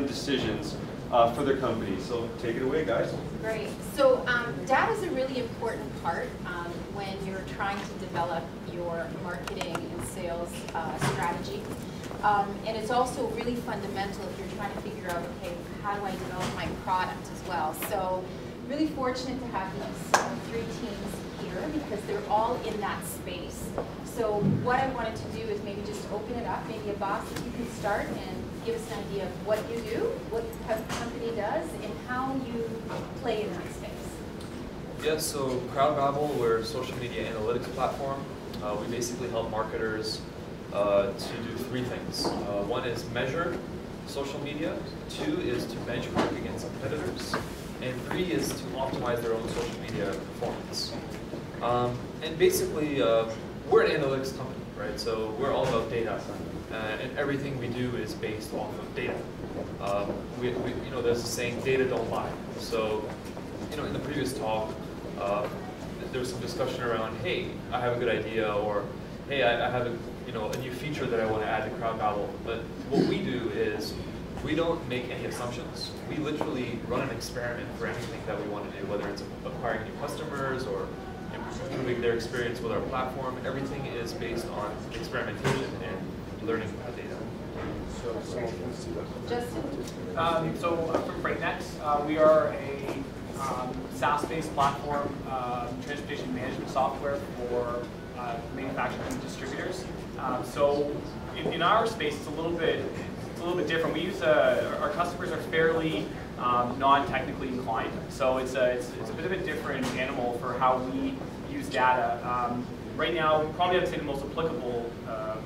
decisions uh, for their company. So take it away, guys. Great. So um, data is a really important part um, when you're trying to develop your marketing and sales uh, strategy. Um, and it's also really fundamental if you're trying to figure out, okay, how do I develop my product as well? So really fortunate to have these three teams here because they're all in that space. So what I wanted to do is maybe just open it up, maybe Abbas, if you could start and give us an idea of what you do, what the company does, and how you play in that space. Yeah, so CrowdBabble, we're a social media analytics platform. Uh, we basically help marketers uh, to do three things. Uh, one is measure social media, two is to benchmark against competitors, and three is to optimize their own social media performance. Um, and basically, uh, we're an analytics company, right? So we're all about data, uh, and everything we do is based off of data. Um, we, we, you know, there's a saying, data don't lie. So, you know, in the previous talk, uh, there was some discussion around, hey, I have a good idea, or hey, I, I have a, you know, a new feature that I want to add to CrowdBabble. But what we do is we don't make any assumptions. We literally run an experiment for anything that we want to do, whether it's acquiring new customers or improving their experience with our platform. Everything is based on experimentation and learning about data. Justin? Um, so uh, from FreightNet, uh, we are a um, SaaS-based platform, uh, transportation management software for uh, manufacturers and distributors. Um, so in, in, our space, it's a little bit it's a little bit different. We use uh, our customers are fairly um, non-technically inclined, so it's a it's, it's, a bit of a different animal for how we use data. Um, right now, probably I'd say the most applicable um,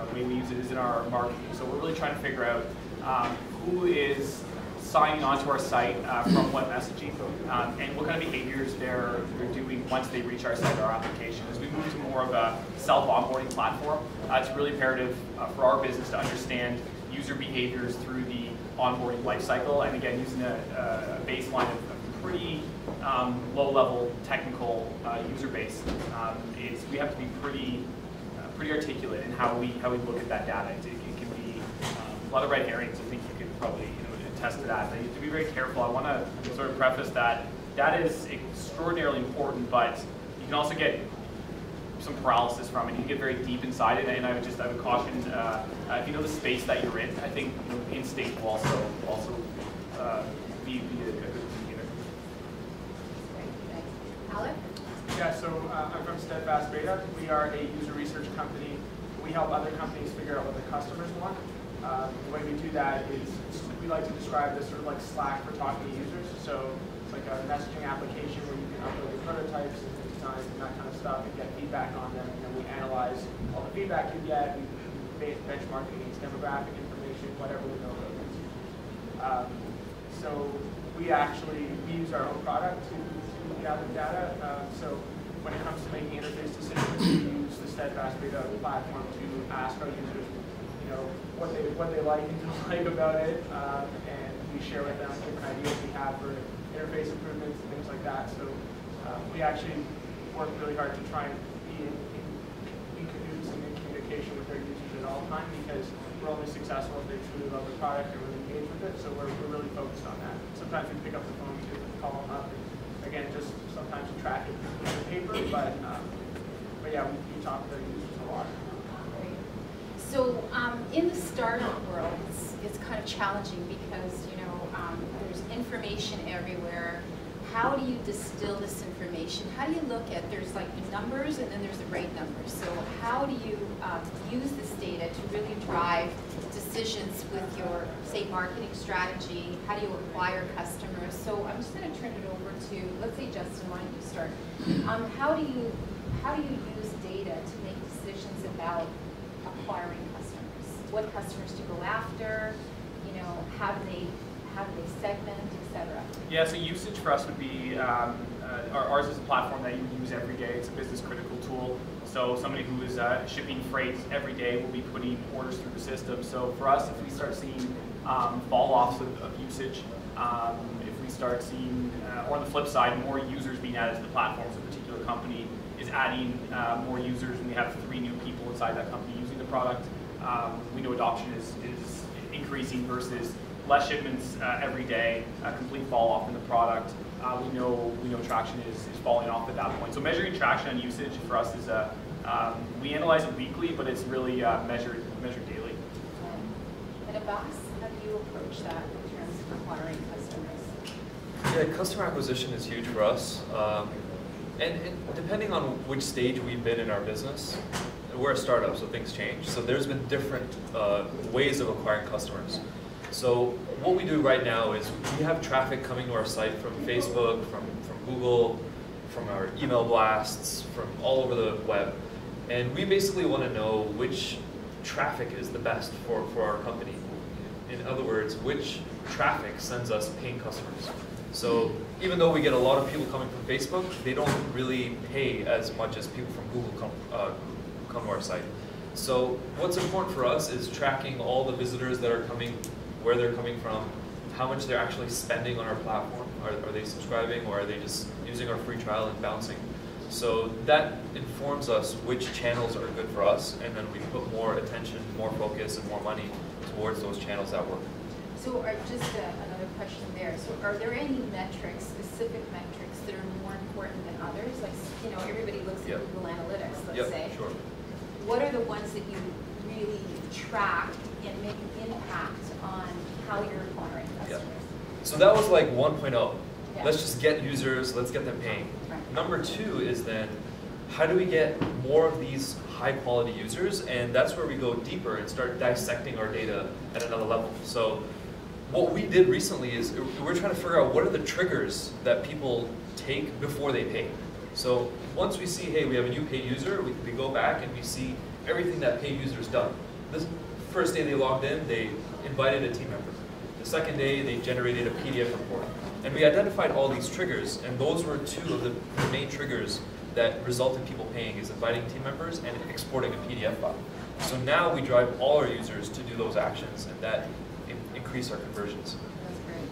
uh, way we use it is in our marketing. So we're really trying to figure out um, who is signing onto our site uh, from what messaging um, and what kind of behaviors they're, they're doing once they reach our site or our application. As we move to more of a self-onboarding platform, uh, it's really imperative uh, for our business to understand user behaviors through the onboarding lifecycle and again using a, a baseline of, a pretty um, low-level technical uh, user base. Um, we have to be pretty pretty articulate in how we how we look at that data. It, it can be um, a lot of red herrings. I think you could probably you know, attest to that. But you have to be very careful. I want to sort of preface that that is extraordinarily important, but you can also get some paralysis from it. You can get very deep inside it, and I would just I would caution uh, uh, if you know the space that you're in. I think you know, instinct will also also uh, be, be a, a good indicator. Alec? Yeah, so uh, I'm from Steadfast Beta. We are a user research company. We help other companies figure out what the customers want. Uh, the way we do that is we like to describe this sort of like Slack for talking to users. So it's like a messaging application where you can upload your prototypes and designs and that kind of stuff and get feedback on them. And then we analyze all the feedback you get. We benchmark it against demographic information, whatever we know about these users. Um, so we actually we use our own product to gather data. Um, so when it comes to making interface decisions, we use the Steadfast Beta platform to ask our users you know, what they what they like and don't like about it, um, and we share with them different ideas we have for interface improvements and things like that. So um, we actually work really hard to try and be in, in, in and in communication with our users at all times because we're only successful if they truly love the product and really engage with it. So we're, we're really focused on that. Sometimes we pick up the phone to call them up again just sometimes track it with paper, but um, but yeah, we, we talk to their users a lot. So um, in the startup world, it's, it's kind of challenging because, you know, um, there's information everywhere. How do you distill this information? How do you look at, there's like the numbers and then there's the right numbers. So how do you um, use this data to really drive decisions with your, say, marketing strategy? How do you acquire customers? So I'm just going to turn it over to, let's say, Justin, why don't you start? Um, how do you how do you use data to make decisions about acquiring customers, what customers to go after, you know, how do they how do they segment, etc. Yeah, so usage for us would be um, uh, ours is a platform that you use every day. It's a business critical tool. So somebody who is uh, shipping freight every day will be putting orders through the system. So for us, if we start seeing um, fall offs of, of usage, um, if we start seeing, uh, or on the flip side, more users being added to the platform, so a particular company is adding uh, more users, and we have three new people inside that company using the product. Um, we know adoption is, is increasing versus less shipments uh, every day, a complete fall off in the product. Uh, we know we know traction is, is falling off at that point. So measuring traction and usage for us is a um, we analyze it weekly, but it's really uh, measured measured daily. And Abbas, how do you approach that in terms of acquiring customers? Yeah, customer acquisition is huge for us. Um, and, and depending on which stage we've been in our business, we're a startup, so things change. So there's been different uh, ways of acquiring customers. So what we do right now is we have traffic coming to our site from Facebook, from, from Google, from our email blasts, from all over the web. And we basically want to know which traffic is the best for, for our company. In other words, which traffic sends us paying customers. So even though we get a lot of people coming from Facebook, they don't really pay as much as people from Google come, uh, come to our site. So what's important for us is tracking all the visitors that are coming, where they're coming from, how much they're actually spending on our platform. Are, are they subscribing or are they just using our free trial and bouncing? So that informs us which channels are good for us, and then we put more attention, more focus, and more money towards those channels that work. So are, just a, another question there. So are there any metrics, specific metrics, that are more important than others? Like, you know, everybody looks at Yep. Google Analytics, let's Yep, say. sure. What are the ones that you really track and make an impact on how you're acquiring Yeah. So that was like 1.0. Yeah. Let's just get users, let's get them paying. Right. Number two is then, how do we get more of these high quality users? And that's where we go deeper and start dissecting our data at another level. So what we did recently is we're trying to figure out what are the triggers that people take before they pay. So once we see, hey, we have a new paid user, we, we go back and we see everything that paid user's done. This first day they logged in, they invited a team member. The second day, they generated a PDF report. And we identified all these triggers, and those were two of the main triggers that result in people paying, is inviting team members and exporting a PDF file. So now we drive all our users to do those actions, and that in- increase our conversions. That's great.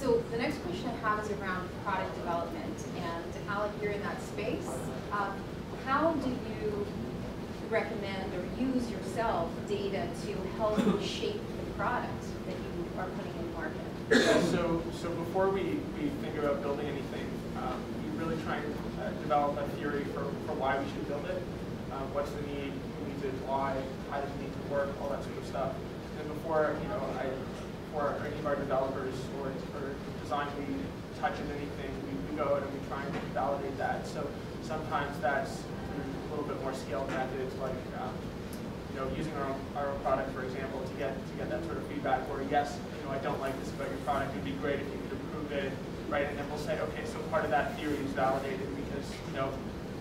So the next question I have is around product development. And Alec, you're in that space. Um, how do you recommend or use yourself data to help shape the product that you are putting in the market? So, so before we, we think about building anything, um, we really try and uh, develop a theory for, for why we should build it. Um, what's the need, who needs it, why, how does it need to work, all that sort of stuff. And before, you know, I, before any of our developers or, or design lead touches anything, we, we go out and we try and validate that. So sometimes that's little bit more scaled methods like um, you know, using our own, our own product, for example, to get to get that sort of feedback where yes, you know, I don't like this about your product, it'd be great if you could improve it, right? And then we'll say, okay, so part of that theory is validated because, you know,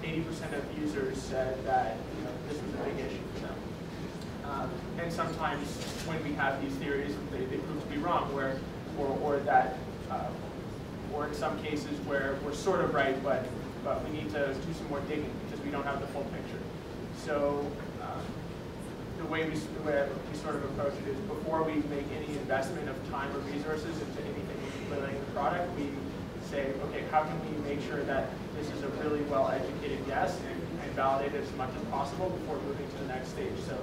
80% of users said that, you know, this was a big issue for them. Um, and sometimes when we have these theories, they, they prove to be wrong, where, or, or that, uh, or in some cases where we're sort of right, but, but we need to do some more digging we don't have the full picture. So, um, the way we, the way we sort of approach it is before we make any investment of time or resources into anything to the product, we say, okay, how can we make sure that this is a really well-educated yes and, and validate as much as possible before moving to the next stage. So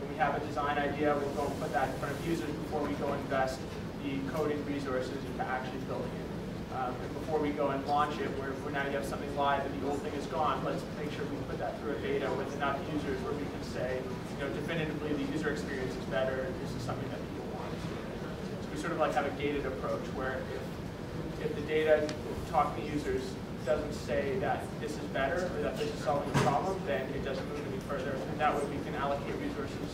when we have a design idea, we'll go and put that in front of users before we go invest the coding resources into actually building it. And before we go and launch it, where, where now you have something live and the old thing is gone, let's make sure we put that through a beta with enough users where we can say, you know, definitively the user experience is better, this is something that people want. So we sort of like have a gated approach where if, if the data talking to users doesn't say that this is better or that this is solving the problem, then it doesn't move any further. And that way we can allocate resources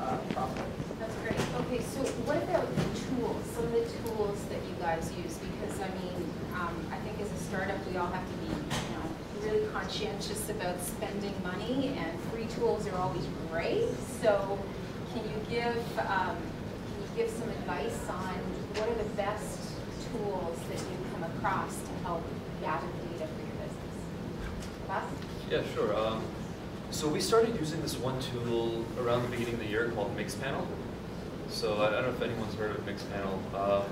uh, properly. That's great. Okay, so what about the tools, some of the tools that you guys use? Because, I mean, um, I think as a startup, we all have to be, you know, really conscientious about spending money, and free tools are always great. So can you give, um, can you give some advice on what are the best tools that you come across to help gather data for your business? Bas? Yeah, sure. Um, so we started using this one tool around the beginning of the year called Mixpanel. So I don't know if anyone's heard of Mixpanel. Um,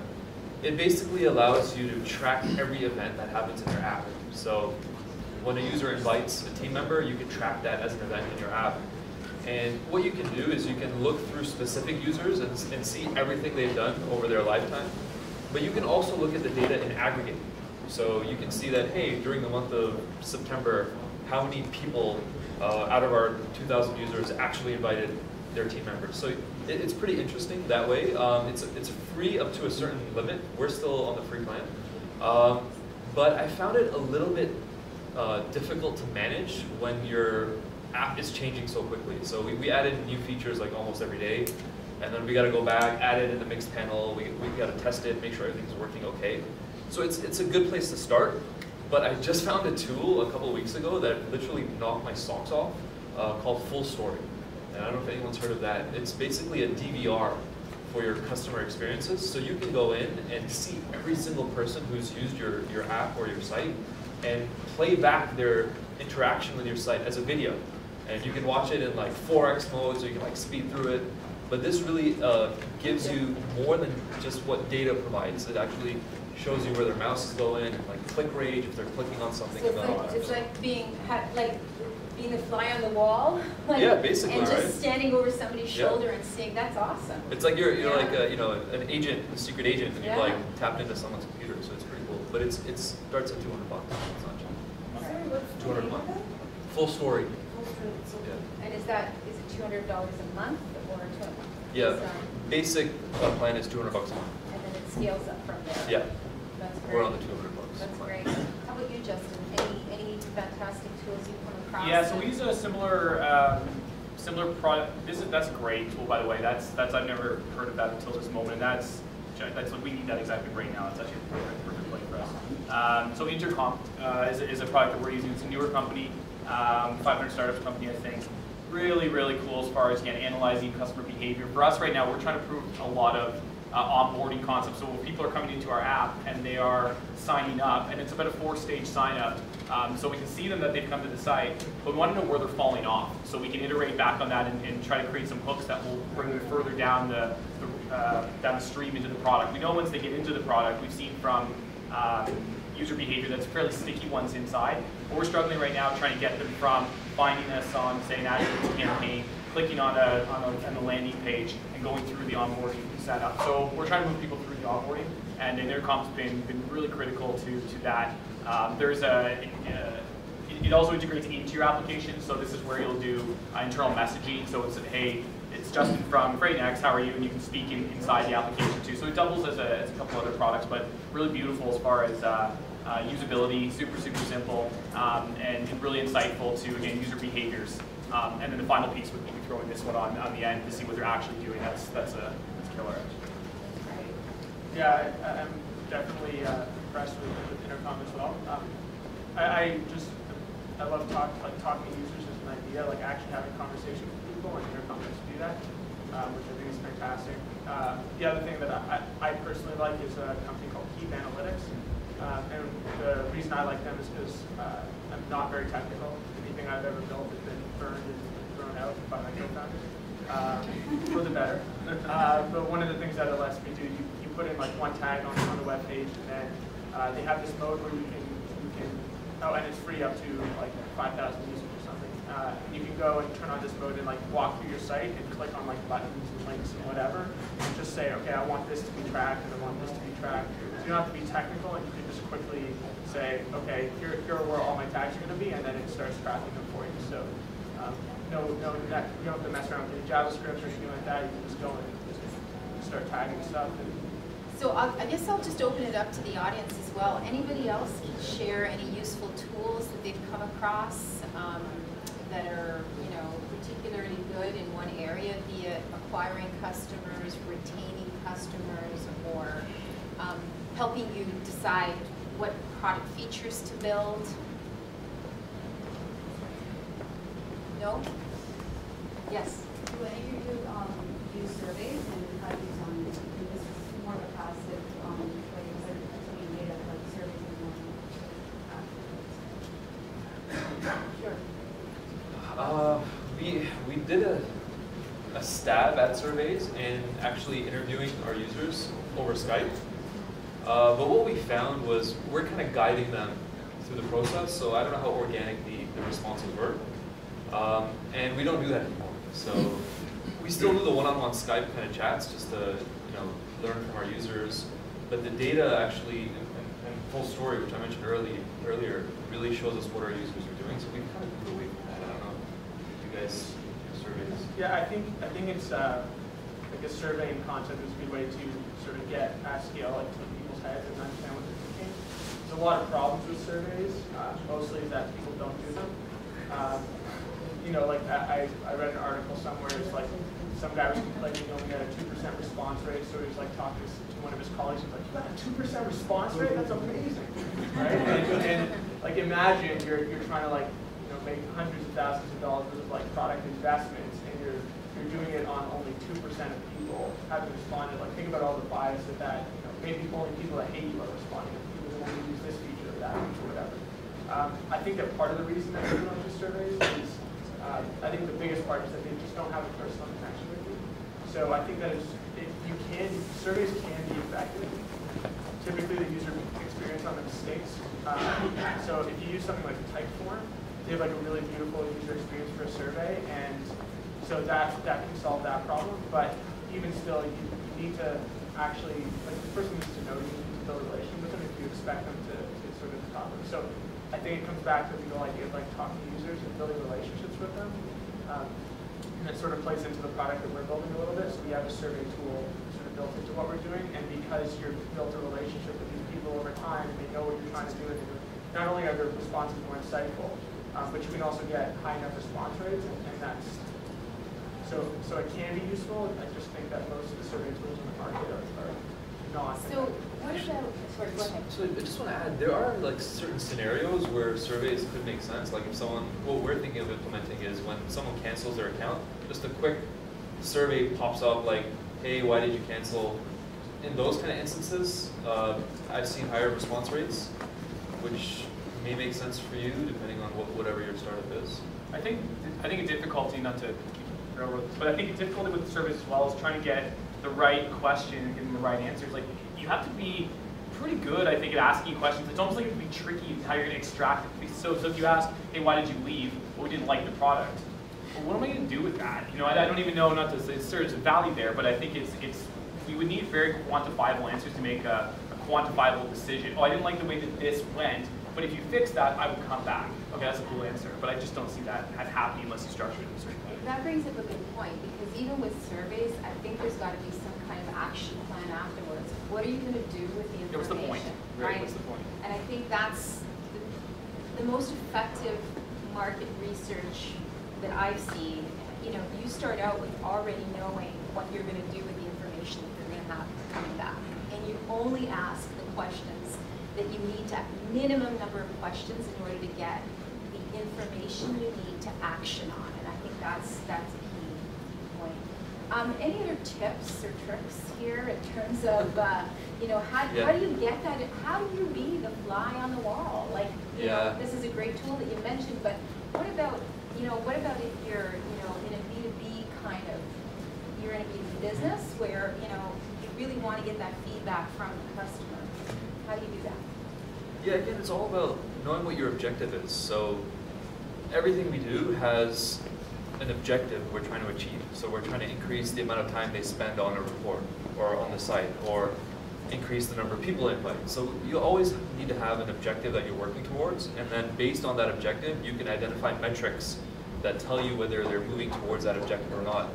it basically allows you to track every event that happens in your app. So when a user invites a team member, you can track that as an event in your app. And what you can do is you can look through specific users and, and see everything they've done over their lifetime. But you can also look at the data in aggregate. So you can see that, hey, during the month of September, how many people uh, out of our 2,000 users actually invited their team members. So it, it's pretty interesting that way. Um, it's, it's free up to a certain limit. We're still on the free plan. Um, but I found it a little bit uh, difficult to manage when your app is changing so quickly. So we, we added new features like almost every day. And then we got to go back, add it in the Mixpanel. We, we got to test it, make sure everything's working okay. So it's, it's a good place to start. But I just found a tool a couple weeks ago that literally knocked my socks off uh, called Full Story. And I don't know if anyone's heard of that. It's basically a DVR for your customer experiences. So you can go in and see every single person who's used your, your app or your site and play back their interaction with your site as a video. And you can watch it in like 4x mode, so you can like speed through it. But this really uh, gives you more than just what data provides. It actually shows you where their mouse is going, like click rate, if they're clicking on something. So it's like, it's like being, like, being the fly on the wall? like, Yeah, basically, And right? just standing over somebody's Yeah. shoulder and seeing, that's awesome. It's like you're, you're Yeah. like a, you know an agent, a secret agent, and Yeah. you're like tapped into someone's computer, so it's pretty cool. But it's it starts at 200 bucks. It's not cheap. Sorry, what's 200 a month. Full story. Full Street, so- Yeah. And is that, is it two hundred dollars a month or two? Yeah. So- Basic uh, plan is 200 bucks a month. And then it scales up from there? Yeah. That's great. We're on the 200 bucks. That's great. How about you, Justin? Any, any fantastic tools you've come across? Yeah, so we use a similar, um, similar product, this is, that's a great tool, by the way, that's, that's, I've never heard of that until this moment, and that's, that's, what we need that exactly right now, it's actually a perfect, perfect play for us. Um, so Intercom, uh, is, a- is a product that we're using, it's a newer company, um, 500 startup company, I think. Really, really cool as far as, again, analyzing customer behavior. For us right now, we're trying to prove a lot of uh, onboarding concept. So when people are coming into our app and they are signing up, and it's about a four-stage sign up, um, so we can see them that they've come to the site, but we want to know where they're falling off. So we can iterate back on that and, and try to create some hooks that will bring them further down the, the uh, down the stream into the product. We know once they get into the product, we've seen from um, user behavior that's fairly sticky ones inside. But we're struggling right now trying to get them from finding us on, say, an AdWords campaign, clicking on a, on a, on a landing page, and going through the onboarding setup. So we're trying to move people through the onboarding, and Intercom's been, been really critical to, to that. Um, there's a, uh, it- also integrates into your application, so this is where you'll do uh, internal messaging. So it's, a hey, it's Justin from FreightNext, how are you? And you can speak in, inside the application too. So it doubles as a, as a couple other products, but really beautiful as far as uh, uh, usability, super, super simple, um, and, really insightful to, again, user behaviors. Um, and then the final piece would be throwing this one on, on the end to see what they're actually doing. That's, that's a, killer. Yeah, I- I'm definitely uh, impressed with, with Intercom as well. Um, I, I just, I love talk, like talking to users as an idea, like actually having conversation with people, and Intercom lets do that, um, which I think is fantastic. Uh, the other thing that I, I personally like is a company called Heap Analytics. Um, and the reason I like them is because uh, I'm not very technical. Anything I've ever built has been burned and thrown out by my co-founders, um, for the better. Uh, but one of the things that it lets me do, you, you put in like one tag on, on the web page, and then uh, they have this mode where you can, you can, oh, and it's free up to like 5,000 users or something. Uh, and you can go and turn on this mode and like walk through your site and click on like buttons and links and whatever, and just say, okay, I want this to be tracked and I want this to be tracked. So you don't have to be technical, and you can just quickly say, okay, here, here are where all my tags are going to be, and then it starts tracking them for you. So um, no, no, you don't have to mess around with any JavaScript or anything like that. You can just go and start tagging stuff. So I'll- I guess I'll just open it up to the audience as well. Anybody else can share any useful tools that they've come across um, that are, you know, particularly good in one area, be it acquiring customers, retaining customers, or um, helping you decide what product features to build? No? Yes? Do any of you um, use surveys and how do you use them? This is more of a passive um, way of taking data, like surveys and more. Sure. Uh, we, we did a, a stab at surveys and actually interviewing our users over Skype. Uh, but what we found was we're kind of guiding them through the process, so I don't know how organic the, the responses were. Um, and we don't do that anymore. So we still do the one-on-one Skype kind of chats just to you know learn from our users. But the data actually, and, and, and full story, which I mentioned early, earlier, really shows us what our users are doing. So we've kind of moved away from that. I don't know. You guys do surveys? Yeah, I think, I think it's, uh, like a surveying concept is a good way to sort of get at scale into people's heads and understand what they're thinking. There's a lot of problems with surveys, uh, mostly that people don't do them. Um, you know, like I, I read an article somewhere, it's like some guy was complaining he only had a two percent response rate, so he was like talking to one of his colleagues, he's like, you got a two percent response rate? That's amazing, right? And, and like imagine you're, you're trying to like, you know, make hundreds of thousands of dollars worth of like product investments, and you're, you're doing it on only two percent of people having responded. Like think about all the bias that that, you know, maybe only people that hate you are responding, and people that only use this feature or that feature, or whatever. Um, I think that part of the reason that people don't do surveys is, uh, I think the biggest part is that they just don't have a personal connection with you. So I think that it's, if you can, surveys can be effective. Typically, the user experience on them stinks. Um, so if you use something like Typeform, they have like a really beautiful user experience for a survey, and so that that can solve that problem. But even still, you, you need to actually, like the person needs to know you, need to build a relationship with them if you expect them to, to sort of talk. So I think it comes back to the whole idea of like talking to users and building relationships with them. Um, and it sort of plays into the product that we're building a little bit. So we have a survey tool sort of built into what we're doing. And because you've built a relationship with these people over time, and they know what you're trying to do, and not only are their responses more insightful, um, but you can also get high enough response rates, and, and that's so. So it can be useful. I just think that most of the survey tools in the market are, are not. So what about, sorry, go ahead. So I just want to add, there are like certain scenarios where surveys could make sense. Like if someone, what we're thinking of implementing is when someone cancels their account, just a quick survey pops up like, hey, why did you cancel? In those kind of instances, uh, I've seen higher response rates, which may make sense for you depending on what, whatever your startup is. I think I think a difficulty, not to keep railroad, but I think a difficulty with the service as well is trying to get the right question and getting the right answers. Like you have to be pretty good, I think, at asking questions. It's almost like it can be tricky how you're going to extract it. So, so if you ask, hey, why did you leave? Well, we didn't like the product. Well, what am I going to do with that? You know, I, I don't even know. Not to say there's a value there, but I think it's it's we would need very quantifiable answers to make a, a quantifiable decision. Oh, I didn't like the way that this went, but if you fix that, I will come back. Okay, that's a cool answer, but I just don't see that as happening unless you structure it in a certain way. That brings up a good point, because even with surveys, I think there's gotta be some kind of action plan afterwards. What are you gonna do with the information? Yeah, what's the point? Right, what's the point? And I think that's the, the most effective market research that I've seen. You know, you start out with already knowing what you're gonna do with the information that you're gonna have coming back. And you only ask the questions that you need to, minimum number of questions in order to get the information you need to action on. And I think that's, that's a key point. Um, any other tips or tricks here in terms of, uh, you know, how, how do you get that, how do you be the fly on the wall? Like, you know, this is a great tool that you mentioned, but what about, you know, what about if you're, you know, in a B2B kind of, you're in a B2B business where, you know, you really want to get that feedback from the customer? How do you do that? Yeah, again, it's all about knowing what your objective is. So everything we do has an objective we're trying to achieve. So we're trying to increase the amount of time they spend on a report or on the site or increase the number of people invite. So you always need to have an objective that you're working towards and then based on that objective, you can identify metrics that tell you whether they're moving towards that objective or not.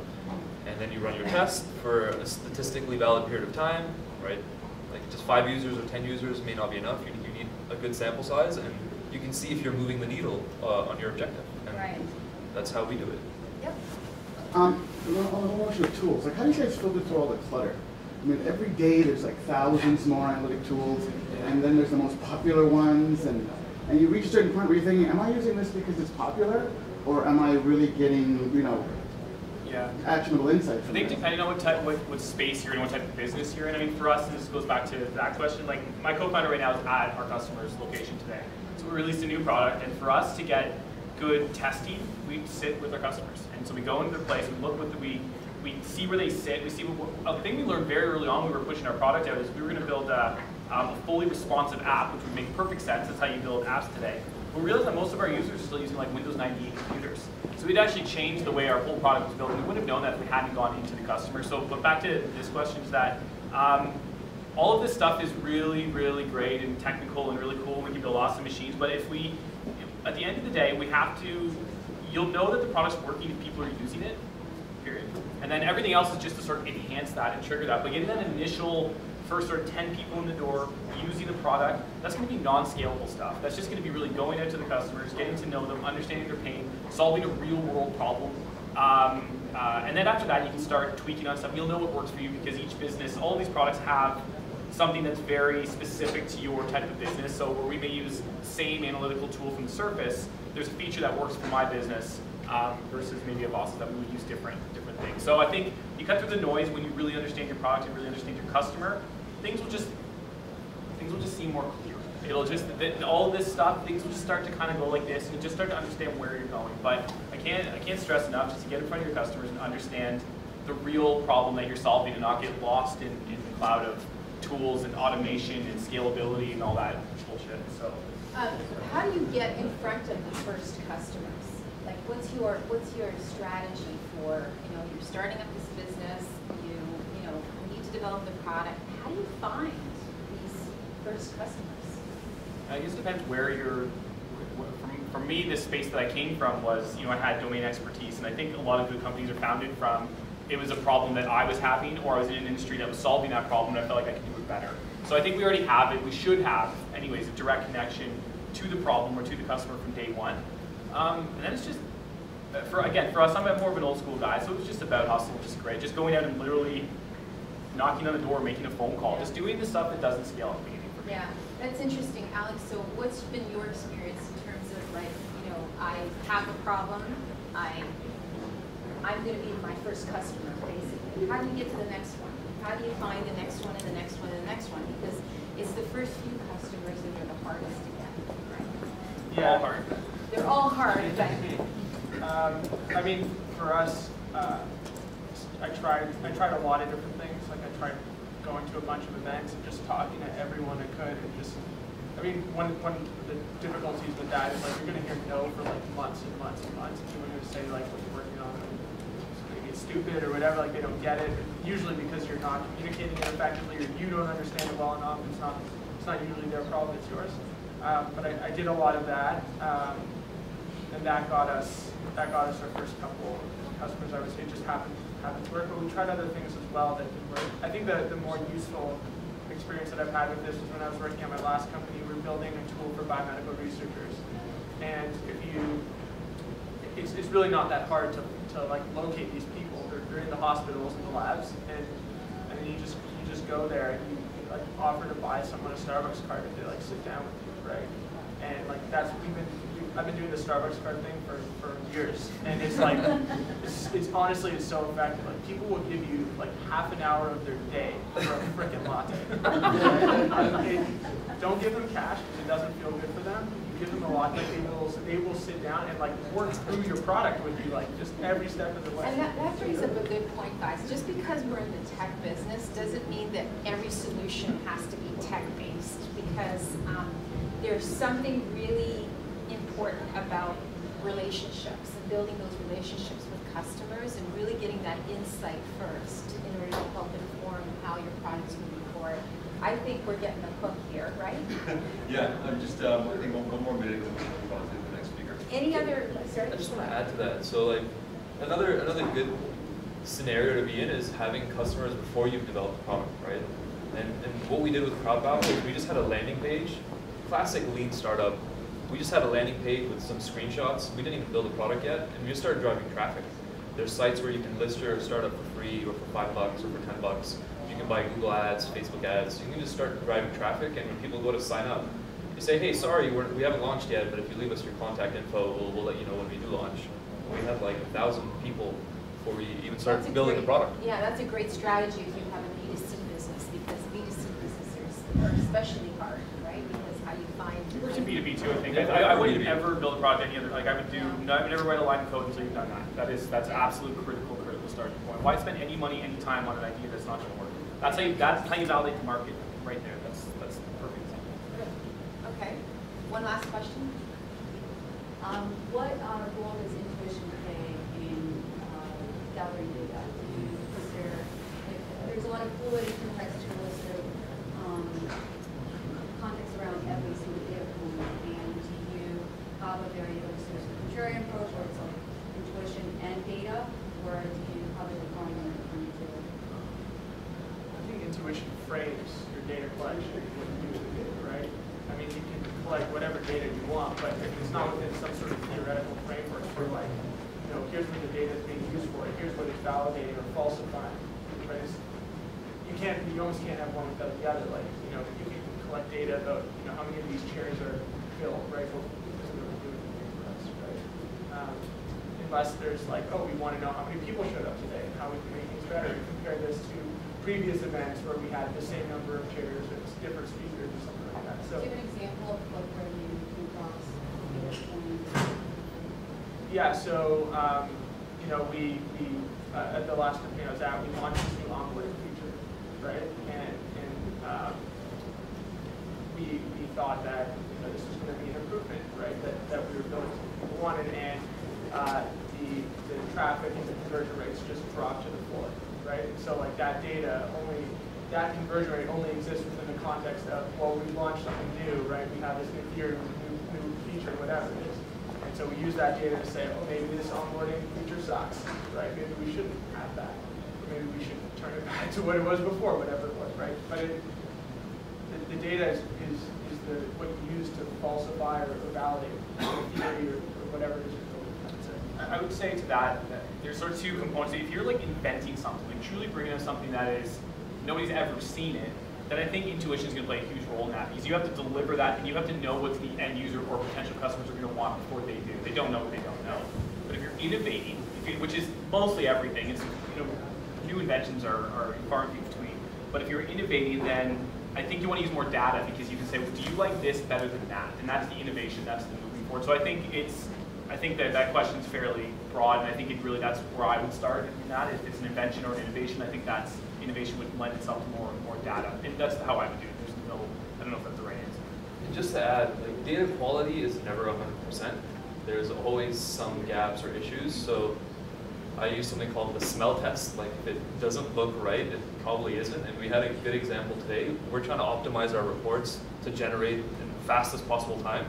And then you run your test for a statistically valid period of time, right? Like just five users or 10 users may not be enough. You, you need a good sample size and you can see if you're moving the needle uh, on your objective. And Right. that's how we do it. Yep. Um, on the whole bunch of tools, like how do you guys filter through all the clutter? I mean, every day there's like thousands more analytic tools, and then there's the most popular ones, and, and you reach a certain point where you're thinking, am I using this because it's popular, or am I really getting, you know, Yeah. actionable insight I think this? depending on what type, what, what space you're in, what type of business you're in. I mean, for us, this goes back to that question. Like my co-founder right now is at our customer's location today. So we released a new product, and for us to get good testing, we sit with our customers, and so we go into their place, we look what the, we we see where they sit, we see what, a thing we learned very early on when we were pushing our product out is we were going to build a, um, a fully responsive app, which would make perfect sense. That's how you build apps today. We realized that most of our users are still using like Windows 98 computers. So we'd actually changed the way our whole product was built. We wouldn't have known that if we hadn't gone into the customer. So, but back to this question is that um, all of this stuff is really, really great and technical and really cool. We can build awesome machines. But if we, at the end of the day, we have to, you'll know that the product's working if people are using it, period. And then everything else is just to sort of enhance that and trigger that. But getting that initial first sort of 10 people in the door using the product, that's going to be non-scalable stuff. That's just going to be really going out to the customers, getting to know them, understanding their pain, solving a real world problem. Um, uh, and then after that, you can start tweaking on stuff. You'll know what works for you because each business, all these products have something that's very specific to your type of business. So where we may use same analytical tool from the surface, there's a feature that works for my business um, versus maybe Abbas's that we would use different different things. So I think you cut through the noise when you really understand your product and really understand your customer. Things will just things will just seem more clear. It'll just all this stuff, things will just start to kind of go like this, and you just start to understand where you're going. But I can't I can't stress enough just to get in front of your customers and understand the real problem that you're solving and not get lost in, in the cloud of tools and automation and scalability and all that bullshit. So Um, how do you get in front of the first customers? Like, what's your, what's your strategy for, you know, you're starting up this business, you, you know, need to develop the product. How do you find these first customers? I guess it depends where you're. From, for me, the space that I came from was, you know, I had domain expertise, and I think a lot of good companies are founded from it was a problem that I was having, or I was in an industry that was solving that problem, and I felt like I could do it better. So I think we already have it. We should have, anyways, a direct connection to the problem or to the customer from day one. Um, and then it's just, uh, for again, for us, I'm more of an old school guy, so it was just about hustle, is great. Just going out and literally knocking on the door, making a phone call, just doing the stuff that doesn't scale at the beginning for me. Yeah, that's interesting, Alex. So what's been your experience in terms of like, you know, I have a problem, I, I'm gonna be my first customer, basically. How do you get to the next one? How do you find the next one and the next one and the next one? Because it's the first few customers that are the hardest to get, right? Yeah. All hard. They're all hard, but, Um, I mean, for us, uh, I tried, I tried a lot of different things. Like I tried going to a bunch of events and just talking to everyone I could and just, I mean, one, one of the difficulties with that is like you're gonna hear no for like months and months and months. And are gonna say like what you're working on is gonna get stupid or whatever, like they don't get it. Usually because you're not communicating it effectively or you don't understand it well enough. It's not, it's not usually their problem, it's yours. Um, but I, I did a lot of that. Um, and that got us that got us our first couple customers. I would say just happened to work, but we tried other things as well that didn't work. I think the the more useful experience that I've had with this was when I was working at my last company. We were building a tool for biomedical researchers, and if you it's, it's really not that hard to, to like locate these people. They're, they're in the hospitals and the labs, and and you just you just go there and you like offer to buy someone a Starbucks card if they like sit down with you, right? And like that's we've been I've been doing the Starbucks card thing for, for years, and it's like it's, it's honestly it's so effective. Like people will give you like half an hour of their day for a freaking latte. It- don't give them cash because it doesn't feel good for them. You give them a latte, they will they will sit down and like work through your product with you like just every step of the way. and that, that brings up a good point, guys. Just because we're in the tech business doesn't mean that every solution has to be tech-based because um, there's something really important about relationships and building those relationships with customers and really getting that insight first in order to help inform how your product's moving forward. I think we're getting the hook here, right? Yeah, I'm just, um, I think one, one more minute and we'll move on to the next speaker. Any other, sorry? I just want to add to that. So like another another good scenario to be in is having customers before you've developed the product, right? And, and what we did with CrowdBabble is we just had a landing page, classic lean startup. We just had a landing page with some screenshots. We didn't even build a product yet, and we just started driving traffic. There's sites where you can list your startup for free or for five bucks or for ten bucks. You can buy Google ads, Facebook ads. You can just start driving traffic, and when people go to sign up, you say, hey, sorry, we're, we haven't launched yet, but if you leave us your contact info, we'll, we'll let you know when we do launch. We had like a thousand people before we even started building the product. Yeah, that's a great strategy if you have a B2C business, because B2C businesses are especially hard, right? Because how you find. It works B2B too, I think. Yeah, I, I wouldn't B2B. ever build a product any other, like I would do, no, I would never write a line of code until you've done that. That is, that's absolute critical, critical starting point. Why spend any money, any time on an idea that's not gonna work? That's how you, that's how you validate the market, right there. That's, that's the perfect example. Okay, one last question? Um, what uh, role does intuition play in uh, gathering data? Do you, is there, like, there's a lot of fluid and contextual sort of um, context around every single data point, and do you have a very like sort of contrarian approach where it's like intuition and data, or do you have a combination between the two? I think intuition frames your data collection when you use the data, right? I mean, you can collect whatever data you want, but if it's not within some sort of theoretical framework for like, you know, here's what the data is being used for, here's what it's validating or falsifying, right? It's, you can't, you almost can't have one without the other. Like, you know, you can collect data about, you know, how many of these chairs are filled, right? Well, it doesn't really do anything for us, right? Um, unless there's like, oh, we want to know how many people showed up today and how we can make things better. and Compare this to previous events where we had the same number of chairs or different speakers or something like that. So, Give an example of like where you came across data points. yeah, so, um, you know, we, we uh, at the last company I was at, we launched this new onboarding feature, right? And, and um, we, we thought that, you know, this was going to be an improvement, right, that, that we were building something people wanted, and uh, the, the traffic and the conversion rates just dropped to the floor, right? And so like that data only, that conversion rate only exists within the context of, well, we launched something new, right? We have this new theory, new, new feature, whatever it is. And so we use that data to say, oh, maybe this onboarding feature sucks, right? Maybe we shouldn't have that. Maybe we should turn it back to what it was before, whatever it was, right? But it, the, the data is, is, is the, what you use to falsify or, or validate the theory or, or whatever it is you're building. I would say to that, that there's sort of two components. If you're like inventing something, like truly bringing in something that is, nobody's ever seen it, then I think intuition is going to play a huge role in that because you have to deliver that and you have to know what the end user or potential customers are going to want before they do. They don't know what they don't know. But if you're innovating, if you, which is mostly everything, it's, you know, new inventions are, are far and few between. But if you're innovating, then I think you want to use more data because you can say, well, do you like this better than that? And that's the innovation, that's the moving forward. So I think it's, I think that that question is fairly broad, and I think it really, that's where I would start in that. If it's an invention or an innovation, I think that's, innovation would lend itself to more more data. And that's how I would do it. There's no, I don't know if that's the right answer. And just to add, like data quality is never 100%. There's always some gaps or issues. So I use something called the smell test. Like if it doesn't look right, it probably isn't. And we had a good example today. We're trying to optimize our reports to generate in the fastest possible time.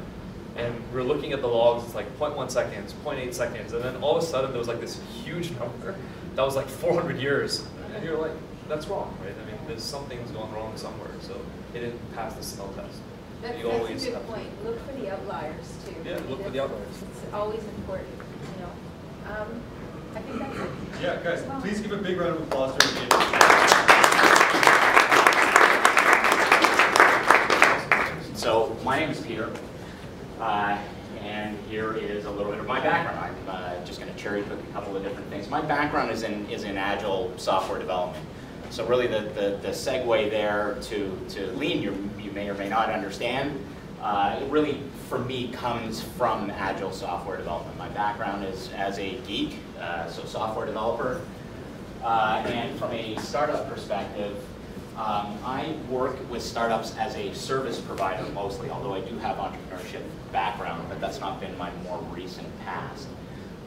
And we're looking at the logs, it's like 0.1 seconds, 0.8 seconds, and then all of a sudden there was like this huge number that was like 400 years. And you're like, that's wrong, right? I mean, there's something's going wrong somewhere, so it didn't pass the smell test. That's, You always that's a good have to- point. Look for the outliers too. Yeah, look for the outliers. It's always important, you know. Um, I think that's it. Yeah, guys, please give a big round of applause to our. So my name is Peter, uh, and here is a little bit of my background. I'm uh, just going to cherry pick a couple of different things. My background is in is in agile software development. So really, the the, the segue there to to lean, you you may or may not understand. Uh, it really, for me, comes from agile software development. My background is as a geek, uh, so software developer. Uh, and from a startup perspective, um, I work with startups as a service provider mostly, although I do have entrepreneurship background, but that's not been my more recent past.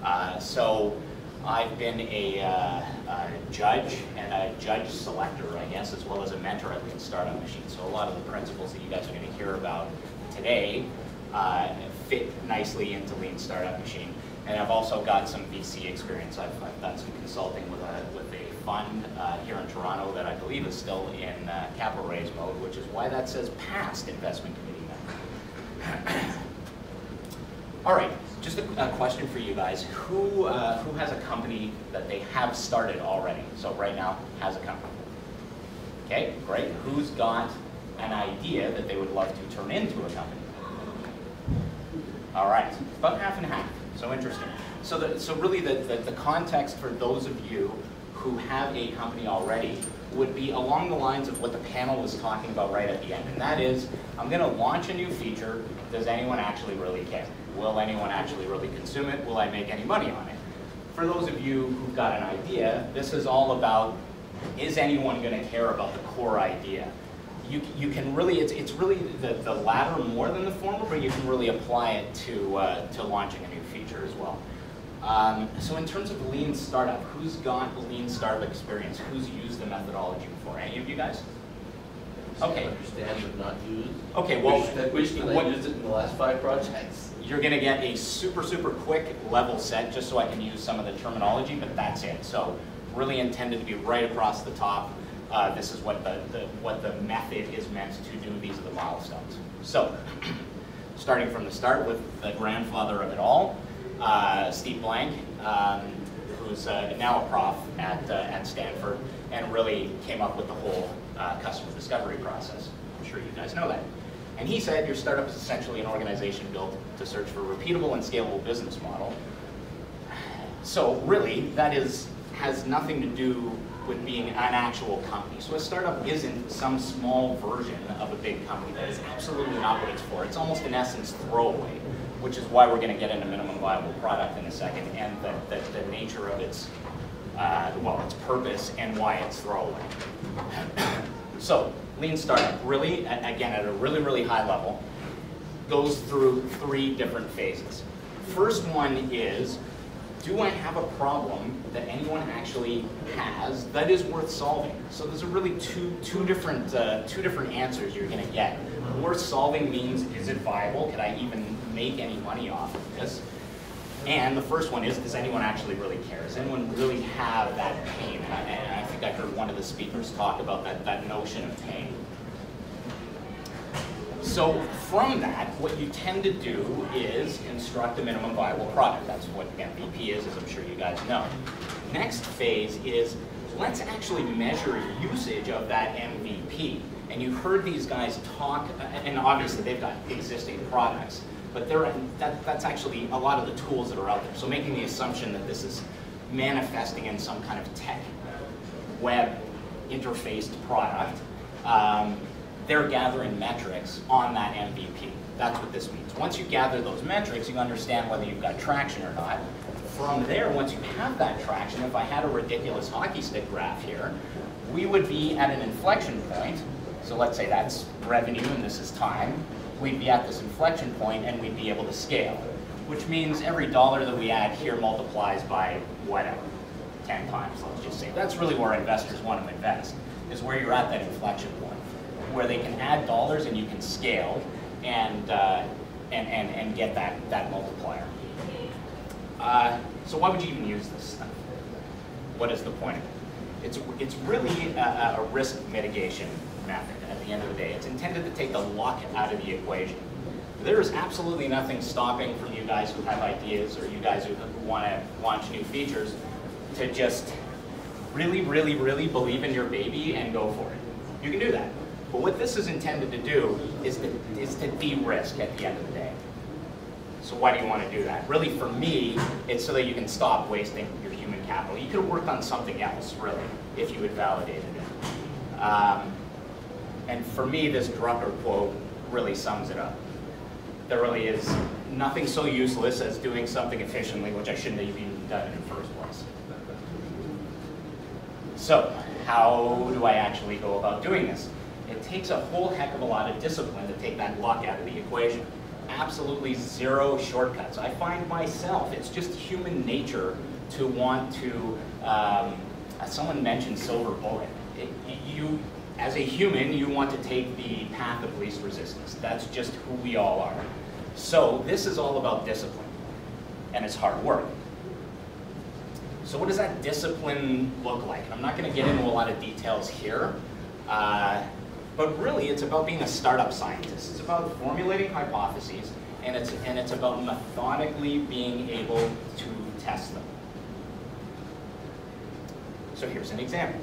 Uh, so I've been a, uh, a judge and a judge selector, I guess, as well as a mentor at Lean Startup Machine. So a lot of the principles that you guys are going to hear about today uh, fit nicely into Lean Startup Machine. And I've also got some VC experience. I've, I've done some consulting with a, with a fund uh, here in Toronto that I believe is still in uh, capital raise mode, which is why that says past investment committee member. All right, just a, a question for you guys. Who, uh, who has a company that they have started already? So right now has a company. Okay, great. Who's got an idea that they would love to turn into a company? All right, about half and half. So interesting. So, the, so really, the, the, the context for those of you who have a company already would be along the lines of what the panel was talking about right at the end, and that is, I'm going to launch a new feature. Does anyone actually really care? Will anyone actually really consume it? Will I make any money on it? For those of you who've got an idea, this is all about, is anyone going to care about the core idea? you, you can really, it's, it's really the, the latter more than the former, but you can really apply it to, uh, to launching a new feature as well. Um, so in terms of lean startup, who's got lean startup experience? Who's used the methodology before? Any of you guys? Okay. Understand but not use. Okay, well, Wish wish that I used it in the last five projects. You're gonna get a super, super quick level set, just so I can use some of the terminology, but that's it. So really intended to be right across the top. Uh, this is what the, the, what the method is meant to do. These are the milestones. So, starting from the start with the grandfather of it all, uh, Steve Blank, um, who's uh, now a prof at, uh, at Stanford, and really came up with the whole uh, customer discovery process. I'm sure you guys know that. And he said your startup is essentially an organization built to search for a repeatable and scalable business model. So really, that is has nothing to do with being an actual company. So a startup isn't some small version of a big company. That is absolutely not what it's for. It's almost in essence throwaway, which is why we're going to get into minimum viable product in a second and the, the, the nature of its, uh, well, its purpose and why it's throwaway. so lean startup, really, again, at a really, really high level, goes through three different phases. First one is, do I have a problem that anyone actually has that is worth solving? So there's really two, two, different, uh, two different answers you're gonna get. Worth solving means, is it viable? Could I even make any money off of this? And the first one is, does anyone actually really care? Does anyone really have that pain? And I, and I think I heard one of the speakers talk about that, that notion of pain. So from that, what you tend to do is construct a minimum viable product. That's what MVP is, as I'm sure you guys know. Next phase is let's actually measure usage of that MVP. And you heard these guys talk, and obviously they've got existing products, but they're, that, that's actually a lot of the tools that are out there. So making the assumption that this is manifesting in some kind of tech, web interfaced product, um, they're gathering metrics on that MVP. That's what this means. Once you gather those metrics, you understand whether you've got traction or not. From there, once you have that traction, if I had a ridiculous hockey stick graph here, we would be at an inflection point. So let's say that's revenue and this is time. We'd be at this inflection point and we'd be able to scale, which means every dollar that we add here multiplies by whatever, 10 times, let's just say. That's really where investors want to invest, is where you're at that inflection point where they can add dollars and you can scale and, uh, and, and, and get that, that multiplier. Uh, so why would you even use this stuff? What is the point of it? It's, it's really a, a risk mitigation method the end of the day. It's intended to take the luck out of the equation. There is absolutely nothing stopping from you guys who have ideas or you guys who, want to launch new features to just really, really, really believe in your baby and go for it. You can do that. But what this is intended to do is to, is to de-risk at the end of the day. So why do you want to do that? Really, for me, it's so that you can stop wasting your human capital. You could have worked on something else, really, if you had validated it. Um, and for me, this Drucker quote really sums it up. There really is nothing so useless as doing something efficiently, which I shouldn't have even done in the first place. So, how do I actually go about doing this? It takes a whole heck of a lot of discipline to take that luck out of the equation. Absolutely zero shortcuts. I find myself, it's just human nature to want to, um, someone mentioned silver bullet. It, you, as a human, you want to take the path of least resistance. That's just who we all are. So this is all about discipline, and it's hard work. So what does that discipline look like? I'm not going to get into a lot of details here. Uh, but really, it's about being a startup scientist. It's about formulating hypotheses, and it's, and it's about methodically being able to test them. So here's an example.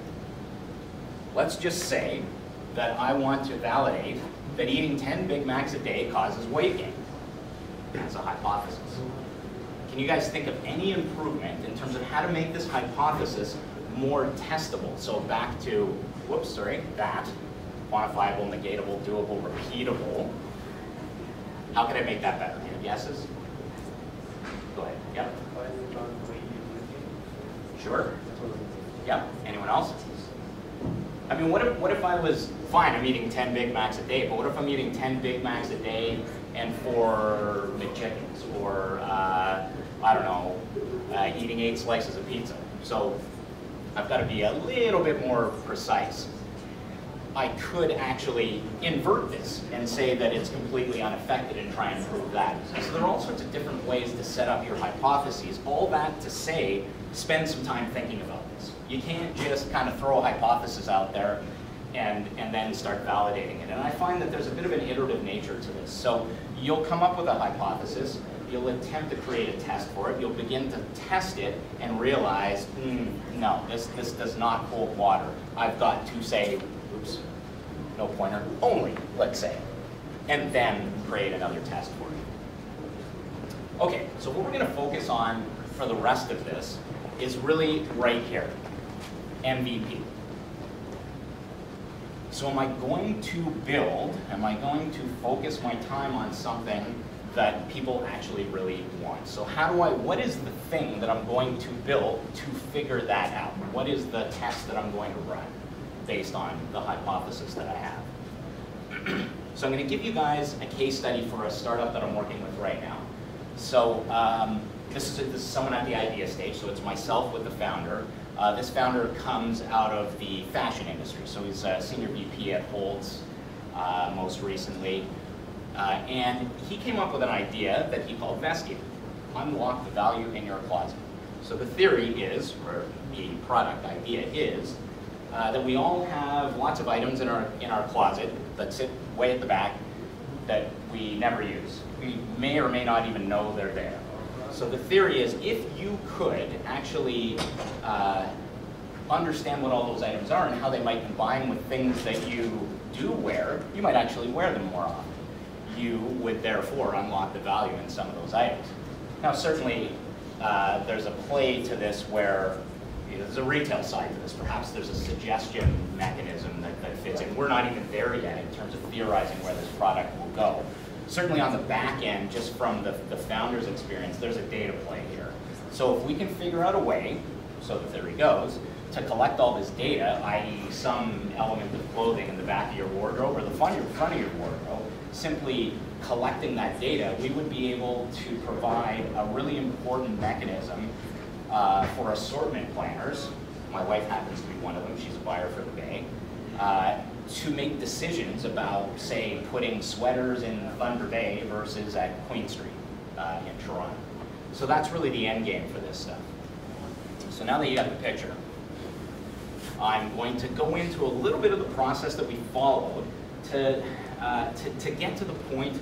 Let's just say that I want to validate that eating 10 Big Macs a day causes weight gain. That's a hypothesis. Can you guys think of any improvement in terms of how to make this hypothesis more testable? So back to, whoops, sorry, that quantifiable, negatable, doable, repeatable. How can I make that better? Any guesses? Go ahead. Yep. Sure. Yep. Anyone else? I mean, what if, what if I was, fine, I'm eating 10 Big Macs a day, but what if I'm eating 10 Big Macs a day and four McChickens, or, uh, I don't know, uh, eating eight slices of pizza? So I've got to be a little bit more precise. I could actually invert this and say that it's completely unaffected and try and prove that. So there are all sorts of different ways to set up your hypotheses. All that to say, spend some time thinking about this. You can't just kind of throw a hypothesis out there and, and then start validating it. And I find that there's a bit of an iterative nature to this. So you'll come up with a hypothesis, you'll attempt to create a test for it, you'll begin to test it and realize, hmm, no, this, this does not hold water. I've got to say, oops, no pointer, only, let's say, and then create another test for it. Okay, so what we're gonna focus on for the rest of this is really right here, MVP. So am I going to build, am I going to focus my time on something that people actually really want? So how do I, what is the thing that I'm going to build to figure that out? What is the test that I'm going to run based on the hypothesis that I have? so I'm going to give you guys a case study for a startup that I'm working with right now. So um, this, is, this is someone at the idea stage, so it's myself with the founder. Uh, this founder comes out of the fashion industry, so he's a senior VP at Holt's uh, most recently. Uh, and he came up with an idea that he called Vestia, unlock the value in your closet. So the theory is, or the product idea is, uh, that we all have lots of items in our, in our closet that sit way at the back that we never use. We may or may not even know they're there. So the theory is if you could actually uh, understand what all those items are and how they might combine with things that you do wear, you might actually wear them more often. You would therefore unlock the value in some of those items. Now certainly uh, there's a play to this where there's a retail side to this. Perhaps there's a suggestion mechanism that, that fits in. We're not even there yet in terms of theorizing where this product will go certainly on the back end, just from the, the founder's experience, there's a data play here. So if we can figure out a way, so the theory goes, to collect all this data, i.e. some element of clothing in the back of your wardrobe or the front of your wardrobe, simply collecting that data, we would be able to provide a really important mechanism uh, for assortment planners. My wife happens to be one of them, she's a buyer for the Bay. Uh, to make decisions about, say, putting sweaters in Thunder Bay versus at Queen Street uh, in Toronto. So that's really the end game for this stuff. So now that you got the picture, I'm going to go into a little bit of the process that we followed to, uh, to, to get to the point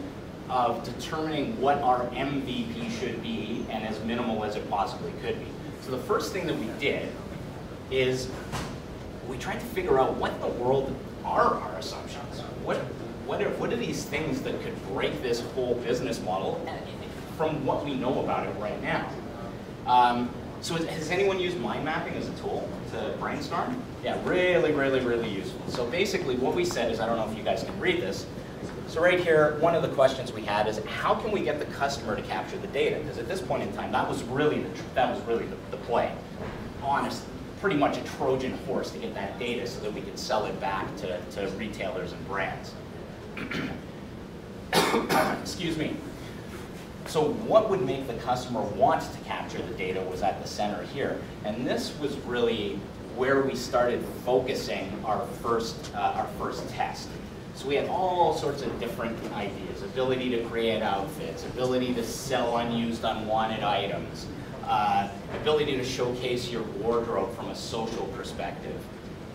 of determining what our MVP should be and as minimal as it possibly could be. So the first thing that we did is we tried to figure out what in the world are our assumptions? What, what, are, what are these things that could break this whole business model from what we know about it right now? Um, so has anyone used mind mapping as a tool to brainstorm? Yeah, really, really, really useful. So basically what we said is, I don't know if you guys can read this, so right here, one of the questions we had is how can we get the customer to capture the data? Because at this point in time, that was really the, that was really the, the play. Honestly, pretty much a Trojan horse to get that data so that we could sell it back to, to retailers and brands. Excuse me. So what would make the customer want to capture the data was at the center here. And this was really where we started focusing our first, uh, our first test. So we had all sorts of different ideas, ability to create outfits, ability to sell unused, unwanted items, uh, ability to showcase your wardrobe from a social perspective,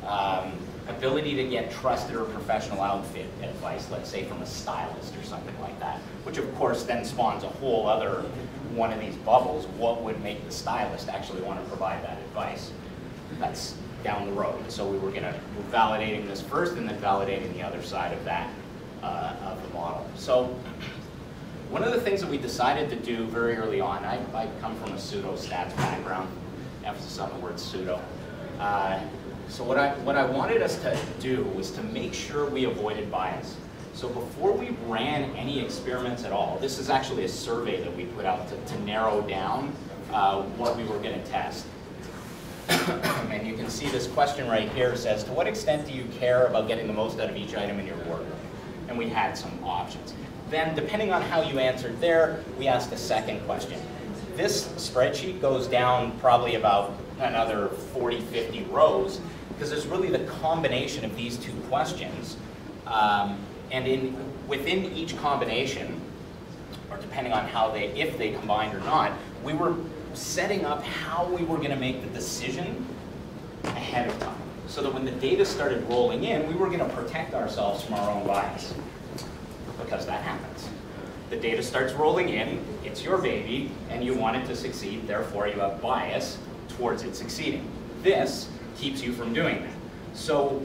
um, ability to get trusted or professional outfit advice, let's say from a stylist or something like that, which of course then spawns a whole other one of these bubbles. What would make the stylist actually want to provide that advice? That's down the road. So we were going to we're validating this first and then validating the other side of that, uh, of the model. So one of the things that we decided to do very early on, I, I come from a pseudo-stats background, emphasis on the word pseudo. Uh, so what I, what I wanted us to do was to make sure we avoided bias. So before we ran any experiments at all, this is actually a survey that we put out to, to narrow down uh, what we were going to test. and you can see this question right here says, to what extent do you care about getting the most out of each item in your wardrobe? And we had some options. Then, depending on how you answered there, we asked a second question. This spreadsheet goes down probably about another 40, 50 rows, because it's really the combination of these two questions. Um, and in, within each combination, or depending on how they, if they combined or not, we were setting up how we were going to make the decision ahead of time. So that when the data started rolling in, we were going to protect ourselves from our own bias. Because that happens. The data starts rolling in, it's your baby, and you want it to succeed, therefore you have bias towards it succeeding. This keeps you from doing that. So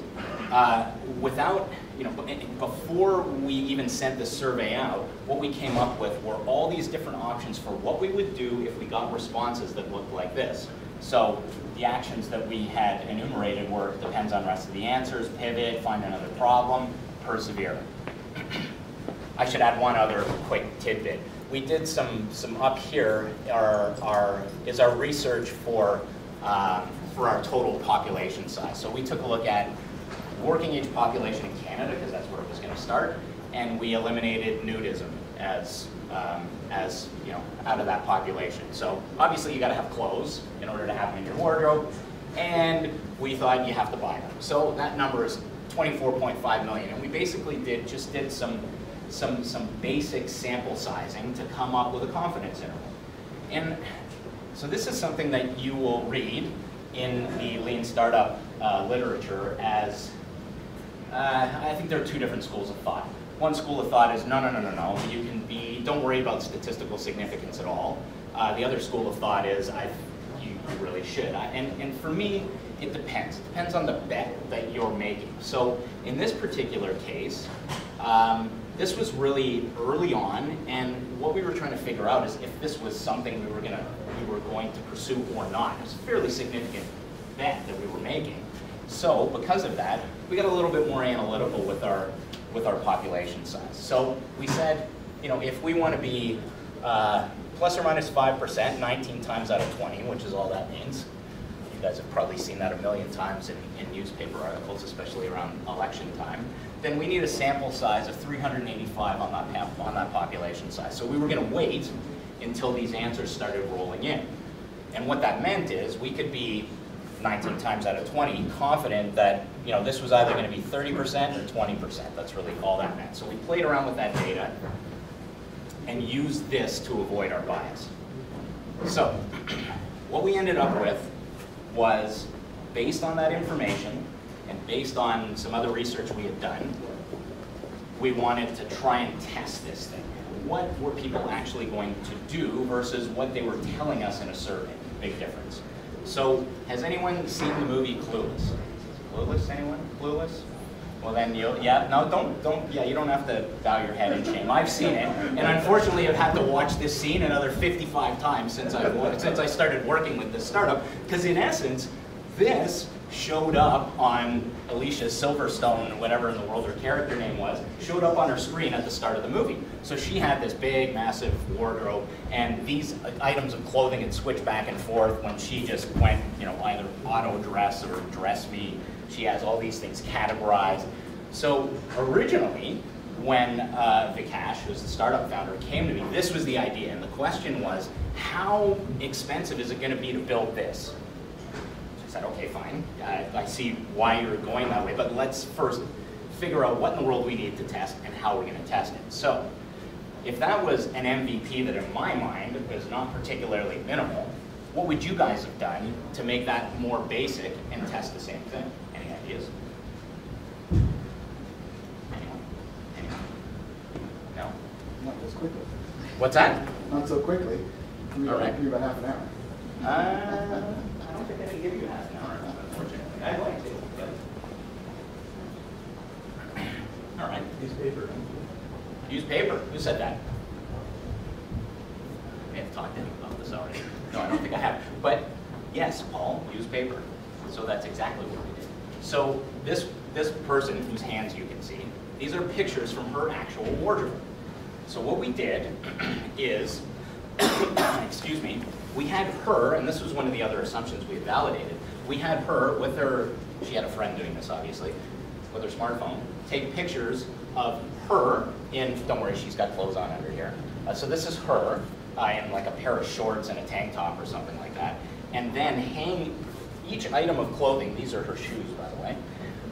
uh, without, you know, before we even sent the survey out, what we came up with were all these different options for what we would do if we got responses that looked like this. So the actions that we had enumerated were depends on rest of the answers, pivot, find another problem, persevere. I should add one other quick tidbit. We did some, some up here our, our, is our research for, uh, for our total population size. So we took a look at working age population in Canada, because that's where it was going to start, and we eliminated nudism as, um, as you know, out of that population. So obviously you got to have clothes in order to have them in your wardrobe, and we thought you have to buy them. So that number is 24.5 million, and we basically did just did some some, some basic sample sizing to come up with a confidence interval. And so this is something that you will read in the lean startup uh, literature as, uh, I think there are two different schools of thought. One school of thought is, no, no, no, no, no, you can be, don't worry about statistical significance at all. Uh, the other school of thought is, I, you, you really should. I, and, and for me, it depends. It depends on the bet that you're making. So in this particular case, um, this was really early on, and what we were trying to figure out is if this was something we were gonna we were going to pursue or not. It was a fairly significant bet that we were making. So because of that, we got a little bit more analytical with our with our population size. So we said, you know, if we want to be uh, plus or minus minus five percent, 19 times out of 20, which is all that means. You guys have probably seen that a million times in, in newspaper articles, especially around election time then we need a sample size of 385 on that, on that population size. So we were going to wait until these answers started rolling in. And what that meant is we could be 19 times out of 20 confident that you know this was either going to be 30% or 20%. That's really all that meant. So we played around with that data and used this to avoid our bias. So what we ended up with was based on that information, based on some other research we had done, we wanted to try and test this thing. What were people actually going to do versus what they were telling us in a survey? Big difference. So, has anyone seen the movie Clueless? Clueless, anyone? Clueless? Well then you yeah, no, don't, don't, yeah, you don't have to bow your head in shame. I've seen it, and unfortunately I've had to watch this scene another 55 times since I, since I started working with this startup, because in essence, this showed up on Alicia Silverstone, whatever in the world her character name was, showed up on her screen at the start of the movie. So she had this big, massive wardrobe, and these items of clothing had switched back and forth when she just went, you know, either auto dress or dress me. She has all these things categorized. So originally, when uh, Vikash, who's the startup founder, came to me, this was the idea, and the question was, how expensive is it going to be to build this? Said, okay, fine, I, I see why you're going that way, but let's first figure out what in the world we need to test and how we're going to test it. So if that was an MVP that in my mind was not particularly minimal, what would you guys have done to make that more basic and test the same thing? Any ideas? Anyone? Anyone? No? Not this quickly. What's that? Not so quickly. Me about- give me about half an hour. Uh, I don't think I can give you half an hour, unfortunately. I'd like to, but. All right. Use paper. Use paper. Who said that? I may have talked to him about this already. No, I don't think I have. But yes, Paul, use paper. So that's exactly what we did. So this, this person whose hands you can see, these are pictures from her actual wardrobe. So what we did is, excuse me, we had her, and this was one of the other assumptions we had validated, we had her with her, she had a friend doing this obviously, with her smartphone, take pictures of her in, don't worry, she's got clothes on under here. Uh, so this is her uh, in like a pair of shorts and a tank top or something like that. And then hang each item of clothing, these are her shoes by the way,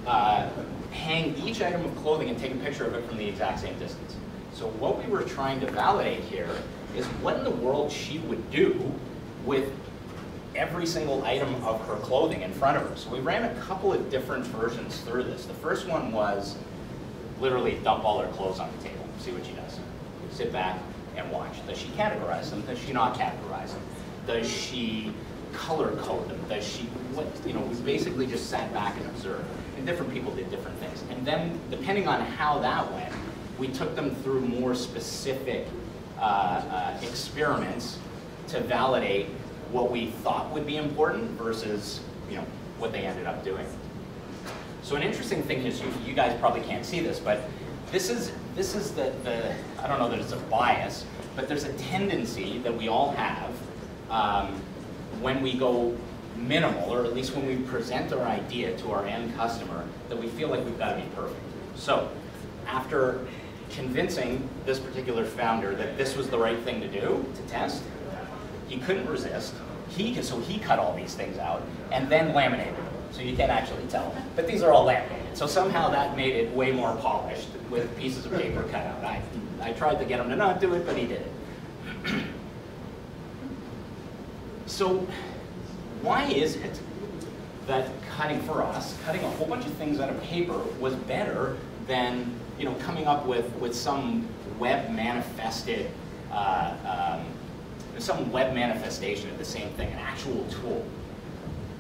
uh, hang each item of clothing and take a picture of it from the exact same distance. So what we were trying to validate here is what in the world she would do with every single item of her clothing in front of her. So we ran a couple of different versions through this. The first one was literally dump all her clothes on the table, see what she does. Sit back and watch. Does she categorize them? Does she not categorize them? Does she color code them? Does she, what, you know, we basically just sat back and observed. And different people did different things. And then, depending on how that went, we took them through more specific uh, uh, experiments to validate what we thought would be important versus, you know, what they ended up doing. So an interesting thing is, you, you guys probably can't see this, but this is, this is the, the, I don't know that it's a bias, but there's a tendency that we all have um, when we go minimal, or at least when we present our idea to our end customer, that we feel like we've got to be perfect. So after convincing this particular founder that this was the right thing to do, to test, he couldn't resist. He, so he cut all these things out and then laminated them. So you can't actually tell. But these are all laminated. So somehow that made it way more polished with pieces of paper cut out. I, I tried to get him to not do it, but he did it. so why is it that cutting for us, cutting a whole bunch of things out of paper was better than you know, coming up with, with some web manifested, uh, um, some web manifestation of the same thing, an actual tool?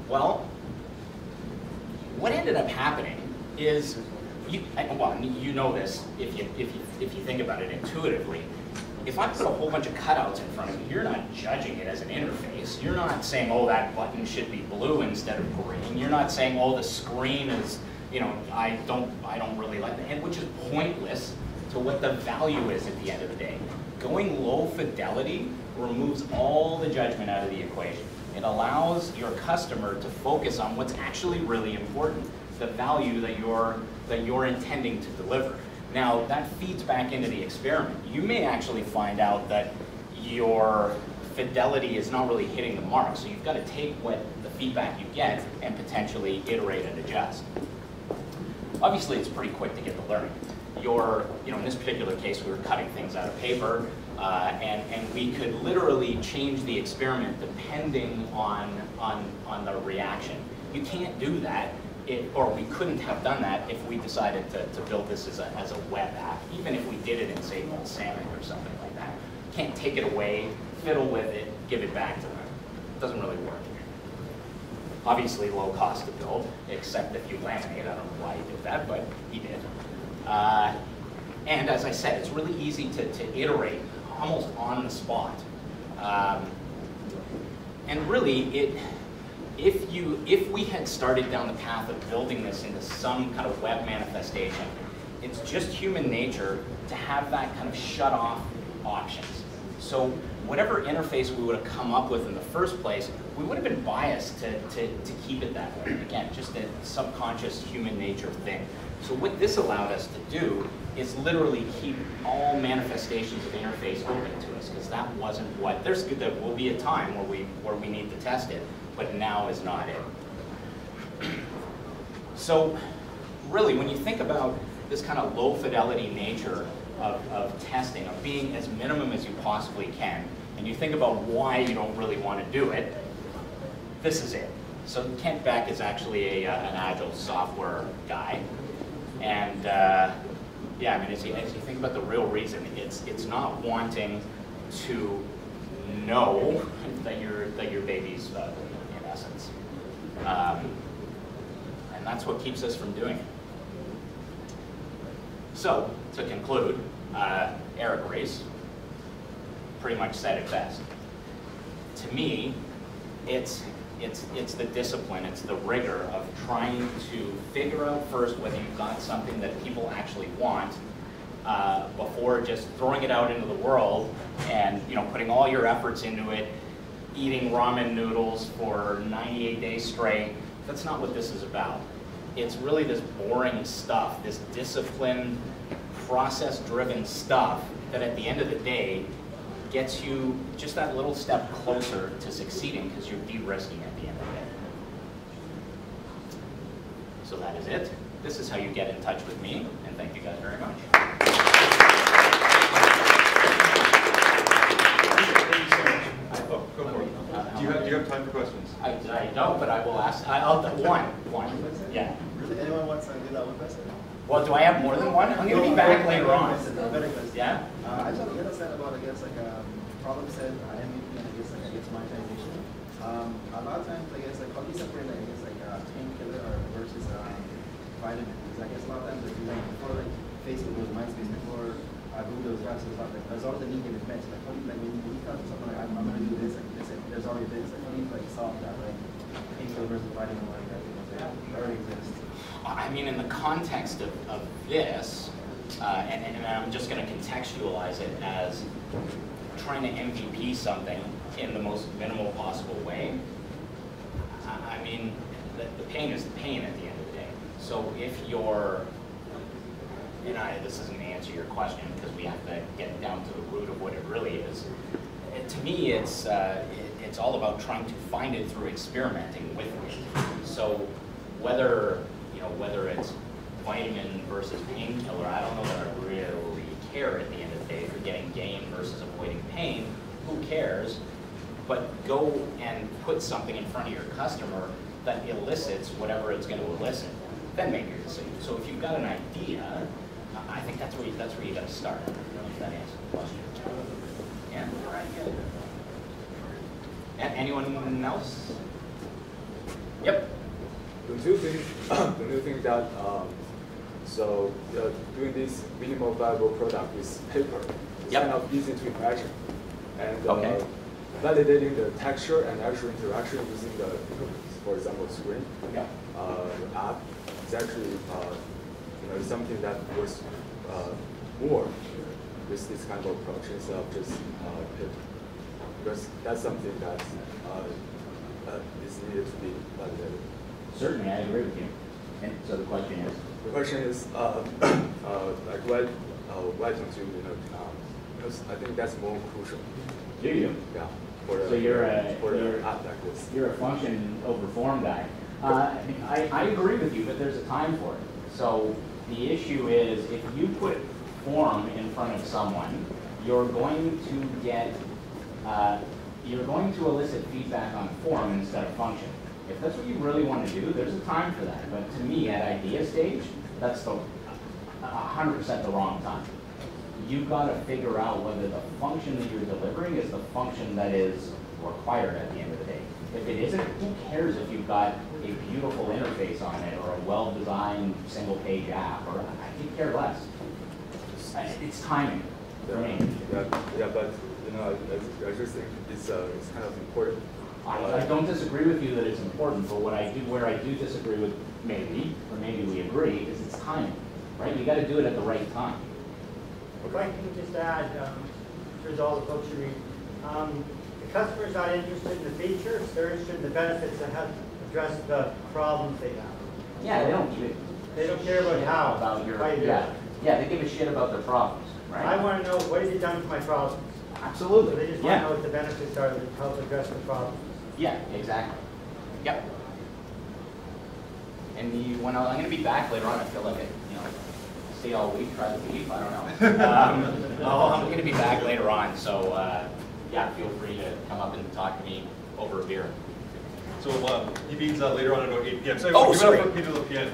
Well, what ended up happening is, you, well, you know this if you, if, you, if you think about it intuitively, if I put a whole bunch of cutouts in front of you, you're not judging it as an interface. You're not saying, oh, that button should be blue instead of green. You're not saying, oh, the screen is, you know, I don't, I don't really like that, and which is pointless to what the value is at the end of the day. Going low fidelity removes all the judgment out of the equation. It allows your customer to focus on what's actually really important, the value that you're, that you're intending to deliver. Now, that feeds back into the experiment. You may actually find out that your fidelity is not really hitting the mark, so you've got to take what the feedback you get and potentially iterate and adjust. Obviously, it's pretty quick to get the learning. Your, you know, in this particular case, we were cutting things out of paper, uh, and, and we could literally change the experiment depending on, on, on the reaction. You can't do that it, or we couldn't have done that if we decided to, to build this as a, as a web app, even if we did it in, say, Balsamiq or something like that. Can't take it away, fiddle with it, give it back to them. It doesn't really work. Obviously low cost to build, except if you laminate. I don't know why he did that, but he did. Uh, and as I said, it's really easy to, to iterate almost on the spot. Um, and really, it, if you if we had started down the path of building this into some kind of web manifestation, it's just human nature to have that kind of shut off options. So whatever interface we would have come up with in the first place, we would have been biased to, to, to keep it that way. Again, just a subconscious human nature thing. So what this allowed us to do is literally keep all manifestations of interface open to us, because that wasn't what, there's, good there will be a time where we, where we need to test it, but now is not it. so really, when you think about this kind of low fidelity nature of, of testing, of being as minimum as you possibly can, and you think about why you don't really want to do it, this is it. So Kent Beck is actually a, uh, an agile software guy. And uh, yeah, I mean, as you, as you think about the real reason, it's, it's not wanting to know that your, that your baby's uh, in essence. Um, and that's what keeps us from doing it. So, to conclude, uh, Eric Ries pretty much said it best. To me, it's, it's, it's the discipline, it's the rigor of trying to figure out first whether you've got something that people actually want uh, before just throwing it out into the world and you know putting all your efforts into it eating ramen noodles for 98 days straight. That's not what this is about. It's really this boring stuff, this disciplined, process-driven stuff that at the end of the day gets you just that little step closer to succeeding because you're de-risking at the end of the day. So that is it. This is how you get in touch with me, and thank you guys very much. Oh, go for it. Do you have, do you have time for questions? I, I don't, but I will ask, I- I'll, one, one, yeah. Really, anyone wants to do that one question? Well, do I have more than one? I'm gonna be back later on. Yeah? Uh, I just want to understand about, I guess, like, um, problem set, uh, MVP, and I guess, like, I guess monetization. Um, a lot of times, I guess, like, how do you separate, like, I guess, like, uh, painkiller or versus, um, vitamin? Because I guess a lot of times, like, like, before, like, Facebook was MySpace, before, uh, Google was Rapps, was like, there's always the need to met. Like, how do you, like, when you, come to something like, I'm, I'm gonna do this, like, this, and there's already this, like, how do you, like, solve that, like, painkiller versus vitamin, like, that, know, that already exists? I mean, in the context of, of this, uh, and, and I'm just gonna contextualize it as trying to MVP something in the most minimal possible way. I, I mean, the, the pain is the pain at the end of the day. So if you're, and I, this isn't going to answer your question because we have to get down to the root of what it really is. To me, it's, uh, it, it's all about trying to find it through experimenting with it. So whether, you know, whether it's vitamin versus painkiller, I don't know that I really care at the end of the day you're getting gain versus avoiding pain. Who cares? But go and put something in front of your customer that elicits whatever it's going to elicit. Then make your decision. So if you've got an idea, I think that's where you, that's where you got to start. I don't know if that answers the question. Yeah. All right. Good. Anyone else? Yep. Don't you think, don't you think that, um, so uh, doing this minimal viable product with paper is Yep. kind of easy to imagine? And uh, Okay. validating the texture and actual interaction using the, for example, screen, uh, app is actually, uh, you know, something that works uh, more with this kind of approach instead of just uh. Because that's something that uh, uh, is needed to be validated. Certainly, I agree with you. And so the question is? The question is, uh, uh, like, why, uh, why don't you, you know, um, because I think that's more crucial. Do you? Yeah. The, So you're a- for you're- app like this. You're a function over form guy. Uh, I, I agree with you, but there's a time for it. So the issue is if you put form in front of someone, you're going to get, uh, you're going to elicit feedback on form instead of function. If that's what you really want to do, there's a time for that. But to me, at idea stage, that's the, a hundred percent the wrong time you've got to figure out whether the function that you're delivering is the function that is required at the end of the day. If it isn't, who cares if you've got a beautiful interface on it or a well-designed single-page app, or I could care less. It's timing for me. Yeah, yeah, but, you know, I, I just think it's, uh, it's kind of important. I, I don't disagree with you that it's important, but what I do, where I do disagree with maybe, or maybe we agree, is it's timing, right? You gotta do it at the right time. If I can just add, um, there's all the folks you read, um, the customer's not interested in the features, they're interested in the benefits that have address the problems they have. Yeah, they don't give. They don't care about how, About your, why you do yeah, it. yeah, they give a shit about their problems, right? I wanna know, what have you done for my problems? So Absolutely, they just wanna yeah. know what the benefits are that help address the problem. Yeah, exactly. Yep. And you, when I, I'm gonna be back later on, I feel like I, you know, stay all week, try the beef, I don't know. Um, oh, I'm gonna be back later on, so, uh, yeah, feel free to come up and talk to me over a beer. So um, he means uh, later on at about 8 p.m. So Oh, give it sorry. up for Peter Lopien.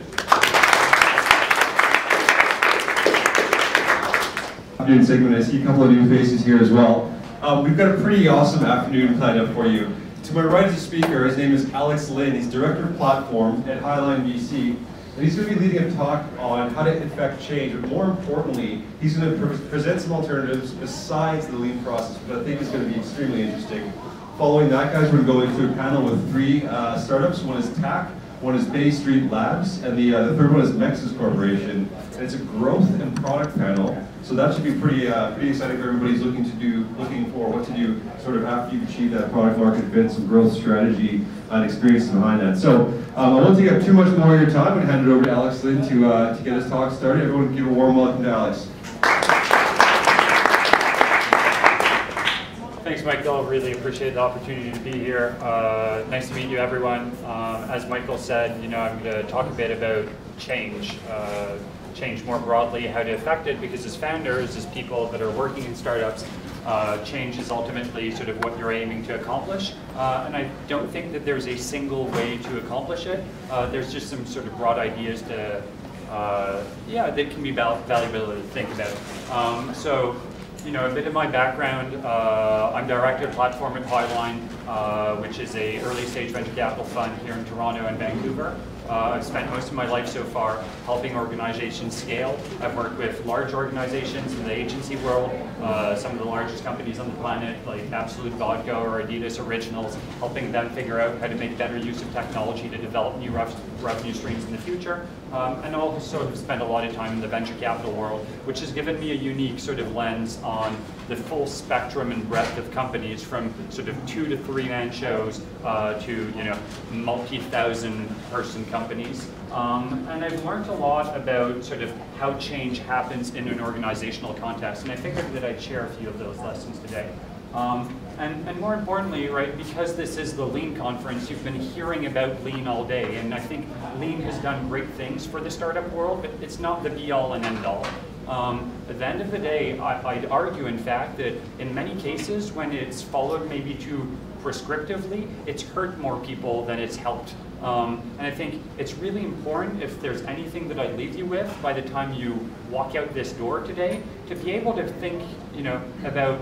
afternoon segment. I see a couple of new faces here as well. Um, we've got a pretty awesome afternoon planned up for you. To my right is a speaker. His name is Alex Lynn. He's Director of Platform at Highline VC. And he's going to be leading a talk on how to effect change, but more importantly, he's going to pre- present some alternatives besides the lean process, which I think is going to be extremely interesting. Following that, guys, we're going to go into a panel with three uh, startups. One is TAC, One is Bay Street Labs, and the, uh, the third one is Mexis Corporation. And it's a growth and product panel, so that should be pretty, uh, pretty exciting for everybody's looking to do, looking for what to do sort of after you've achieved that product market fit, some growth strategy and experience behind that. So um, I won't take up too much more of your time. To hand it over to Alex Lynn to, uh, to get his talk started. Everyone give a warm welcome to Alex. Thanks, Michael. Really appreciate the opportunity to be here. Uh, nice to meet you, everyone. Um, as Michael said, you know, I'm going to talk a bit about change, uh, change more broadly, how to affect it, because as founders, as people that are working in startups, uh, change is ultimately sort of what you're aiming to accomplish. Uh, and I don't think that there's a single way to accomplish it. Uh, there's just some sort of broad ideas to, uh, yeah, that can be val valuable to think about. Um, so you know, a bit of my background, uh, I'm director of platform at Highline, uh, which is a early stage venture capital fund here in Toronto and Vancouver. Uh, I've spent most of my life so far helping organizations scale. I've worked with large organizations in the agency world, uh, some of the largest companies on the planet, like Absolut Vodka or Adidas Originals, helping them figure out how to make better use of technology to develop new revenue streams in the future. Um, and also have spent a lot of time in the venture capital world, which has given me a unique sort of lens on the full spectrum and breadth of companies from sort of two to three man shows uh, to you know multi-thousand person companies. Um, and I've learned a lot about sort of how change happens in an organizational context. And I figured that I'd share a few of those lessons today. Um, and, and, more importantly, right, because this is the Lean conference, you've been hearing about Lean all day, and I think Lean has done great things for the startup world, but it's not the be-all and end-all. Um, at the end of the day, I, would argue, in fact, that in many cases, when it's followed maybe too prescriptively, it's hurt more people than it's helped. Um, and I think it's really important, if there's anything that I leave you with by the time you walk out this door today, to be able to think, you know, about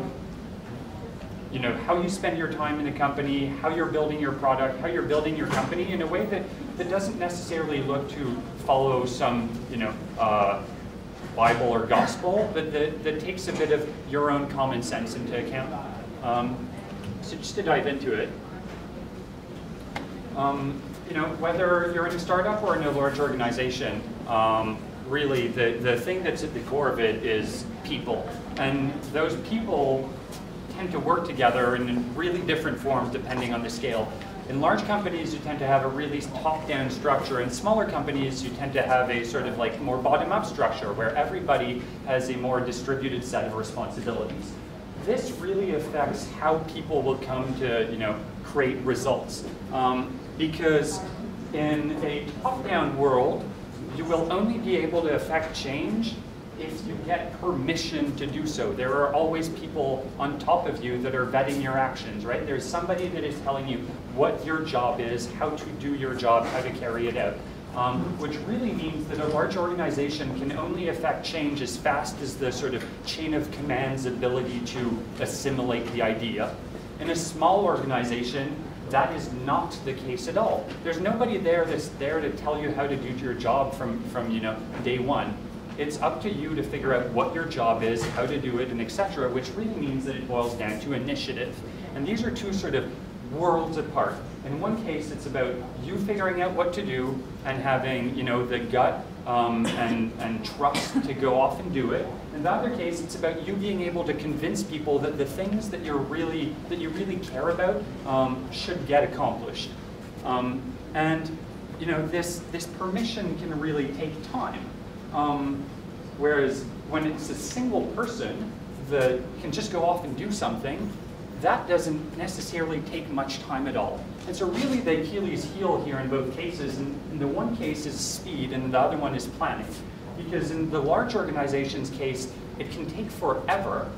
you know, how you spend your time in the company, how you're building your product, how you're building your company in a way that, that doesn't necessarily look to follow some, you know, uh, Bible or gospel, but that, that takes a bit of your own common sense into account. Um, so just to dive into it, um, you know, whether you're in a startup or in a large organization, um, really the, the thing that's at the core of it is people. And those people tend to work together in really different forms depending on the scale. In large companies, you tend to have a really top-down structure. In smaller companies, you tend to have a sort of like more bottom-up structure where everybody has a more distributed set of responsibilities. This really affects how people will come to, you know, create results. Um, because in a top-down world, you will only be able to affect change if you get permission to do so. There are always people on top of you that are vetting your actions, right? There's somebody that is telling you what your job is, how to do your job, how to carry it out. Um, which really means that a large organization can only affect change as fast as the sort of chain of command's ability to assimilate the idea. In a small organization, that is not the case at all. There's nobody there that's there to tell you how to do your job from, from you know, day one. It's up to you to figure out what your job is, how to do it, and etc., which really means that it boils down to initiative. And these are two sort of worlds apart. In one case, it's about you figuring out what to do and having, you know, the gut um, and, and trust to go off and do it. In the other case, it's about you being able to convince people that the things that you're really that you really care about um, should get accomplished. Um, and you know, this this permission can really take time. Um, whereas when it's a single person that can just go off and do something, that doesn't necessarily take much time at all. And so really the Achilles heel here in both cases, and in the one case is speed and the other one is planning. Because in the large organization's case, it can take forever,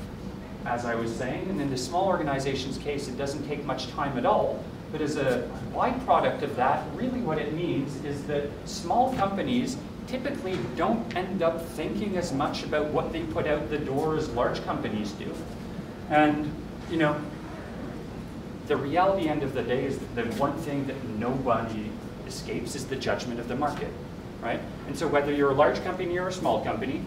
as I was saying, and in the small organization's case, it doesn't take much time at all. But as a byproduct of that, really what it means is that small companies typically don't end up thinking as much about what they put out the door as large companies do. And, you know, the reality end of the day is that the one thing that nobody escapes is the judgment of the market, right? And so whether you're a large company or a small company,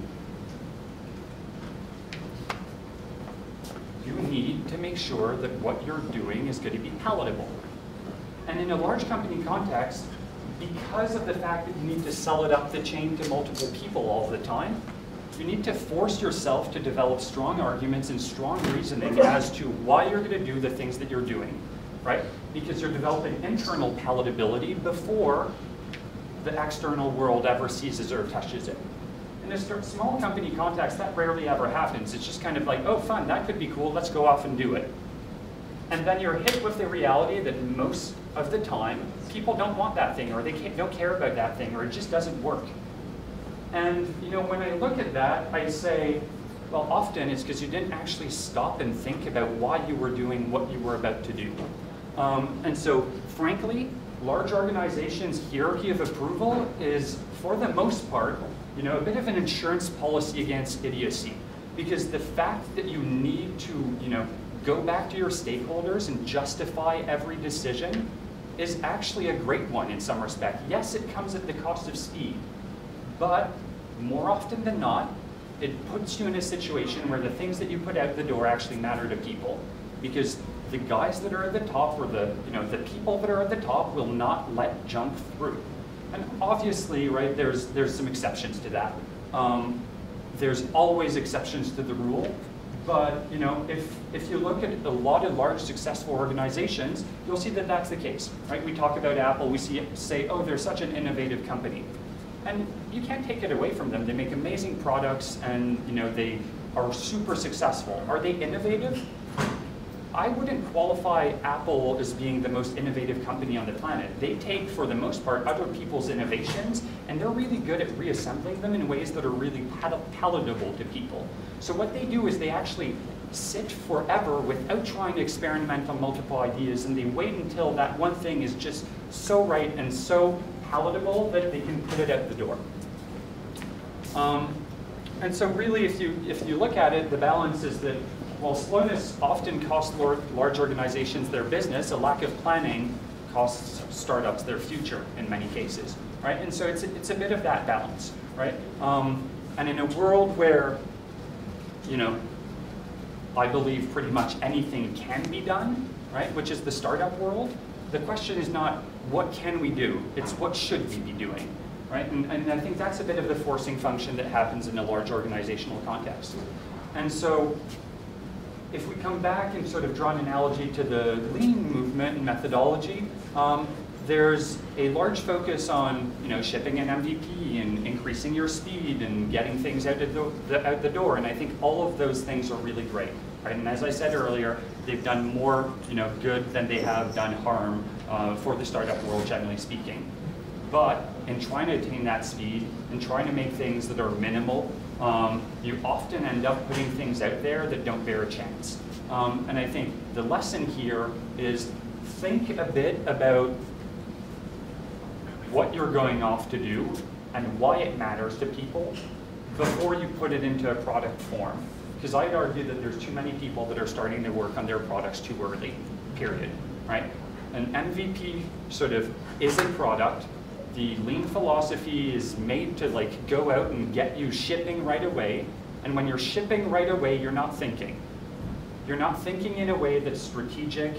you need to make sure that what you're doing is going to be palatable. And in a large company context, because of the fact that you need to sell it up the chain to multiple people all the time, you need to force yourself to develop strong arguments and strong reasoning as to why you're going to do the things that you're doing, right? Because you're developing internal palatability before the external world ever sees or touches it. In a small company context, that rarely ever happens. It's just kind of like, oh, fun, that could be cool, let's go off and do it. And then you're hit with the reality that most of the time, people don't want that thing, or they don't care about that thing, or it just doesn't work. And you know, when I look at that, I say, well, often it's because you didn't actually stop and think about why you were doing what you were about to do. Um, and so, frankly, large organizations' hierarchy of approval is, for the most part, you know, a bit of an insurance policy against idiocy. Because the fact that you need to, you know, go back to your stakeholders and justify every decision is actually a great one in some respect. Yes, it comes at the cost of speed, but more often than not, it puts you in a situation where the things that you put out the door actually matter to people. Because the guys that are at the top or the, you know, the people that are at the top will not let junk through. And obviously, right, there's, there's some exceptions to that. Um, there's always exceptions to the rule, but you know, if, if you look at a lot of large successful organizations, you'll see that that's the case, right? We talk about Apple, we see say, oh, they're such an innovative company. And you can't take it away from them. They make amazing products and you know, they are super successful. Are they innovative? I wouldn't qualify Apple as being the most innovative company on the planet. They take, for the most part, other people's innovations, and they're really good at reassembling them in ways that are really pal palatable to people. So what they do is they actually sit forever without trying to experiment on multiple ideas, and they wait until that one thing is just so right and so palatable that they can put it out the door. Um, and so really, if you, if you look at it, the balance is that while slowness often costs large organizations their business, a lack of planning costs startups their future in many cases, right? And so it's a, it's a bit of that balance, right? Um, and in a world where, you know, I believe pretty much anything can be done, right, which is the startup world, the question is not what can we do, it's what should we be doing, right? And, and I think that's a bit of the forcing function that happens in a large organizational context. And so if we come back and sort of draw an analogy to the lean movement and methodology, um, there's a large focus on you know shipping an MVP and increasing your speed and getting things out the, the, out the door. And I think all of those things are really great. Right? And as I said earlier, they've done more you know good than they have done harm uh, for the startup world, generally speaking. But in trying to attain that speed and trying to make things that are minimal um, you often end up putting things out there that don't bear a chance. Um, and I think the lesson here is think a bit about what you're going off to do and why it matters to people before you put it into a product form. Because I'd argue that there's too many people that are starting to work on their products too early, period, right? An MVP sort of is a product the lean philosophy is made to like go out and get you shipping right away. And when you're shipping right away, you're not thinking. You're not thinking in a way that's strategic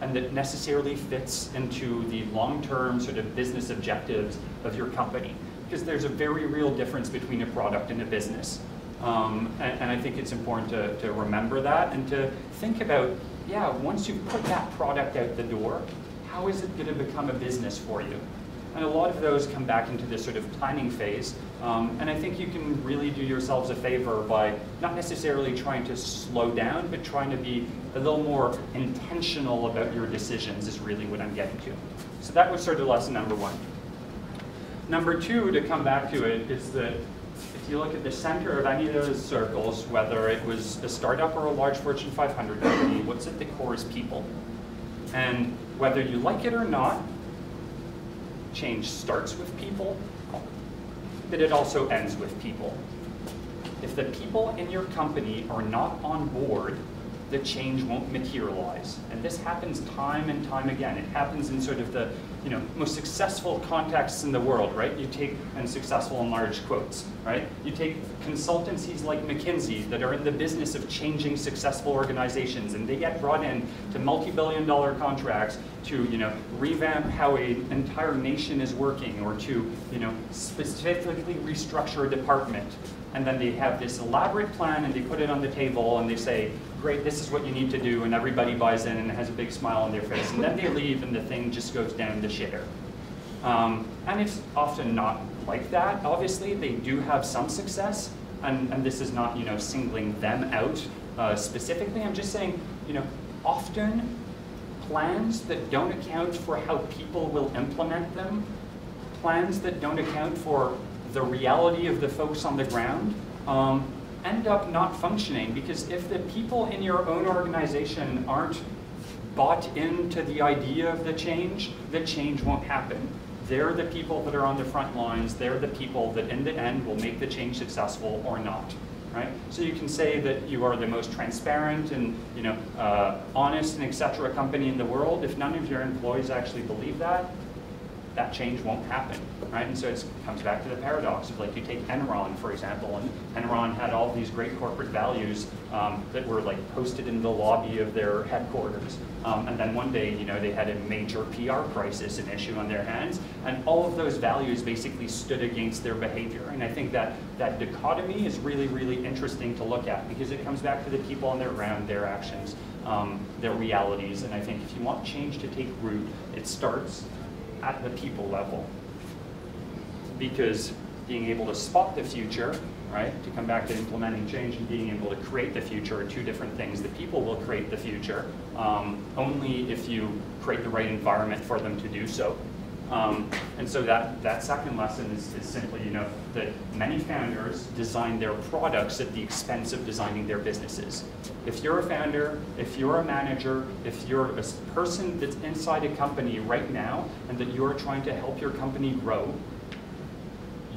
and that necessarily fits into the long-term sort of business objectives of your company. Because there's a very real difference between a product and a business. Um, and, and, I think it's important to, to remember that and to think about, yeah, once you've put that product out the door, how is it going to become a business for you? And a lot of those come back into this sort of planning phase. Um, and I think you can really do yourselves a favor by not necessarily trying to slow down, but trying to be a little more intentional about your decisions is really what I'm getting to. So that was sort of lesson number one. Number two, to come back to it, is that if you look at the center of any of those circles, whether it was a startup or a large Fortune 500 company, what's at the core is people. And whether you like it or not, change starts with people, but it also ends with people. If the people in your company are not on board the change won't materialize. And this happens time and time again. It happens in sort of the you know, most successful contexts in the world, right? You take, and successful in large quotes, right? You take consultancies like McKinsey that are in the business of changing successful organizations and they get brought in to multi-billion dollar contracts to, you know, revamp how an entire nation is working or to, you know, specifically restructure a department. And then they have this elaborate plan and they put it on the table and they say, great, this is what you need to do, and everybody buys in and has a big smile on their face. And then they leave and the thing just goes down the shitter. Um, and it's often not like that. Obviously, they do have some success, and, and this is not, you know, singling them out uh, specifically. I'm just saying, you know, often plans that don't account for how people will implement them, plans that don't account for the reality of the folks on the ground, um, end up not functioning because if the people in your own organization aren't bought into the idea of the change, the change won't happen. They're the people that are on the front lines. They're the people that in the end will make the change successful or not. Right? So you can say that you are the most transparent and you know, uh, honest and etc. company in the world. If none of your employees actually believe that, that change won't happen, right? And so it comes back to the paradox of like you take Enron, for example, and Enron had all these great corporate values um, that were like posted in the lobby of their headquarters. Um, and then one day, you know, they had a major PR crisis, an issue on their hands, and all of those values basically stood against their behavior. And I think that that dichotomy is really, really interesting to look at because it comes back to the people on their ground, their actions, um, their realities. And I think if you want change to take root, it starts at the people level. Because being able to spot the future, right, to come back to implementing change and being able to create the future are two different things. The people will create the future um, only if you create the right environment for them to do so. Um, and so that, that second lesson is, is, simply, you know, that many founders design their products at the expense of designing their businesses. If you're a founder, if you're a manager, if you're a person that's inside a company right now and that you're trying to help your company grow,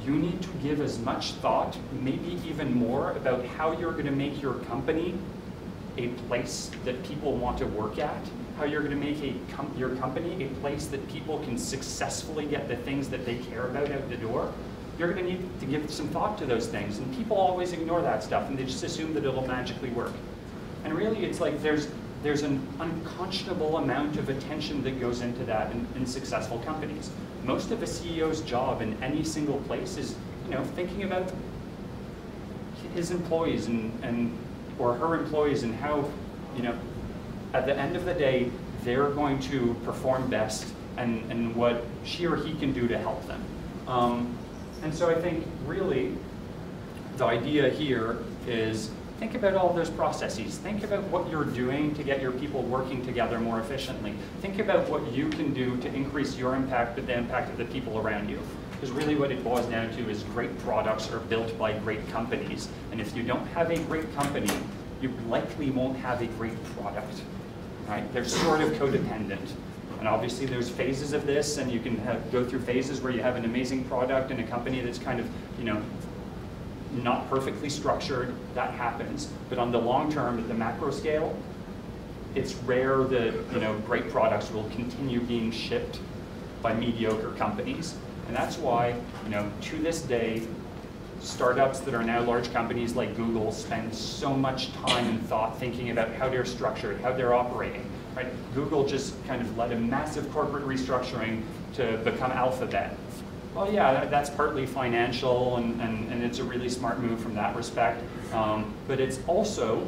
you need to give as much thought, maybe even more, about how you're going to make your company a place that people want to work at how you're going to make a com your company a place that people can successfully get the things that they care about out the door, you're going to need to give some thought to those things. And people always ignore that stuff, and they just assume that it'll magically work. And really, it's like there's there's an unconscionable amount of attention that goes into that in, in successful companies. Most of a CEO's job in any single place is, you know, thinking about his employees and, and or her employees and how, you know, at the end of the day, they're going to perform best and, and what she or he can do to help them. Um, and so I think really the idea here is think about all those processes. Think about what you're doing to get your people working together more efficiently. Think about what you can do to increase your impact but the impact of the people around you. Because really what it boils down to is great products are built by great companies. And if you don't have a great company, you likely won't have a great product right? They're sort of codependent. And obviously there's phases of this and you can have, go through phases where you have an amazing product and a company that's kind of, you know, not perfectly structured, that happens. But on the long term, at the macro scale, it's rare that, you know, great products will continue being shipped by mediocre companies. And that's why, you know, to this day, startups that are now large companies like Google spend so much time and thought thinking about how they're structured, how they're operating. Right? Google just kind of led a massive corporate restructuring to become Alphabet. Well, yeah, that's partly financial, and, and, and it's a really smart move from that respect. Um, but it's also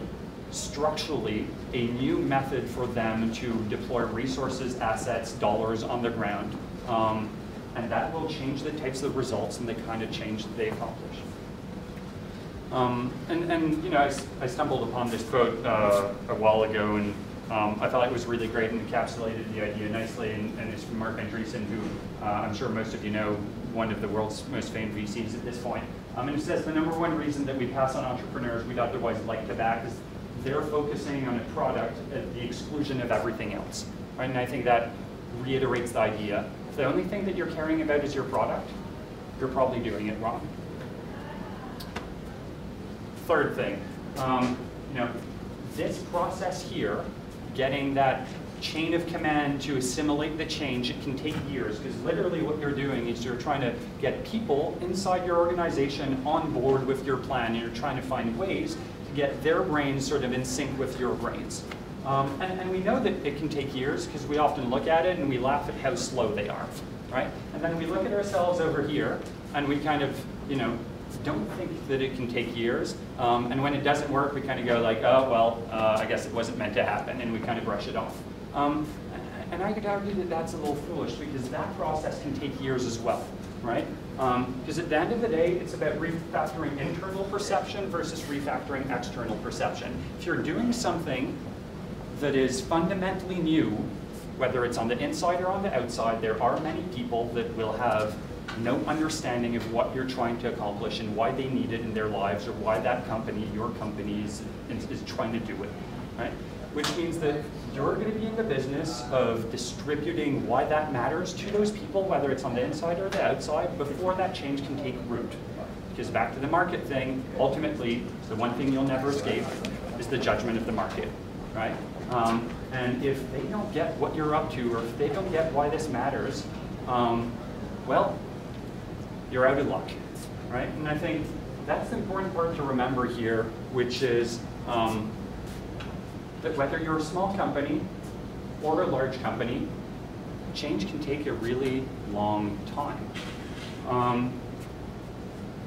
structurally a new method for them to deploy resources, assets, dollars on the ground. Um, and that will change the types of results and the kind of change that they accomplish. Um, and, and, you know, I, I stumbled upon this quote uh, a while ago, and um, I thought it was really great and encapsulated the idea nicely, and, and it's from Marc Andreessen, who uh, I'm sure most of you know, one of the world's most famed VCs at this point. Um, and it says the number one reason that we pass on entrepreneurs we'd otherwise like to back is they're focusing on a product at the exclusion of everything else. Right? And I think that reiterates the idea the only thing that you're caring about is your product, you're probably doing it wrong. Third thing, um, you know, this process here, getting that chain of command to assimilate the change, it can take years because literally what you're doing is you're trying to get people inside your organization on board with your plan and you're trying to find ways to get their brains sort of in sync with your brains. Um, and, and we know that it can take years because we often look at it and we laugh at how slow they are, right? And then we look at ourselves over here and we kind of, you know, don't think that it can take years. Um, and when it doesn't work, we kind of go like, oh, well, uh, I guess it wasn't meant to happen, and we kind of brush it off. Um, and I could argue that that's a little foolish because that process can take years as well, right? Because um, at the end of the day, it's about refactoring internal perception versus refactoring external perception. If you're doing something that is fundamentally new, whether it's on the inside or on the outside, there are many people that will have no understanding of what you're trying to accomplish and why they need it in their lives or why that company, your company, is, is, trying to do it, right? Which means that you're going to be in the business of distributing why that matters to those people, whether it's on the inside or the outside, before that change can take root. Because back to the market thing, ultimately, the one thing you'll never escape is the judgment of the market, right? Um, and if they don't get what you're up to, or if they don't get why this matters, um, well, you're out of luck, right? And I think that's the important part to remember here, which is um, that whether you're a small company or a large company, change can take a really long time. Um,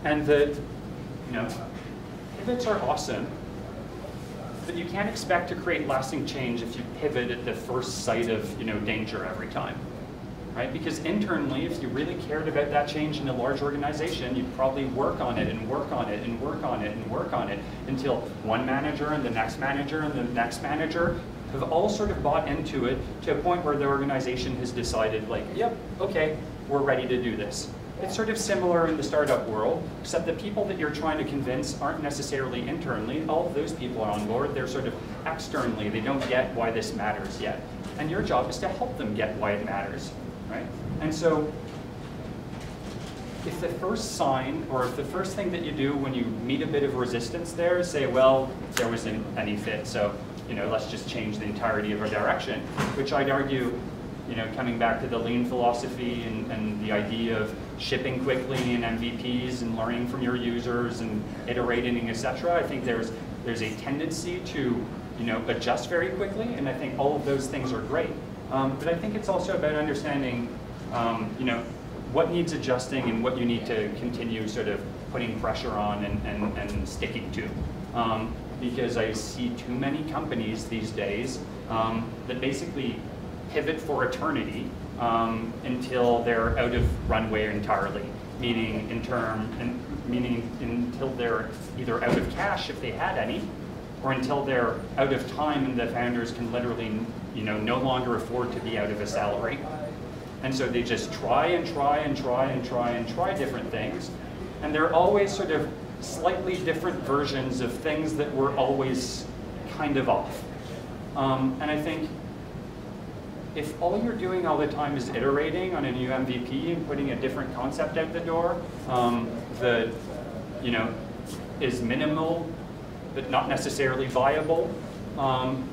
and that, you know, pivots are awesome, but you can't expect to create lasting change if you pivot at the first sight of, you know, danger every time right? Because internally, if you really cared about that change in a large organization, you'd probably work on it and work on it and work on it and work on it until one manager and the next manager and the next manager have all sort of bought into it to a point where the organization has decided like, yep, okay, we're ready to do this. It's sort of similar in the startup world, except the people that you're trying to convince aren't necessarily internally. All of those people are on board. They're sort of externally. They don't get why this matters yet. And your job is to help them get why it matters right? And so if the first sign, or if the first thing that you do when you meet a bit of resistance there is say, well, there wasn't any fit, so you know, let's just change the entirety of our direction, which I'd argue, you know, coming back to the lean philosophy and, and the idea of shipping quickly and MVPs and learning from your users and iterating, etc. I think there's there's a tendency to, you know, adjust very quickly, and I think all of those things are great. Um, but I think it's also about understanding, um, you know, what needs adjusting and what you need to continue sort of putting pressure on and, and, and sticking to. Um, because I see too many companies these days um, that basically pivot for eternity um, until they're out of runway entirely, meaning in term, and meaning until they're either out of cash if they had any, or until they're out of time and the founders can literally you know, no longer afford to be out of a salary. And so they just try and try and try and try and try different things. And they're always sort of slightly different versions of things that were always kind of off. Um, and I think if all you're doing all the time is iterating on a new MVP and putting a different concept out the door um, that you know is minimal but not necessarily viable, um,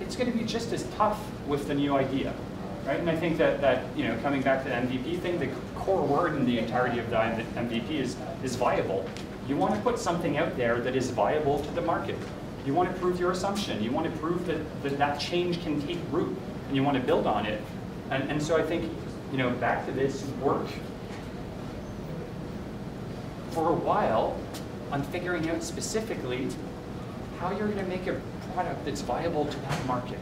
it's going to be just as tough with the new idea, right? And I think that, that you know, coming back to the MVP thing, the core word in the entirety of the MVP is, is viable. You want to put something out there that is viable to the market. You want to prove your assumption. You want to prove that that, that change can take root, and you want to build on it. And, and so I think, you know, back to this work for a while on figuring out specifically how you're going to make a product that's viable to that market,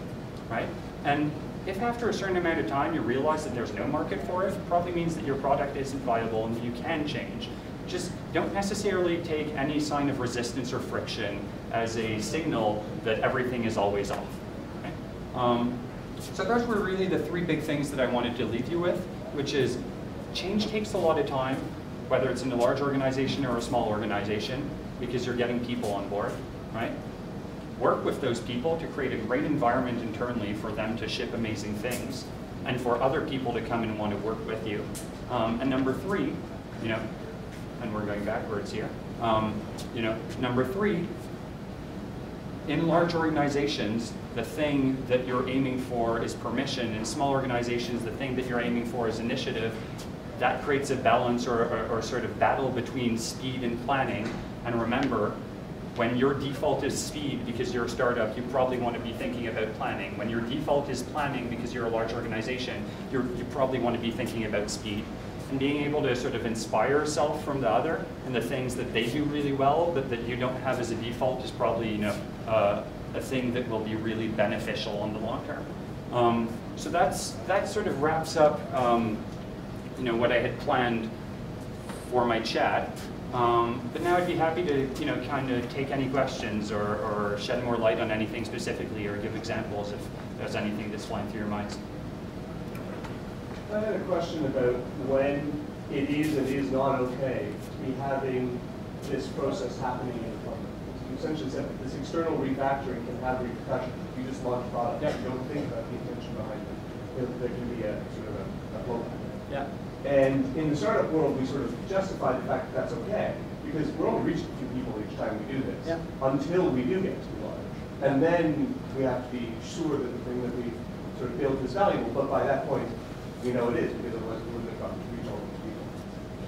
right? And if after a certain amount of time you realize that there's no market for it, it probably means that your product isn't viable and you can change. Just don't necessarily take any sign of resistance or friction as a signal that everything is always off. Um, so those were really the three big things that I wanted to leave you with, which is change takes a lot of time, whether it's in a large organization or a small organization, because you're getting people on board, right? work with those people to create a great environment internally for them to ship amazing things and for other people to come and want to work with you. Um, and number three, you know, and we're going backwards here, um, you know, number three in large organizations, the thing that you're aiming for is permission. In small organizations, the thing that you're aiming for is initiative. That creates a balance or, or, or sort of battle between speed and planning. And remember, when your default is speed because you're a startup, you probably want to be thinking about planning. When your default is planning because you're a large organization, you're, you probably want to be thinking about speed. And being able to sort of inspire yourself from the other and the things that they do really well, but that you don't have as a default is probably you know uh, a thing that will be really beneficial in the long term. Um, so that's that sort of wraps up um, you know what I had planned for my chat. Um, but now I'd be happy to, you know, kind of take any questions or, or shed more light on anything specifically or give examples if there's anything that's flying through your minds. I had a question about when it is and is not okay to be having this process happening in the company. You essentially said that this external refactoring can have repercussions. You just launch a product, Yeah. you don't think about the intention behind it. There, can be a sort of a, a blowback. Yeah. And in the startup world, we sort of justify the fact that that's okay, because we're only reaching a few people each time we do this, Yeah. until we do get to large. And then we have to be sure that the thing that we sort of built is valuable, but by that point, we know it is, because otherwise we wouldn't have gotten to reach all these people.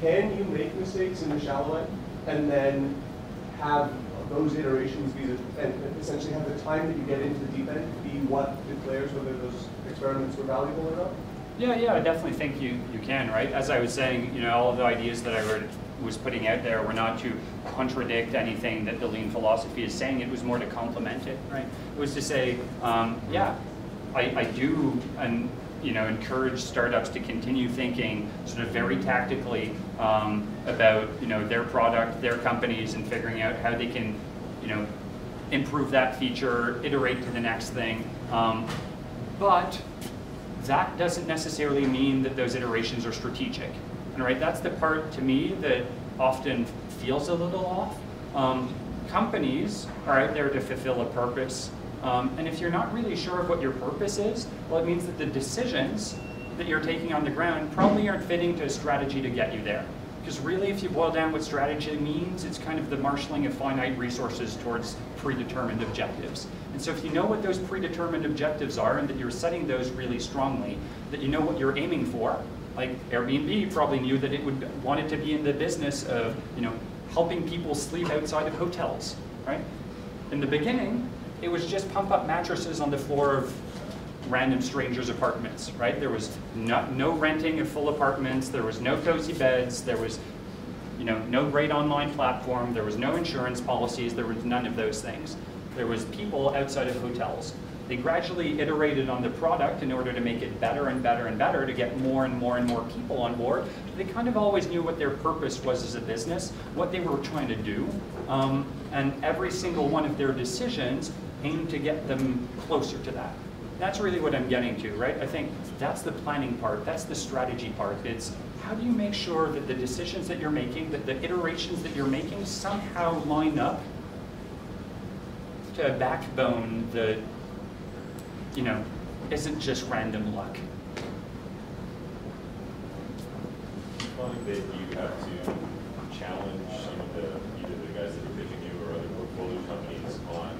Can you make mistakes in the shallow end, and then have those iterations be the, and essentially have the time that you get into the deep end be what declares whether those experiments were valuable or not? Yeah, yeah, I definitely think you, you can, right? As I was saying, you know, all of the ideas that I were, was putting out there were not to contradict anything that the lean philosophy is saying. It was more to complement it, right? It was to say, um, yeah, I, I do, and you know, encourage startups to continue thinking sort of very tactically um, about you know their product, their companies, and figuring out how they can, you know, improve that feature, iterate to the next thing. Um, but that doesn't necessarily mean that those iterations are strategic. And right, that's the part to me that often feels a little off. Um, companies are out there to fulfill a purpose. Um, and if you're not really sure of what your purpose is, well, it means that the decisions that you're taking on the ground probably aren't fitting to a strategy to get you there. Because really, if you boil down what strategy means, it's kind of the marshaling of finite resources towards predetermined objectives. And so if you know what those predetermined objectives are and that you're setting those really strongly, that you know what you're aiming for, like Airbnb probably knew that it would wanted to be in the business of, you know, helping people sleep outside of hotels, right? In the beginning, it was just pump up mattresses on the floor of random strangers' apartments, right? There was no, no renting of full apartments, there was no cozy beds, there was you know, no great online platform, there was no insurance policies, there was none of those things. There was people outside of hotels. They gradually iterated on the product in order to make it better and better and better to get more and more and more people on board. They kind of always knew what their purpose was as a business, what they were trying to do, um, and every single one of their decisions aimed to get them closer to that. That's really what I'm getting to, right? I think that's the planning part, that's the strategy part. It's how do you make sure that the decisions that you're making, that the iterations that you're making somehow line up to a backbone that, you know, isn't just random luck. That you have to challenge some of the, either the guys that are pitching you or other portfolio companies on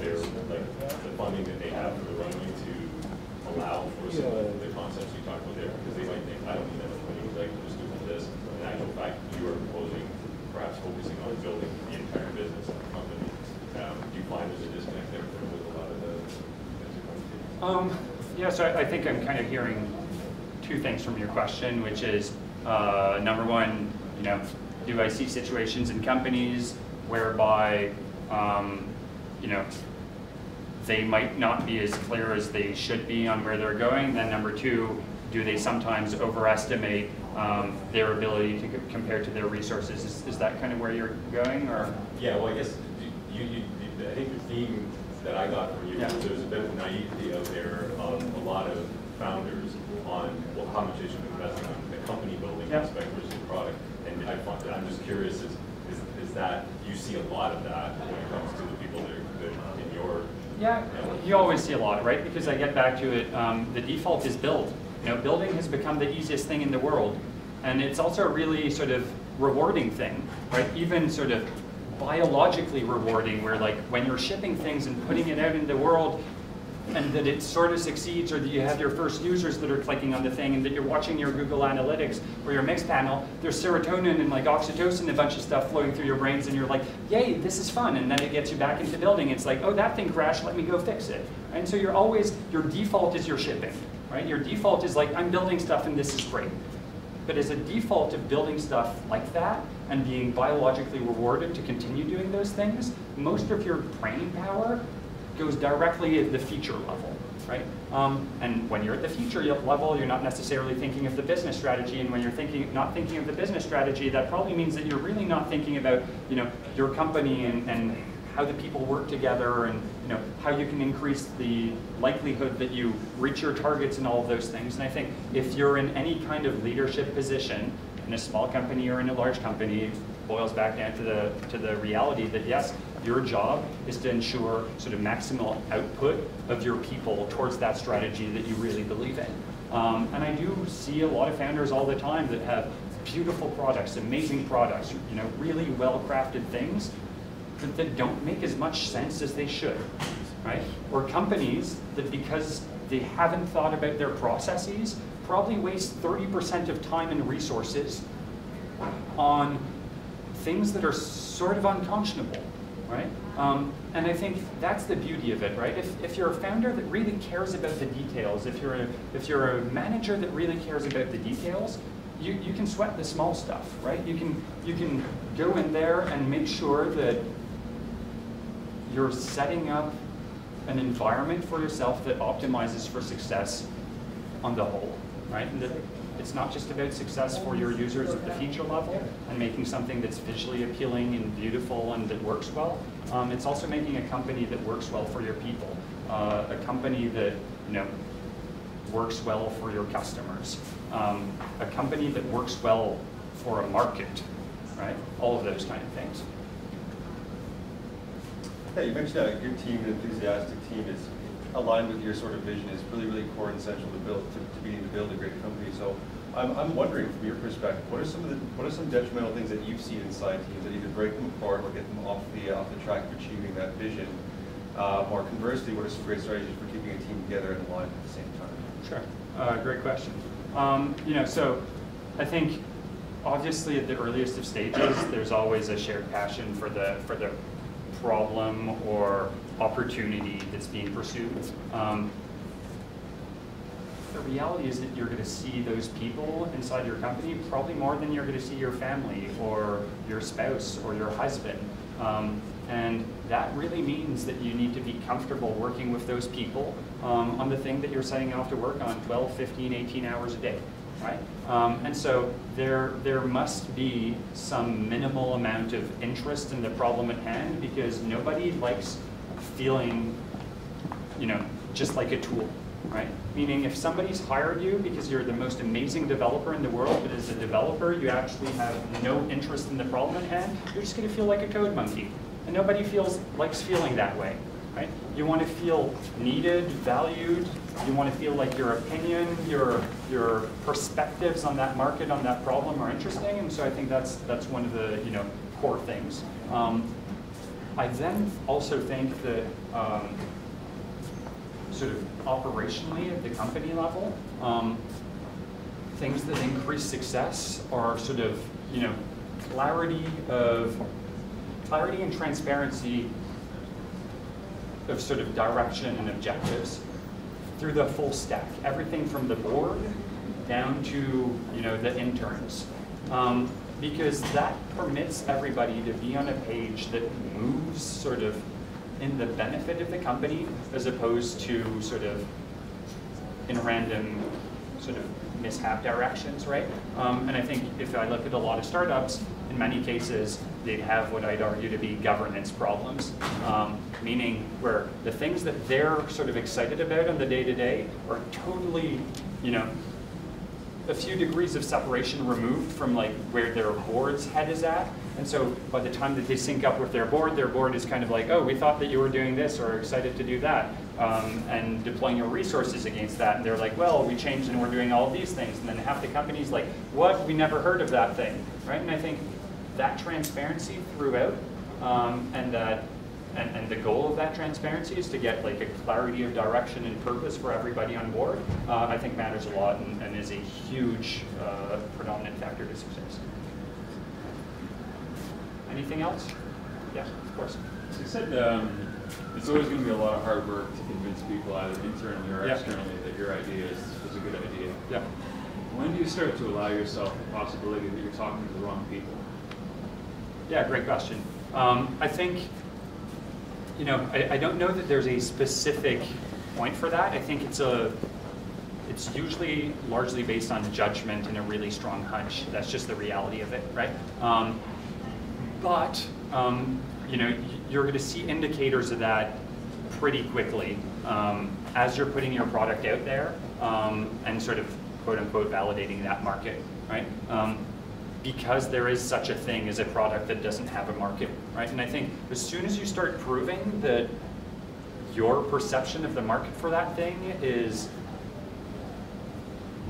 their, like, the funding that they have for the runway to allow for some of the concepts you talked about there, because they might think, I don't need that much money, can just do this. But In actual fact, you are proposing, perhaps focusing on building the entire business of the company. Um, do you find there's a disconnect there with a lot of the? Um, yeah, so I, I think I'm kind of hearing two things from your question, which is, uh, number one, you know, do I see situations in companies whereby, um, you know, they might not be as clear as they should be on where they're going? Then number two, do they sometimes overestimate um, their ability to co- compare to their resources? Is, is that kind of where you're going, or? Yeah, well, I guess you, you, you- I think the theme that I got from you Yeah. was there's a bit of naivety out there of a lot of founders on well, how much they should invest in the company building Yeah. aspect versus the product. And I find, I'm just curious, is, is, is that, you see a lot of that when it comes to the people that are, that in your Yeah, you always see a lot, right? Because I get back to it, um, the default is build. You know, building has become the easiest thing in the world. And it's also a really sort of rewarding thing, right? Even sort of biologically rewarding where like when you're shipping things and putting it out in the world and that it sort of succeeds or that you have your first users that are clicking on the thing and that you're watching your Google Analytics or your Mixpanel, there's serotonin and like oxytocin, a bunch of stuff flowing through your brains and you're like, yay, this is fun. And then it gets you back into building. It's like, oh, that thing crashed, let me go fix it. And so you're always, your default is your shipping, right? Your default is like, I'm building stuff and this is great. But as a default of building stuff like that and being biologically rewarded to continue doing those things, most of your brain power goes directly at the feature level, right? Um, and when you're at the feature level, you're not necessarily thinking of the business strategy. And when you're thinking, not thinking of the business strategy, that probably means that you're really not thinking about, you know, your company and, and how the people work together and you know how you can increase the likelihood that you reach your targets and all of those things. And I think if you're in any kind of leadership position in a small company or in a large company, it boils back down to the to the reality that yes, your job is to ensure sort of maximal output of your people towards that strategy that you really believe in. Um, and I do see a lot of founders all the time that have beautiful products, amazing products, you know, really well-crafted things that, that don't make as much sense as they should, right? Or companies that because they haven't thought about their processes, probably waste 30% of time and resources on things that are sort of unconscionable, right? Um, and I think that's the beauty of it, right? If, if you're a founder that really cares about the details, if you're a, if you're a manager that really cares about the details, you, you can sweat the small stuff, right? You can, you can go in there and make sure that you're setting up an environment for yourself that optimizes for success on the whole, right? It's not just about success for your users at the feature level and making something that's visually appealing and beautiful and that works well. Um, it's also making a company that works well for your people, uh, a company that you know works well for your customers, um, a company that works well for a market, right? All of those kind of things. Yeah, you mentioned a good team, an enthusiastic team, is aligned with your sort of vision is really, really core and essential to build to, to being to build a great company. So I'm, I'm wondering from your perspective, what are some of the what are some detrimental things that you've seen inside teams that either break them apart or get them off the off the track of achieving that vision? Uh, or conversely, what are some great strategies for keeping a team together and aligned at the same time? Sure, uh, great question. Um, you know, so I think obviously at the earliest of stages, there's always a shared passion for the for the problem or opportunity that's being pursued. Um, the reality is that you're going to see those people inside your company probably more than you're going to see your family or your spouse or your husband. Um, and that really means that you need to be comfortable working with those people um, on the thing that you're setting off to work on 12, 15, 18 hours a day right? Um, and so there, there must be some minimal amount of interest in the problem at hand because nobody likes feeling, you know, just like a tool, right? Meaning if somebody's hired you because you're the most amazing developer in the world, but as a developer you actually have no interest in the problem at hand, you're just gonna feel like a code monkey. And nobody feels likes feeling that way, right? You want to feel needed, valued, you want to feel like your opinion, your your perspectives on that market, on that problem are interesting, and so I think that's that's one of the you know core things. Um, I then also think that um, sort of operationally at the company level, um, things that increase success are sort of you know clarity of clarity and transparency of sort of direction and objectives through the full stack, everything from the board down to you know the interns, um, because that permits everybody to be on a page that moves sort of in the benefit of the company as opposed to sort of in random sort of mishap directions, right? Um, and I think if I look at a lot of startups, in many cases, they'd have what I'd argue to be governance problems, um, meaning where the things that they're sort of excited about on the day-to-day -day are totally, you know, a few degrees of separation removed from like where their board's head is at. And so by the time that they sync up with their board, their board is kind of like, oh, we thought that you were doing this or excited to do that. Um, and deploying your resources against that. And they're like, well, we changed and we're doing all these things. And then half the company's like, what? We never heard of that thing, right? And I think that transparency throughout um, and that and, and the goal of that transparency is to get like a clarity of direction and purpose for everybody on board, uh, I think matters a lot and, and is a huge uh, predominant factor to success. Anything else? Yeah, of course. So you said um, it's always going to be a lot of hard work to convince people either internally or Yeah. externally that your idea is, is a good idea. Yeah. When do you start to allow yourself the possibility that you're talking to the wrong people? Yeah, great question. Um, I think, you know, I, I don't know that there's a specific point for that. I think it's a, it's usually largely based on judgment and a really strong hunch. That's just the reality of it, right? Um, but, um, you know, you're going to see indicators of that pretty quickly um, as you're putting your product out there um, and sort of quote unquote validating that market, right? Because there is such a thing as a product that doesn't have a market, right? And I think as soon as you start proving that your perception of the market for that thing is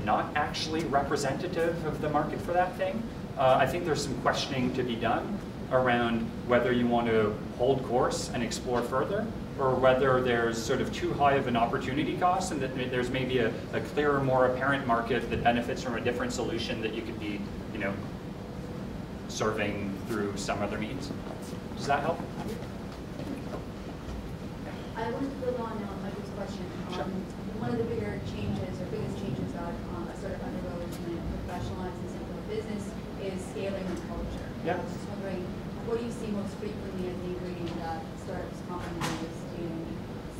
not actually representative of the market for that thing, uh, I think there's some questioning to be done around whether you want to hold course and explore further, or whether there's sort of too high of an opportunity cost and that there's maybe a, a clearer, more apparent market that benefits from a different solution that you could be, you know, serving through some other means. Does that help? I wanted to build on uh, Michael's question. Um, One of the bigger changes, or biggest changes that um, a startup undergoes when it professionalizes into a business is scaling and culture. Yeah. I was just wondering, what do you see most frequently as the ingredient that startups compromise in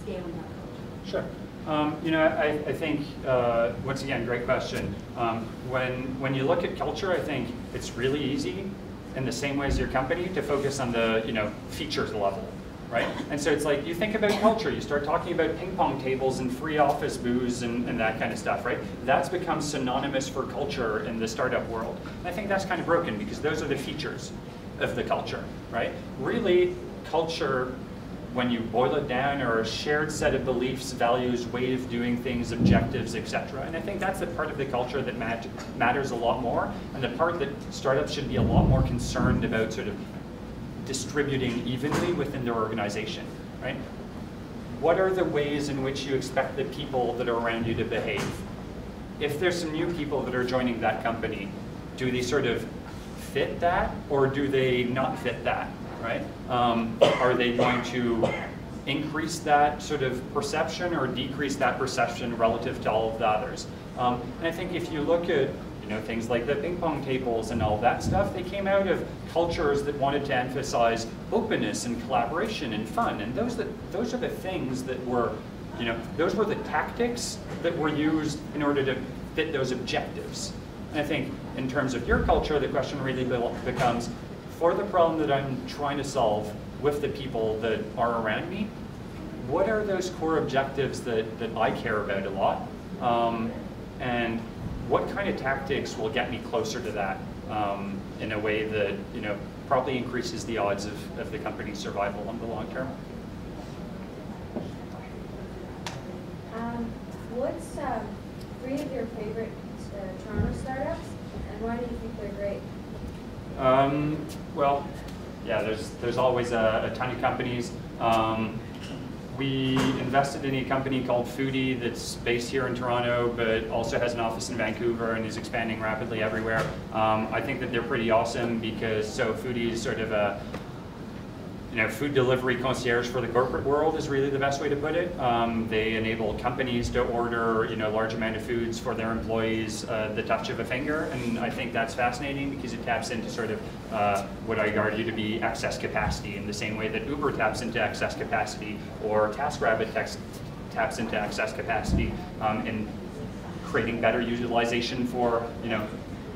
scaling that culture? Sure. Um, you know, I, I think, uh, once again, great question. Um, when, when you look at culture, I think it's really easy, in the same way as your company, to focus on the, you know, features level, right? And so it's like, you think about culture, you start talking about ping pong tables and free office booze and, and that kind of stuff, right? That's become synonymous for culture in the startup world. And I think that's kind of broken because those are the features of the culture, right? Really, culture when you boil it down, are a shared set of beliefs, values, way of doing things, objectives, etc. And I think that's the part of the culture that mat- matters a lot more, and the part that startups should be a lot more concerned about sort of distributing evenly within their organization, right? What are the ways in which you expect the people that are around you to behave? If there's some new people that are joining that company, do they sort of fit that, or do they not fit that, right? Um, are they going to increase that sort of perception or decrease that perception relative to all of the others? Um, and I think if you look at you know, things like the ping pong tables and all that stuff, they came out of cultures that wanted to emphasize openness and collaboration and fun. And those, that, those are the things that were, you know, those were the tactics that were used in order to fit those objectives. And I think in terms of your culture, the question really becomes, for the problem that I'm trying to solve with the people that are around me, what are those core objectives that, that I care about a lot? Um, and what kind of tactics will get me closer to that um, in a way that you know probably increases the odds of, of the company's survival in the long term? Um, what's um, three of your favorite uh, Toronto startups, and why do you think they're great? Um, well, yeah, there's there's always a, a ton of companies. Um, we invested in a company called Foodee that's based here in Toronto, but also has an office in Vancouver and is expanding rapidly everywhere. Um, I think that they're pretty awesome because so Foodee is sort of a you know, food delivery concierge for the corporate world is really the best way to put it. Um, they enable companies to order, you know, large amount of foods for their employees uh, the touch of a finger, and I think that's fascinating because it taps into sort of uh, what I argue to be excess capacity in the same way that Uber taps into excess capacity or TaskRabbit taps, taps into excess capacity um, in creating better utilization for, you know,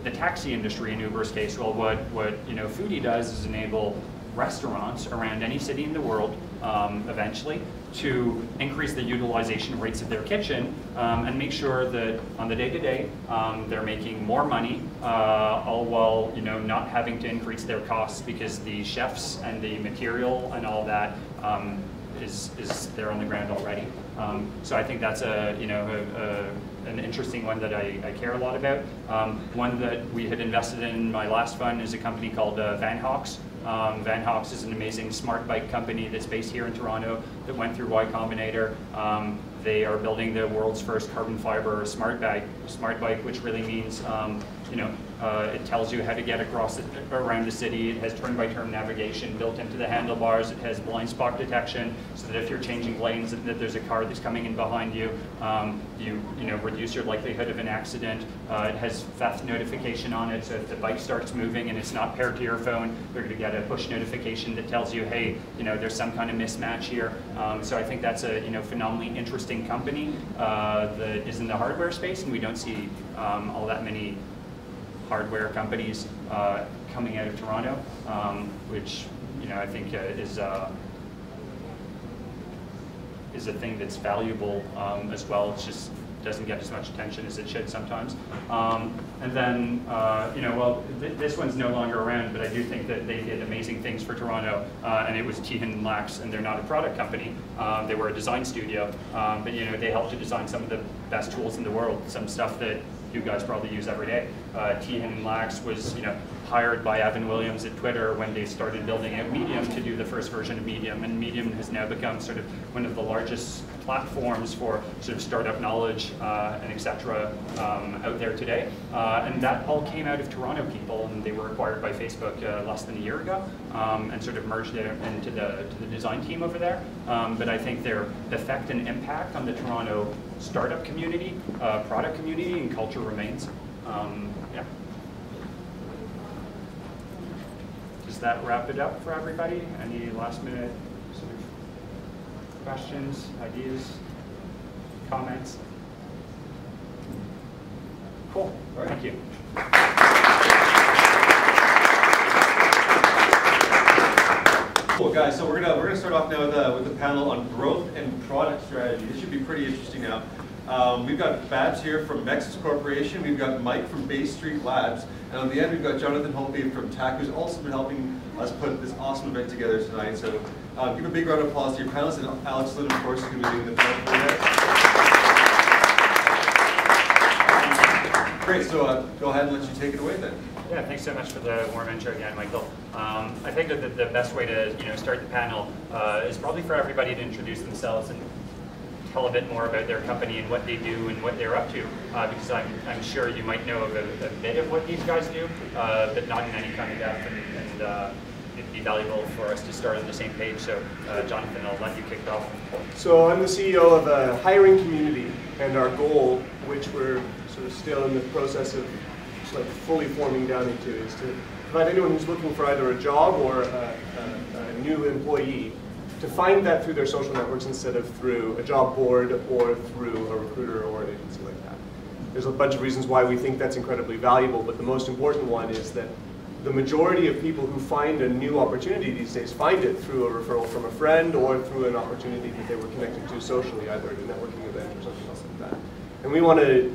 the taxi industry in Uber's case. Well, what what you know, Foodee does is enable restaurants around any city in the world um, eventually to increase the utilization rates of their kitchen um, and make sure that on the day-to-day um, they're making more money uh, all while you know not having to increase their costs because the chefs and the material and all that um, is, is there on the ground already. Um, so I think that's a you know a, a, an interesting one that I, I care a lot about. Um, one that we had invested in my last fund is a company called uh, Vanhawks, Um, Vanhawks is an amazing smart bike company that's based here in Toronto that went through Y Combinator. Um, they are building the world's first carbon fiber smart bike, smart bike, which really means um, you know uh, it tells you how to get across the, around the city. It has turn-by-turn navigation built into the handlebars. It has blind spot detection, so that if you're changing lanes and that there's a car that's coming in behind you, um, you you know reduce your likelihood of an accident. Uh, it has theft notification on it, so if the bike starts moving and it's not paired to your phone, you're going to get a push notification that tells you, hey, you know there's some kind of mismatch here. Um, so I think that's a you know phenomenally interesting company uh, that is in the hardware space, and we don't see um, all that many hardware companies uh, coming out of Toronto, um, which you know I think uh, is uh, is a thing that's valuable um, as well. It just doesn't get as much attention as it should sometimes. Um, and then, uh, you know, well, th this one's no longer around, but I do think that they did amazing things for Toronto, uh, and it was Teehan and Lax, and they're not a product company. Um, they were a design studio, um, but, you know, they helped to design some of the best tools in the world, some stuff that you guys probably use every day. Uh, Teehan and Lax was, you know, hired by Evan Williams at Twitter when they started building out Medium to do the first version of Medium, and Medium has now become sort of one of the largest platforms for sort of startup knowledge uh, and et cetera um, out there today. Uh, and that all came out of Toronto people, and they were acquired by Facebook uh, less than a year ago, um, and sort of merged into the, to the design team over there. Um, but I think their effect and impact on the Toronto startup community, uh, product community, and culture remains. Um, yeah. That wrap it up for everybody? Any last minute sort of questions, ideas, comments? Cool. Thank you. Cool, guys. So we're gonna we're gonna start off now with, uh, with the panel on growth and product strategy. This should be pretty interesting now. Um, we've got Babs here from Mexis Corporation. We've got Mike from Bay Street Labs, and on the end we've got Jonathan Holtby from TAC, who's also been helping us put this awesome event together tonight. So uh, give a big round of applause to your panelists, and Alex Lynn, of course, is going to be doing the panel for you. Great. So uh, go ahead and let you take it away then. Yeah, thanks so much for the warm intro again, Michael. Um, I think that the, the, best way to you know start the panel uh, is probably for everybody to introduce themselves and tell a bit more about their company and what they do and what they're up to, uh, because I'm, I'm sure you might know a, a bit of what these guys do, uh, but not in any kind of depth, and, and uh, it'd be valuable for us to start on the same page. So, uh, Jonathan, I'll let you kick off. So I'm the CEO of a hiring community, and our goal, which we're sort of still in the process of like fully forming down into, is to provide anyone who's looking for either a job or a, a, a new employee to find that through their social networks instead of through a job board or through a recruiter or an agency like that. There's a bunch of reasons why we think that's incredibly valuable, but the most important one is that the majority of people who find a new opportunity these days find it through a referral from a friend or through an opportunity that they were connected to socially, either at a networking event or something else like that. And we want to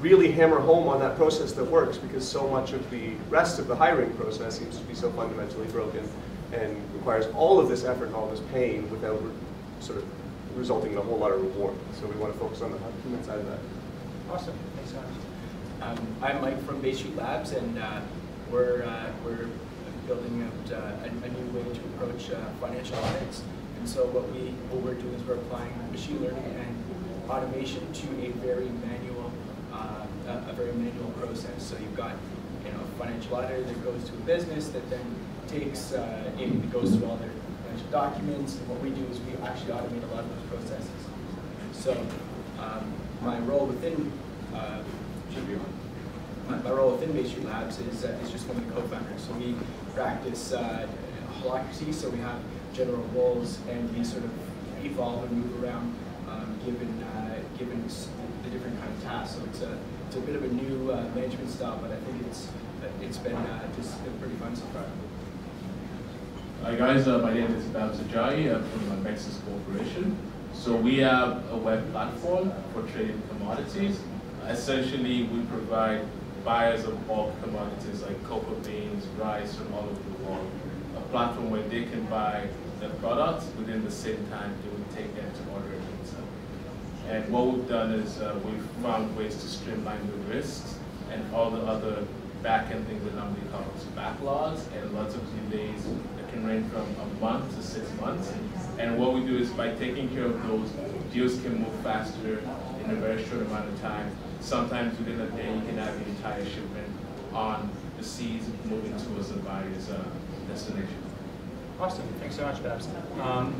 really hammer home on that process that works because so much of the rest of the hiring process seems to be so fundamentally broken and requires all of this effort and all this pain without sort of resulting in a whole lot of reward. So we want to focus on the human side of that. Awesome. Thanks much. Um, I'm Mike from Bay Street Labs, and uh, we're uh, we're building out uh, a, a, new way to approach uh, financial audits. And so what we what we're doing is we're applying machine learning and automation to a very manual a, a, very manual process. So you've got you know a financial auditor that goes to a business that then takes uh, in goes through all their financial documents. And what we do is we actually automate a lot of those processes. So um, my role within uh, my, my, role within Bay Street Labs is, uh, is just one of the co-founders. So we practice uh, holacracy, so we have general roles and we sort of evolve and move around um, given uh, given the different kind of tasks. So it's a it's a bit of a new uh, management style, but I think it's it's been uh, just been pretty fun so far. Hi guys, uh, my name is Babs Ajayi. I'm from Mexis Corporation. So we have a web platform for trading commodities. Essentially, we provide buyers of bulk commodities like cocoa beans, rice from all over the world, a platform where they can buy the products within the same time it would take them to order it themselves. And what we've done is uh, we've found ways to streamline the risks and all the other back-end things that normally cause backlogs and lots of delays can range from a month to six months. And what we do is by taking care of those, deals can move faster in a very short amount of time. Sometimes within a day, you can have the entire shipment on the seas moving towards the buyer's uh, destination. Awesome, thanks so much, Babs. Um,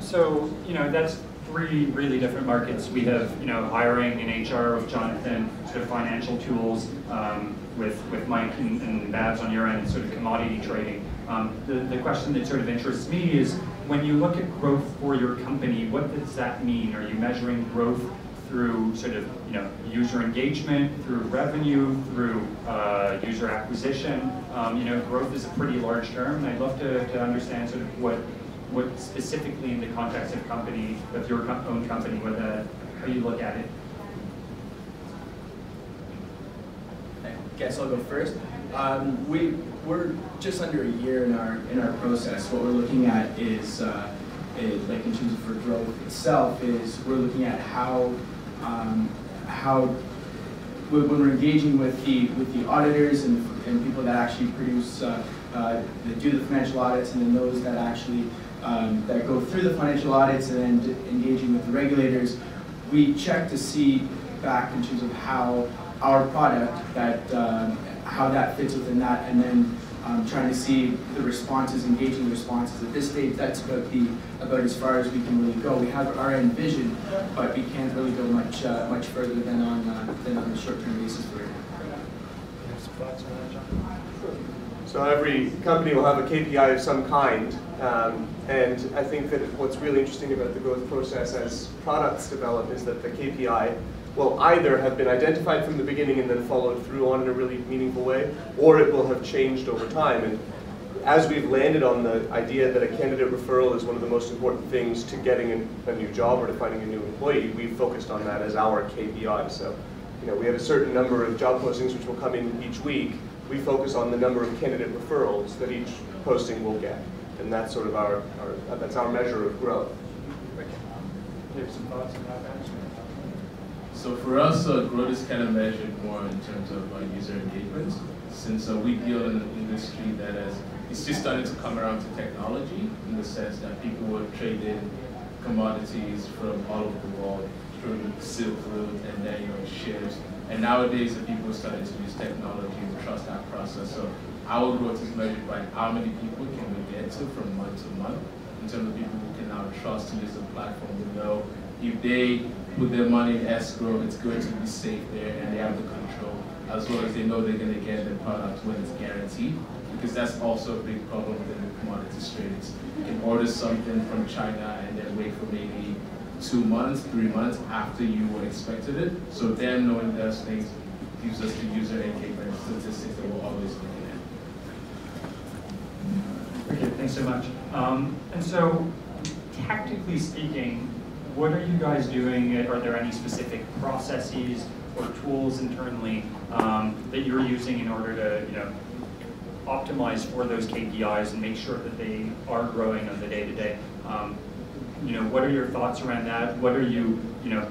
so, you know, that's three really different markets. We have, you know, hiring and HR with Jonathan, sort of financial tools um, with, with Mike and, and Babs on your end, sort of commodity trading. Um, the, the question that sort of interests me is, when you look at growth for your company, what does that mean? Are you measuring growth through sort of you know user engagement, through revenue, through uh, user acquisition. Um, you know, growth is a pretty large term, and I'd love to, to understand sort of what what specifically in the context of company of your own company, what the, how you look at it. I guess I'll go first. Um, we we're just under a year in our in our process. What we're looking at is. Uh, it, like in terms of for growth itself, is we're looking at how um, how when we're engaging with the with the auditors and, and people that actually produce uh, uh, that do the financial audits and then those that actually um, that go through the financial audits and then engaging with the regulators, we check to see back in terms of how our product that um, how that fits within that and then um, trying to see the responses, engaging responses. At this stage, that's about the about as far as we can really go. We have our end vision, but we can't really go much uh, much further than on uh, than on the short-term basis for it. So every company will have a KPI of some kind, um, and I think that what's really interesting about the growth process as products develop is that the KPI will either have been identified from the beginning and then followed through on in a really meaningful way, or it will have changed over time. And as we've landed on the idea that a candidate referral is one of the most important things to getting a, new job or to finding a new employee, we've focused on that as our KPI. So, you know, we have a certain number of job postings which will come in each week. We focus on the number of candidate referrals that each posting will get. And that's sort of our, our that's our measure of growth. Um, you have some thoughts on that, so for us, uh, growth is kind of measured more in terms of uh, user engagement, since uh, we deal in an industry that has, it's just starting to come around to technology in the sense that people were trading commodities from all over the world through Silk Road and then you know ships. And nowadays, the people are starting to use technology and trust that process. So our growth is measured by how many people can we get to from month to month in terms of people who can now trust to use the platform to know if they put their money in escrow, it's going to be safe there and they have the control, as well as they know they're going to get their product when it's guaranteed, because that's also a big problem within the commodities trades. You can order something from China and then wait for maybe two months, three months after you were expected it. So them knowing those things gives us the user engagement statistics that we're always looking at. Okay, thanks so much. Um, and so, tactically speaking, what are you guys doing? Are there any specific processes or tools internally um, that you're using in order to, you know, optimize for those KPIs and make sure that they are growing on the day-to-day? -day? Um, you know, what are your thoughts around that? What are you, you know,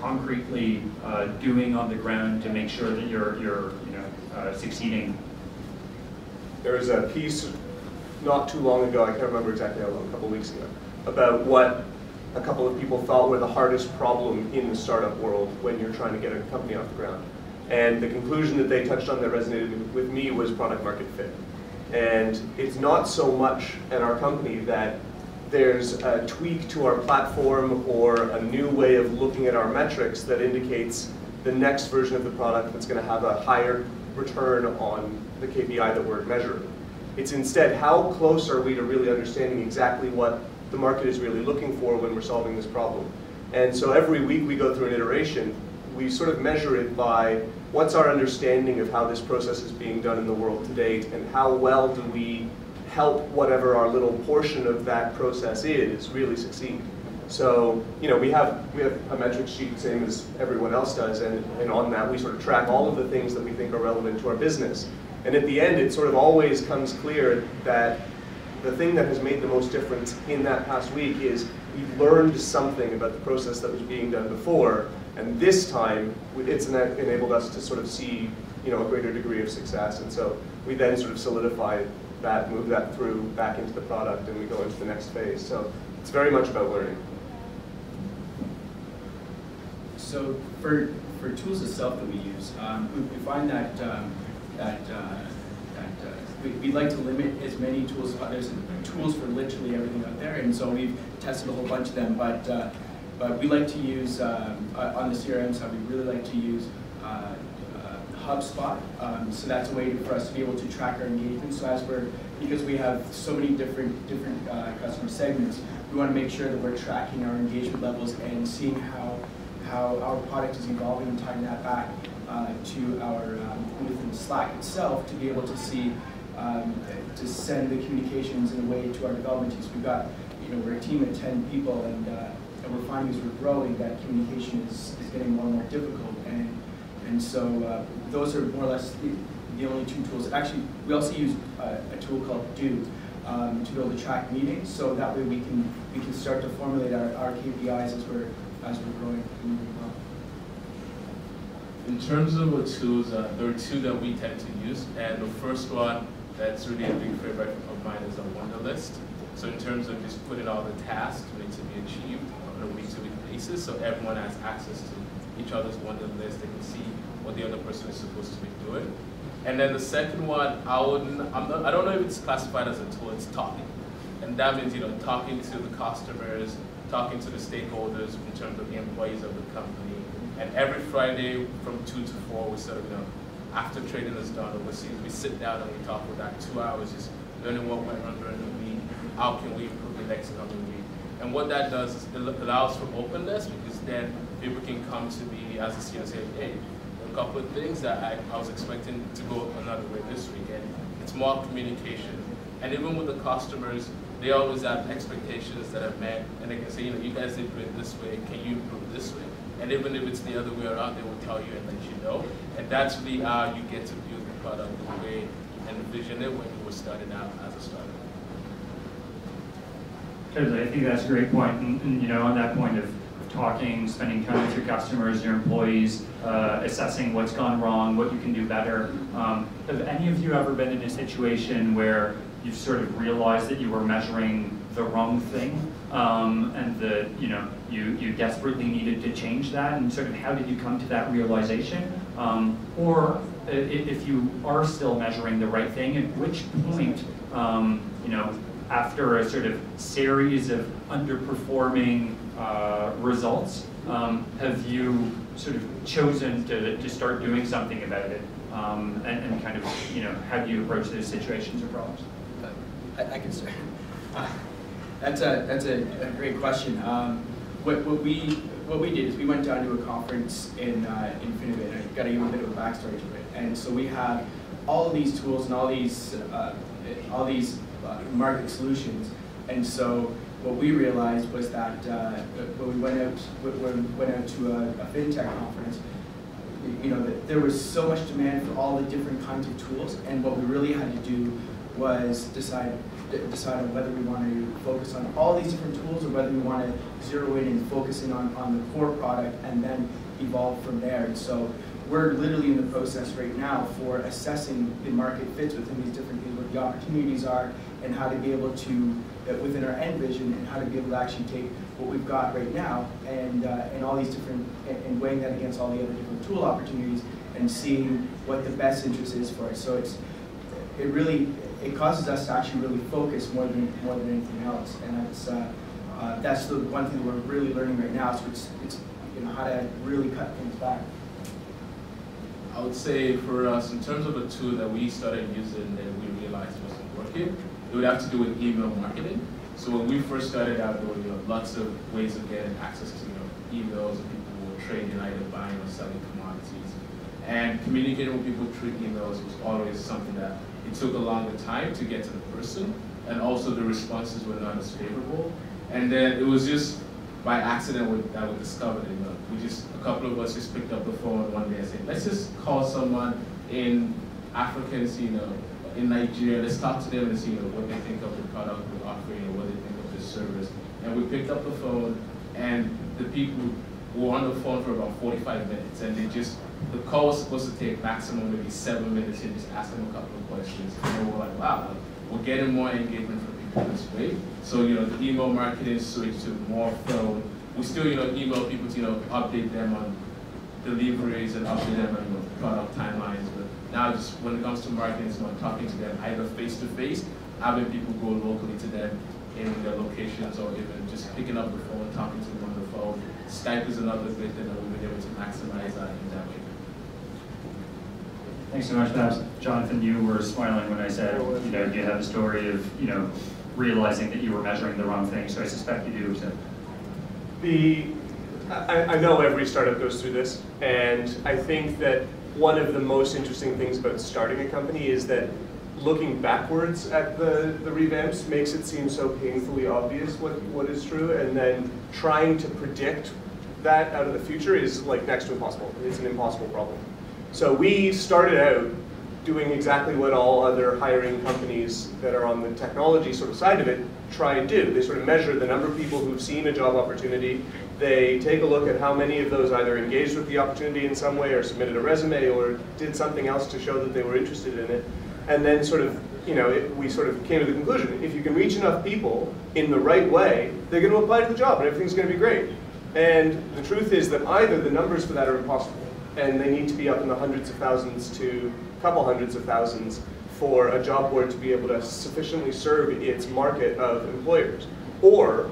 concretely uh, doing on the ground to make sure that you're, you're you know, uh, succeeding? There was a piece not too long ago, I can't remember exactly how long, a couple weeks ago, about what a couple of people thought were the hardest problem in the startup world when you're trying to get a company off the ground. And the conclusion that they touched on that resonated with me was product market fit. And it's not so much at our company that there's a tweak to our platform or a new way of looking at our metrics that indicates the next version of the product that's going to have a higher return on the KPI that we're measuring. It's instead how close are we to really understanding exactly what the market is really looking for when we're solving this problem. And so every week we go through an iteration, we sort of measure it by what's our understanding of how this process is being done in the world to date and how well do we help whatever our little portion of that process is really succeed. So, you know, we have we have a metric sheet same as everyone else does, and, and on that we sort of track all of the things that we think are relevant to our business. And at the end, it sort of always comes clear that the thing that has made the most difference in that past week is we've learned something about the process that was being done before, and this time it's enabled us to sort of see you know, a greater degree of success. And so we then sort of solidify that, move that through back into the product, and we go into the next phase. So it's very much about learning. So for, for tools itself that we use, um, we, we find that, um, that uh, we, we like to limit as many tools, there's tools for literally everything out there, and so we've tested a whole bunch of them, but, uh, but we like to use, um, uh, on the CRM side, we really like to use uh, uh, HubSpot, um, so that's a way for us to be able to track our engagement, so as we're, because we have so many different, different uh, customer segments, we want to make sure that we're tracking our engagement levels and seeing how how our product is evolving and tying that back uh, to our, um, within Slack itself to be able to see, um, to send the communications in a way to our development teams. We've got, you know, we're a team of 10 people and, uh, and we're finding as we're growing that communication is, is getting more and more difficult. And, and so uh, those are more or less the, the only two tools. Actually, we also use uh, a tool called Do. Um, to be able to track meetings, so that way we can we can start to formulate our, our KPIs as we're as we're growing and moving on. In terms of the tools, uh, there are two that we tend to use, and the first one that's really a big favorite of mine is a Wunderlist. So in terms of just putting all the tasks that need to be achieved on a week-to-week basis, so everyone has access to each other's wonder list, they can see what the other person is supposed to be doing. And then the second one, I wouldn't, I'm not, I don't know if it's classified as a tool, it's talking. And that means, you know, talking to the customers, talking to the stakeholders in terms of the employees of the company. And every Friday from 2 to 4, we sort of, you know, after training is done overseas, we sit down and we talk for that two hours, just learning what went wrong during the week, how can we improve the next coming week. And what that does is it allows for openness because then people can come to me as a CEO and say, hey, a couple of things that I, I was expecting to go another way this week. And it's more communication. And even with the customers, they always have expectations that are met, and they can say, you know, you guys did it this way, can you improve this way? And even if it's the other way around, they will tell you and let you know. And that's really how you get to build the product the way you envision it when you were starting out as a startup. I think that's a great point. And, and you know, on that point of talking, spending time with your customers, your employees, uh, assessing what's gone wrong, what you can do better. Um, have any of you ever been in a situation where you've sort of realized that you were measuring the wrong thing um, and that you know you, you desperately needed to change that. And sort of how did you come to that realization? Um, or if you are still measuring the right thing at which point um, you know after a sort of series of underperforming uh, results um, have you sort of chosen to, to start doing something about it? Um, and, and kind of you know how do you approach those situations or problems? I, I can start. That's a that's a, a great question. Um, what, what we what we did is we went down to a conference in uh, in. I got to give a bit of a backstory to it. And so we have all of these tools and all these uh, all these uh, market solutions. And so what we realized was that uh, when we went out when we went out to a, a fintech conference, you know, that there was so much demand for all the different kinds of tools, and what we really had to do was decide decide on whether we want to focus on all these different tools or whether we want to zero in and focusing on, on the core product and then evolve from there. And so we're literally in the process right now for assessing the market fits within these different things, what the opportunities are, and how to be able to, uh, within our end vision, and how to be able to actually take what we've got right now and, uh, and all these different, and weighing that against all the other different tool opportunities and seeing what the best interest is for us. So it's, it really, it causes us to actually really focus more than more than anything else, and that's uh, uh, that's the one thing that we're really learning right now. So it's it's you know how to really cut things back. I would say for us, in terms of a tool that we started using and we realized wasn't working, it would have to do with email marketing. So when we first started out, there were you know, lots of ways of getting access to you know, emails, and people were trading, either buying or selling commodities. And communicating with people through emails was always something that it took a longer time to get to the person, and also the responses were not as favorable. And then it was just by accident that we discovered it. We just a couple of us just picked up the phone one day and said, let's just call someone in African, you know, in Nigeria. Let's talk to them and see you know, what they think of the product we're offering or what they think of the service. And we picked up the phone, and the people we were on the phone for about 45 minutes, and they just, the call was supposed to take maximum maybe seven minutes, and just ask them a couple of questions. And they were like, wow, we're getting more engagement from people this way. So, you know, the email marketing switched to more phone. We still, you know, email people to, you know, update them on deliveries and update them on you know, product timelines. But now just when it comes to marketing, it's about talking to them either face to face, having people go locally to them in their locations, or even just picking up the phone, talking to them. Skype is another great thing that we've been able to maximize that in that way. Thanks so much, Babs. Jonathan, you were smiling when I said, you know, you have a story of, you know, realizing that you were measuring the wrong thing, so I suspect you do. So. The, I, I know every startup goes through this, and I think that one of the most interesting things about starting a company is that looking backwards at the, the revamps makes it seem so painfully obvious what, what is true, and then trying to predict that out of the future is like next to impossible. It's an impossible problem. So we started out doing exactly what all other hiring companies that are on the technology sort of side of it try and do. They sort of measure the number of people who've seen a job opportunity. They take a look at how many of those either engaged with the opportunity in some way or submitted a resume or did something else to show that they were interested in it. And then sort of, you know, it, we sort of came to the conclusion, if you can reach enough people in the right way, they're going to apply to the job and everything's going to be great. And the truth is that either the numbers for that are impossible, and they need to be up in the hundreds of thousands to a couple hundreds of thousands for a job board to be able to sufficiently serve its market of employers. Or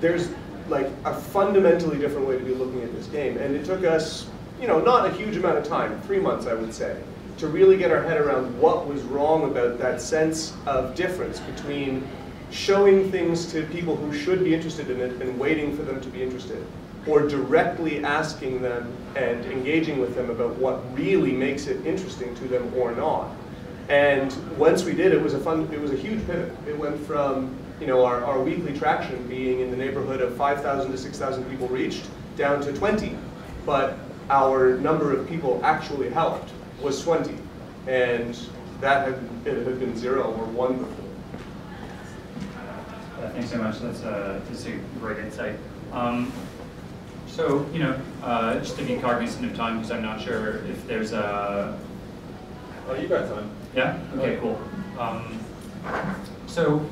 there's like a fundamentally different way to be looking at this game. And it took us, you know, not a huge amount of time, three months I would say, to really get our head around what was wrong about that sense of difference between showing things to people who should be interested in it and waiting for them to be interested, or directly asking them and engaging with them about what really makes it interesting to them or not. And once we did, it was a fun, it was a huge pivot. It went from you know our, our weekly traction being in the neighborhood of 5,000 to 6,000 people reached down to 20, but our number of people actually helped was 20, and that had, it had been zero or one before. Uh, thanks so much. That's, uh, that's a great insight. Um, so, you know, uh, just to be cognizant of time, because I'm not sure if there's a... Oh, you got time. Yeah? Okay, cool. Um, so,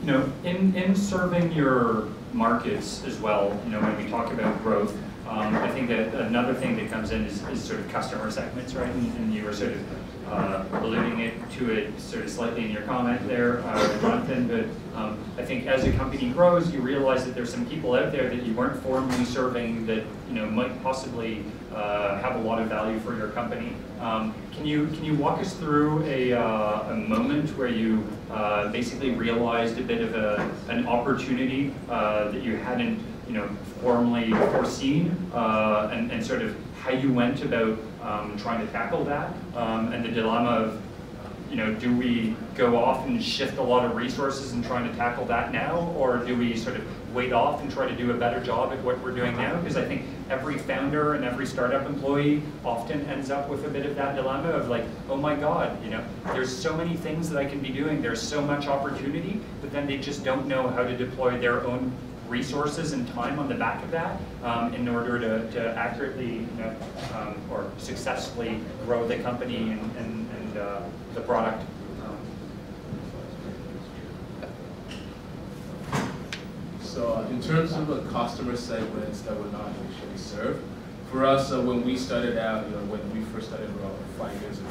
you know, in, in serving your markets as well, you know, when we talk about growth, um, I think that another thing that comes in is, is sort of customer segments, right? And, and you were sort of uh, alluding it to it sort of slightly in your comment there, uh, Jonathan, but um, I think as a company grows, you realize that there's some people out there that you weren't formally serving that you know might possibly uh, have a lot of value for your company. Um, can you can you walk us through a, uh, a moment where you uh, basically realized a bit of a, an opportunity uh, that you hadn't you know formally foreseen and, and sort of how you went about um, trying to tackle that um, and the dilemma of you know, do we go off and shift a lot of resources and trying to tackle that now, or do we sort of wait off and try to do a better job at what we're doing now? Because I think every founder and every startup employee often ends up with a bit of that dilemma of like, oh my God, you know, there's so many things that I can be doing, there's so much opportunity, but then they just don't know how to deploy their own resources and time on the back of that um, in order to, to accurately you know, um, or successfully grow the company and, and, and uh, the product. So uh, in terms of the customer segments that we're not initially served, for us, uh, when we started out, you know, when we first started about five years ago,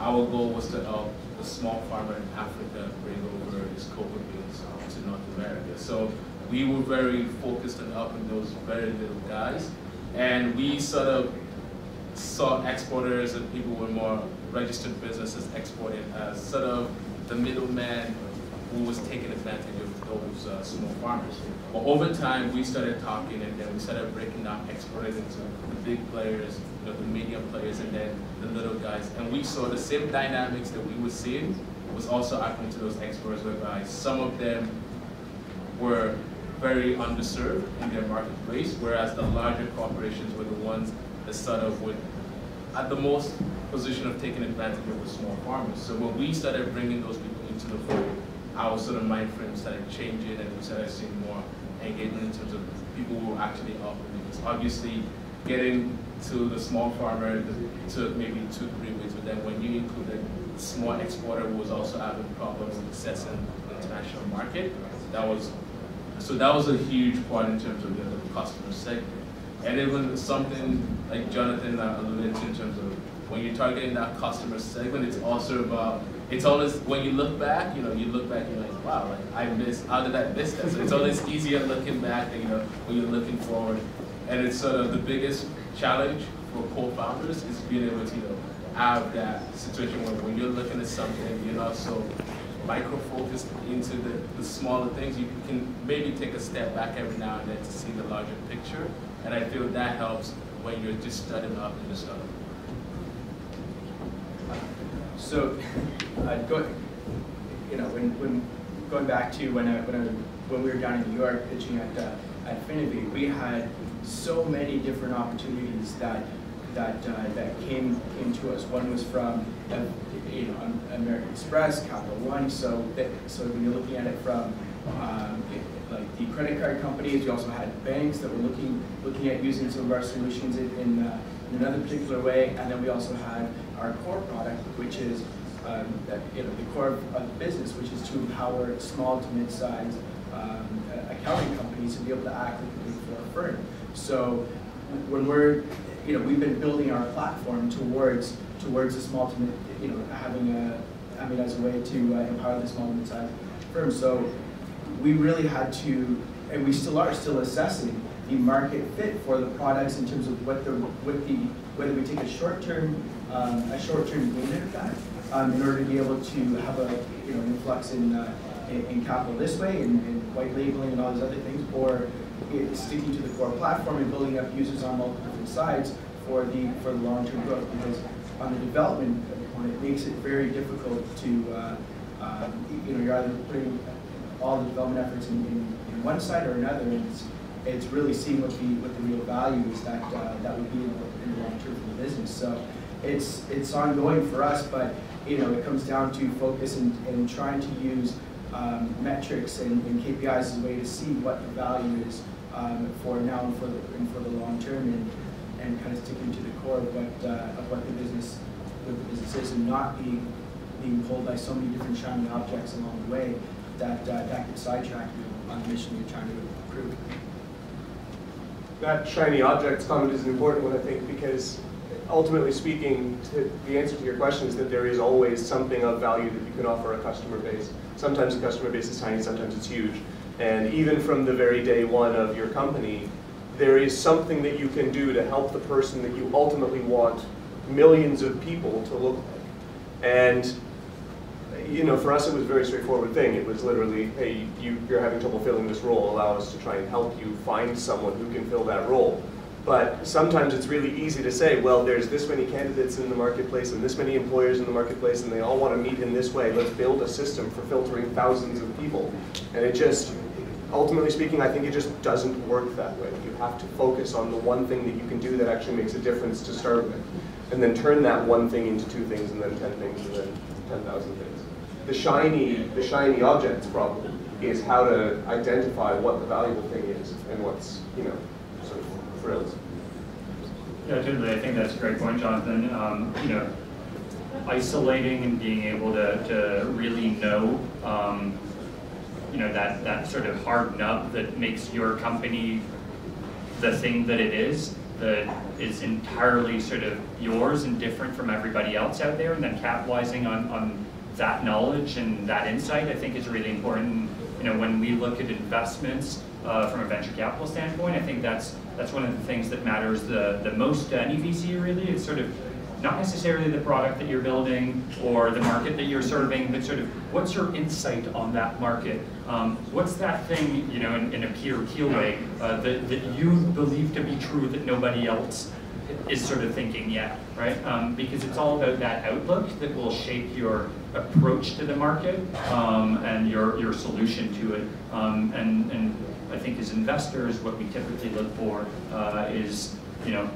our goal was to help the small farmer in Africa bring over his cocoa beans uh, to North America. So we were very focused on helping those very little guys. And we sort of saw exporters and people with more registered businesses exporting as sort of the middleman who was taking advantage of those uh, small farmers. But over time, we started talking and then we started breaking down exporters into the big players, you know, the medium players, and then the little guys. And we saw the same dynamics that we were seeing was also happening to those exporters, whereby some of them were very underserved in their marketplace, whereas the larger corporations were the ones that sort of would, at the most, position of taking advantage of the small farmers. So when we started bringing those people into the fold, our sort of mind frame started changing and we started seeing more engagement in terms of people who were actually offer because obviously getting to the small farmer took maybe two, three weeks, but then when you included small exporter who was also having problems accessing the international market, that was so that was a huge part in terms of the, customer segment. And it was something like Jonathan uh, alluded to in terms of when you're targeting that customer segment, it's also about it's always when you look back, you know, you look back, and you're like, wow, like I missed, how did I miss that? So it's always easier looking back than you know when you're looking forward. And it's sort of the biggest challenge for co-founders is being able to you know have that situation where when you're looking at something, you're not so micro-focused into the, the smaller things. You can maybe take a step back every now and then to see the larger picture. And I feel that helps when you're just starting up in the startup. So, uh, go, you know, when, when going back to when I, when I, when we were down in New York pitching at uh, at Finovate, we had so many different opportunities that that uh, that came came to us. One was from you know American Express, Capital One. So that, so when you're looking at it from um, like the credit card companies, we also had banks that were looking looking at using some of our solutions in, in, uh, in another particular way, and then we also had our core product, which is um, that, you know, the core of the business, which is to empower small to mid-sized um, accounting companies to be able to act like a big firm. So when we're, you know, we've been building our platform towards towards the small to mid, you know, having a, I mean, as a way to uh, empower the small to mid-sized firms. So we really had to, and we still are still assessing the market fit for the products in terms of what the, what the, whether we take a short-term, um, a short-term gain in that, um, in order to be able to have a, you know, influx in, uh, in, in, capital this way, and, and white labeling and all these other things, or sticking to the core platform and building up users on multiple sides for the for the long-term growth. Because on the development point, it makes it very difficult to, uh, um, you know, you're either putting all the development efforts in, in, in one side or another, and it's, it's really seeing what the what the real value is that uh, that would be in the, in the long term for the business. So it's it's ongoing for us, but you know it comes down to focus and, and trying to use um, metrics and, and, KPIs as a way to see what the value is um, for now and for the and for the long term, and and kind of sticking to the core of what uh, of what the business what the business is, and not being being pulled by so many different shiny objects along the way that uh, that could sidetrack you on the mission you're trying to improve. That shiny objects comment is an important one, I think, because ultimately speaking, the answer to your question is that there is always something of value that you can offer a customer base. Sometimes the customer base is tiny, sometimes it's huge. And even from the very day one of your company, there is something that you can do to help the person that you ultimately want millions of people to look like. And you know, for us it was a very straightforward thing. It was literally, hey, you, you're having trouble filling this role, allow us to try and help you find someone who can fill that role. But sometimes it's really easy to say, well, there's this many candidates in the marketplace and this many employers in the marketplace and they all want to meet in this way. Let's build a system for filtering thousands of people. And it just, ultimately speaking, I think it just doesn't work that way. You have to focus on the one thing that you can do that actually makes a difference to start with. And then turn that one thing into two things and then 10 things and then 10,000 things the shiny, the shiny objects problem is how to identify what the valuable thing is and what's, you know, sort of frills. Yeah, totally. I think that's a great point, Jonathan. Um, you know, isolating and being able to, to really know, um, you know, that, that sort of hard nub that makes your company the thing that it is, that is entirely sort of yours and different from everybody else out there, and then capitalizing on, on that knowledge and that insight, I think, is really important. You know, when we look at investments uh, from a venture capital standpoint, I think that's that's one of the things that matters the the most to any VC. Really, it's sort of not necessarily the product that you're building or the market that you're serving, but sort of what's your insight on that market? Um, what's that thing, you know, in, in a peer-to-peer way uh, that, that you believe to be true that nobody else is sort of thinking yet, right? Um, because it's all about that outlook that will shape your approach to the market um, and your, your solution to it. Um, and, and I think as investors, what we typically look for uh, is, you know,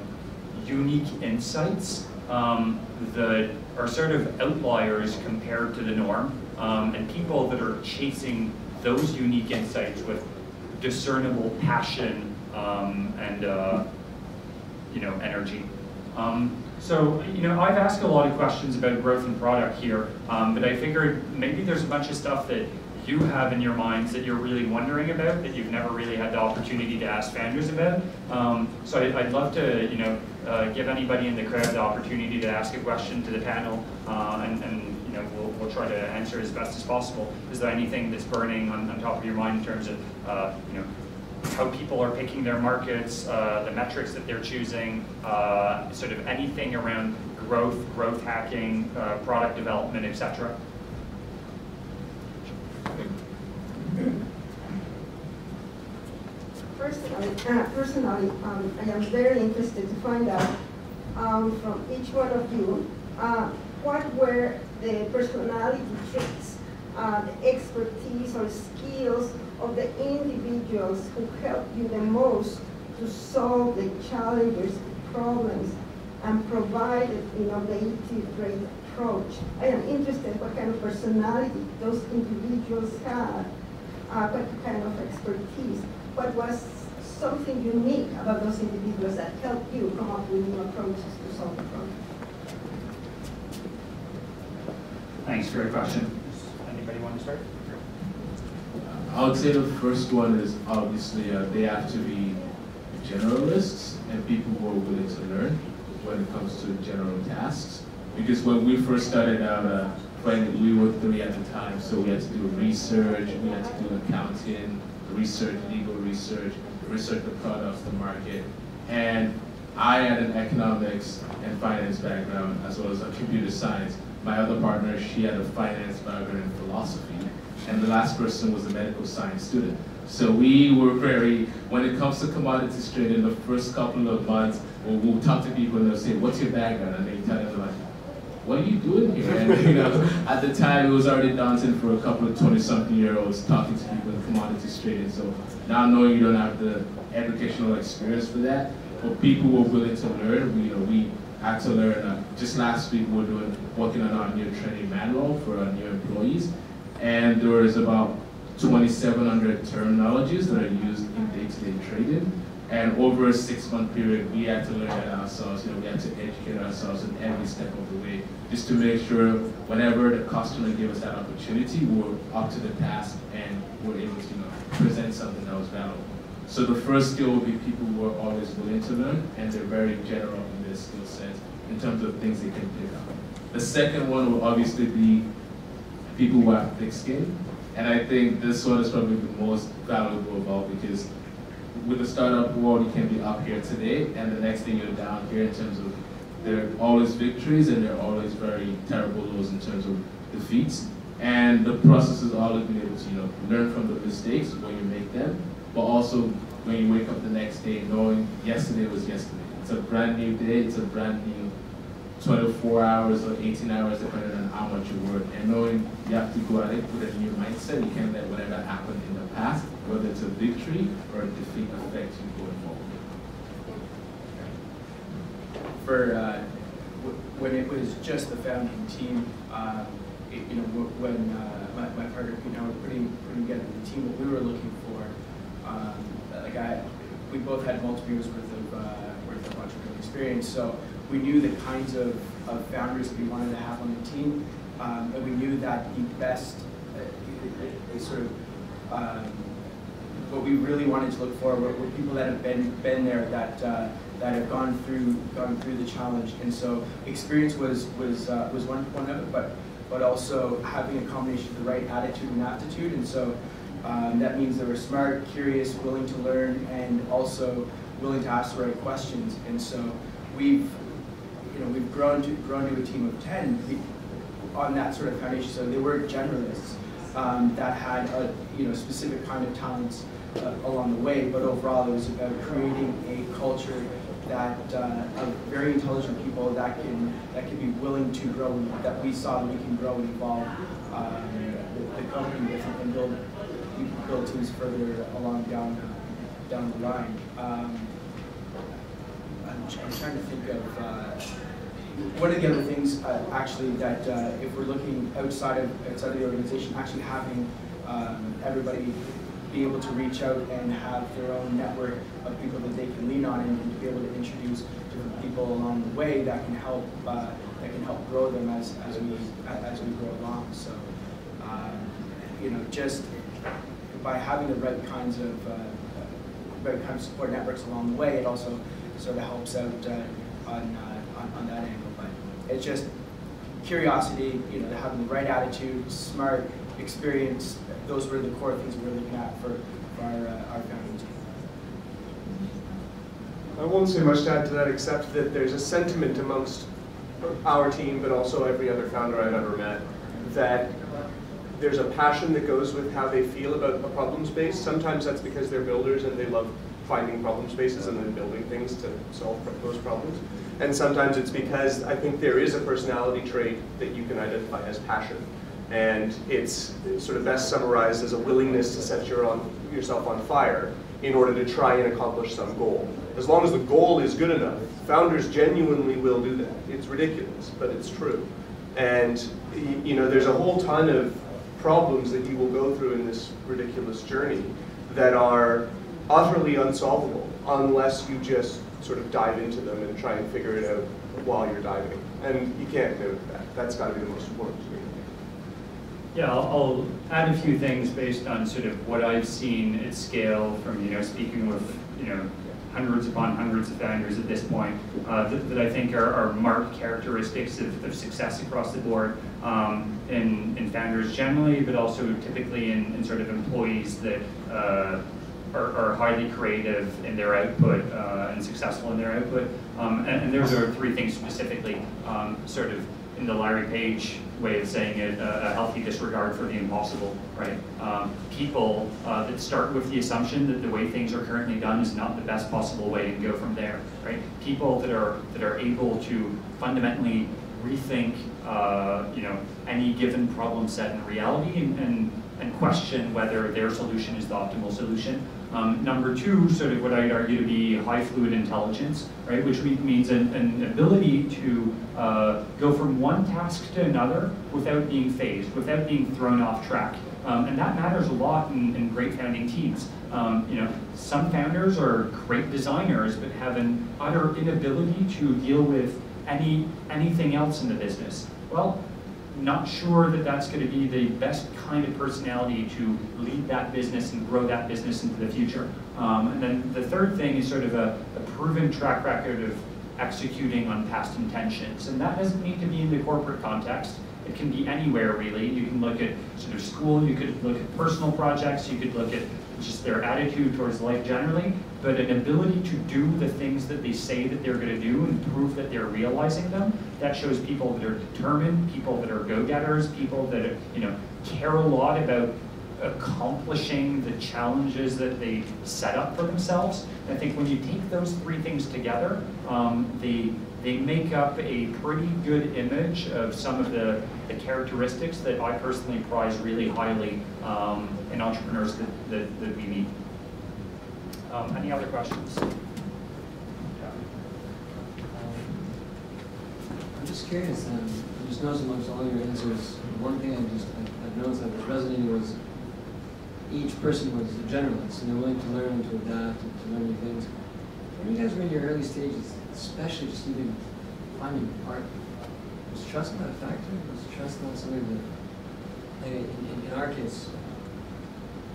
unique insights um, that are sort of outliers compared to the norm, um, and people that are chasing those unique insights with discernible passion um, and uh, you know energy. Um, so, you know, I've asked a lot of questions about growth and product here, um, but I figured maybe there's a bunch of stuff that you have in your minds that you're really wondering about that you've never really had the opportunity to ask founders about. Um, so I, would love to, you know, uh, give anybody in the crowd the opportunity to ask a question to the panel, uh, and, and, you know, we'll, we'll try to answer as best as possible. Is there anything that's burning on, on top of your mind in terms of, uh, you know, how people are picking their markets, uh, the metrics that they're choosing, uh, sort of anything around growth, growth hacking, uh, product development, etc. Personally, uh, personally um, I am very interested to find out um, from each one of you uh, what were the personality traits, uh, the expertise or skills of the individuals who helped you the most to solve the challenges, problems, and provide an innovative, great approach. I am interested what kind of personality those individuals had, uh, what kind of expertise, what was something unique about those individuals that help you come up with new approaches to solve the problem. Thanks for your question. Anybody want to start? I would say the first one is obviously uh, they have to be generalists and people who are willing to learn when it comes to general tasks. Because when we first started out, uh, when we were three at the time, so we had to do research, we had to do accounting, research, legal research, research the products, the market. And I had an economics and finance background as well as a computer science. My other partner, she had a finance background in philosophy and the last person was a medical science student. So we were very, when it comes to commodities trading, the first couple of months, we'll, we'll talk to people and they'll say, what's your background? And they tell them like, what are you doing here? And you know, at the time it was already daunting for a couple of 20-something year olds talking to people in commodities trading. So now knowing you don't have the educational experience for that, but people were willing to learn, we, you know, we had to learn. Uh, just last week we were doing, working on our new training manual for our new employees and there is about 2,700 terminologies that are used in day-to-day -day trading. And over a six-month period, we had to learn that ourselves. You know, we had to educate ourselves in every step of the way, just to make sure whenever the customer gave us that opportunity, we were up to the task and we're able to, you know, present something that was valuable. So the first skill will be people who are always willing to learn, and they're very general in their skill sets in terms of things they can pick up. The second one will obviously be people who have thick skin. And I think this one is probably the most valuable of all because with the startup world, you can be up here today, and the next thing you're down here in terms of there are always victories and there are always very terrible lows in terms of defeats. And the process is always being able to, you know, learn from the mistakes when you make them, but also when you wake up the next day knowing yesterday was yesterday. It's a brand new day, it's a brand new 24 hours or 18 hours, depending on how much you work. And knowing you have to go at it with a new mindset, you can't let whatever happened in past, whether it's a victory or a defeat, affects you going forward. For uh, when it was just the founding team, uh, it, you know, when uh, my, my partner and I were putting, putting together the team, what we were looking for, um, like I, we both had multiple years worth of, uh, worth of entrepreneurial experience, so we knew the kinds of, of founders that we wanted to have on the team, um, and we knew that the best, uh, sort of, um, what we really wanted to look for were, were people that have been been there, that uh, that have gone through gone through the challenge, and so experience was was uh, was one one of it, but but also having a combination of the right attitude and aptitude, and so. Um, that means they were smart, curious, willing to learn, and also willing to ask the right questions. And so we've you know, we've grown to grown to a team of 10 on that sort of foundation. So they were generalists um, that had a you know specific kind of talents uh, along the way, but overall it was about creating a culture that uh, of very intelligent people that can that can be willing to grow, that we saw that we can grow and evolve um, the, the, company with and build build teams further along down down the line. Um, I'm, I'm, trying to think of. Uh, one of the other things, uh, actually, that uh, if we're looking outside of outside of the organization, actually having um, everybody be able to reach out and have their own network of people that they can lean on and, and to be able to introduce different people along the way that can help uh, that can help grow them as, as we as we grow along. So, uh, you know, just by having the right kinds of uh, right kind of support networks along the way, it also sort of helps out uh, on, uh, on on that angle. It's just curiosity, you know, having the right attitude, smart, experience. Those were the core things we were looking at for, for our, uh, our founding team. I won't say much to add to that except that there's a sentiment amongst our team, but also every other founder I've ever met, that there's a passion that goes with how they feel about a problem space. Sometimes that's because they're builders and they love finding problem spaces and then building things to solve those problems. And sometimes it's because I think there is a personality trait that you can identify as passion. And it's sort of best summarized as a willingness to set your on, yourself on fire in order to try and accomplish some goal. As long as the goal is good enough, founders genuinely will do that. It's ridiculous, but it's true. And you know, there's a whole ton of problems that you will go through in this ridiculous journey that are utterly unsolvable unless you just sort of dive into them and try and figure it out while you're diving. And you can't do that. That's got to be the most important to me. Yeah, I'll, I'll add a few things based on sort of what I've seen at scale from, you know, speaking with, you know, hundreds upon hundreds of founders at this point uh, that, that, I think are, are marked characteristics of, of, success across the board um, in, in founders generally, but also typically in, in sort of employees that uh, are, are, highly creative in their output uh, and successful in their output. Um, and, and, those are three things specifically, um, sort of in the Larry Page way of saying it, a, a healthy disregard for the impossible, right? Um, people uh, that start with the assumption that the way things are currently done is not the best possible way and go from there, right? People that are that are able to fundamentally rethink, uh, you know, any given problem set in reality and, and, and question whether their solution is the optimal solution. Um, number two, sort of what I'd argue to be high fluid intelligence, right, which means an, an ability to uh, go from one task to another without being phased, without being thrown off track. Um, and that matters a lot in, in great founding teams. Um, you know, some founders are great designers, but have an utter inability to deal with any anything else in the business. Well, not sure that that's going to be the best kind of personality to lead that business and grow that business into the future. Um, and then the third thing is sort of a, a, proven track record of executing on past intentions. And that doesn't need to be in the corporate context. It can be anywhere really. You can look at sort of school, you could look at personal projects, you could look at just their attitude towards life generally, but an ability to do the things that they say that they're going to do and prove that they're realizing them. That shows people that are determined, people that are go-getters, people that you know care a lot about accomplishing the challenges that they set up for themselves. And I think when you take those three things together, um, they they make up a pretty good image of some of the, the characteristics that I personally prize really highly um, in entrepreneurs that, that, that we meet. Um, any other questions? I'm just curious, um, I just noticed amongst all your answers, one thing I just I, I noticed that was resonating was each person was a generalist and they're willing to learn to adapt and to learn new things. When you guys were in your early stages, especially just even finding a partner, was trust not a factor? Was trust not something that, like in, in, in our case,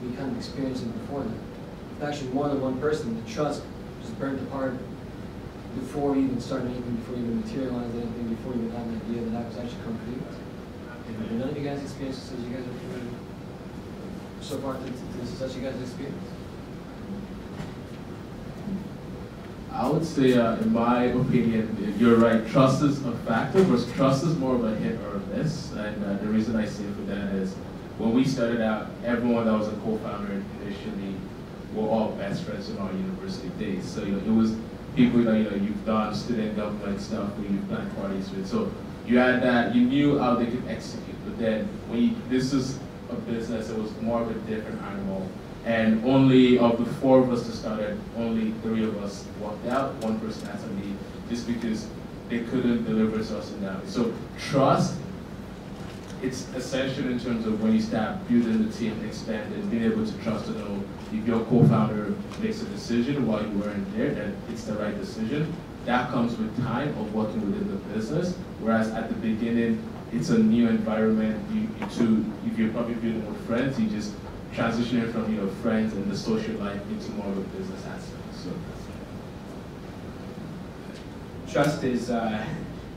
we kind of experienced it before that actually more than one person, the trust just burnt apart before we even started anything, before we even materialized anything, before we even had an idea that that was actually concrete. And none of you guys experienced this as you guys are committed so far to this is such you guys experience? I would say, uh, in my opinion, you're right. Trust is a factor, but trust is more of a hit or a miss. And uh, the reason I say for that is, when we started out, everyone that was a co-founder initially were all best friends in our university days. So you know, it was people know, you know you've done student government stuff where you've done parties with. So you had that, you knew how they could execute. But then when you, this is a business, it was more of a different animal. And only of the four of us that started, only three of us walked out. One person had to leave just because they couldn't deliver to us in that way. So trust, it's essential in terms of when you start building the team, expanding, being able to trust to know if your co-founder makes a decision while you weren't there, that it's the right decision. That comes with time of working within the business. Whereas at the beginning, it's a new environment. You, you to, if you're probably building with friends, you just transition from you know friends and the social life into more of a business aspect. So. trust is uh,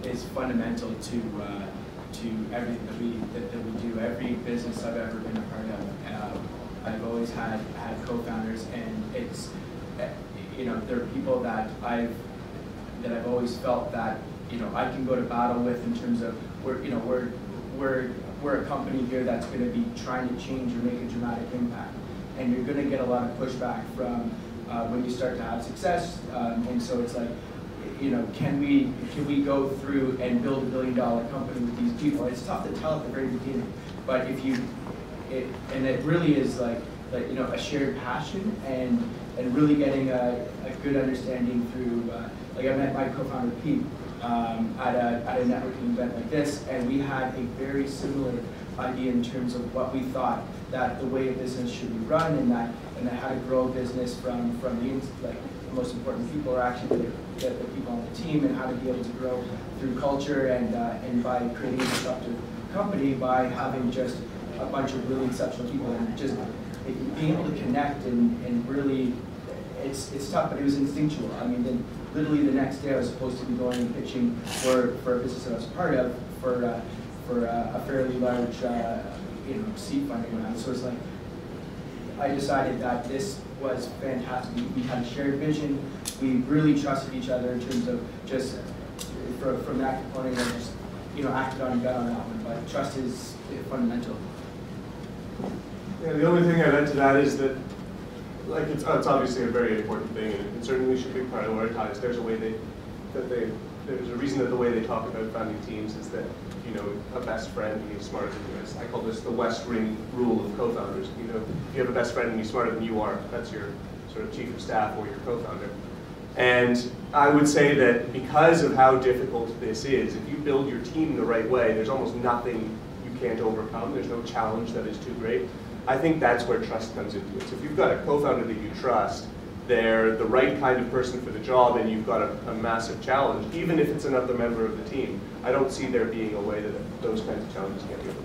is fundamental to uh, to everything that we that, that, we do. Every business I've ever been a part of, uh, I've always had had co-founders, and it's uh, you know there are people that I've that I've always felt that you know I can go to battle with in terms of we're you know we're we're we're a company here that's going to be trying to change or make a dramatic impact, and you're going to get a lot of pushback from uh, when you start to have success, um, and so it's like you know, can we can we go through and build a billion dollar company with these people? It's tough to tell at the very beginning, but if you, it, and it really is like like you know a shared passion and and really getting a, a good understanding through. Uh, like I met my co-founder Pete um, at a at a networking event like this, and we had a very similar idea in terms of what we thought that the way a business should be run, and that and that how to grow a business from from the like the most important people are actually the, the, people on the team and how to be able to grow through culture and, uh, and by creating a disruptive company by having just a bunch of really exceptional people and just being able to connect and, and really, it's, it's tough, but it was instinctual. I mean, literally the next day I was supposed to be going and pitching for, for a business that I was part of for, uh, for uh, a fairly large uh, you know, seed funding round. So it's like, I decided that this was fantastic. We had a shared vision. We really trusted each other in terms of just from, from that component and just you know acted on and bet on that one. But trust is fundamental. Yeah, the only thing I'd add to that is that like it's, it's obviously a very important thing and it certainly should be prioritized. There's a way they that they there's a reason that the way they talk about founding teams is that you know a best friend and he's smarter than you is. I call this the West Ring rule of co-founders. You know, if you have a best friend and he's smarter than you are, that's your sort of chief of staff or your co-founder. And I would say that because of how difficult this is, if you build your team the right way, there's almost nothing you can't overcome. There's no challenge that is too great. I think that's where trust comes into it. So if you've got a co-founder that you trust, they're the right kind of person for the job and you've got a, a, massive challenge, even if it's another member of the team, I don't see there being a way that those kinds of challenges can be overcome.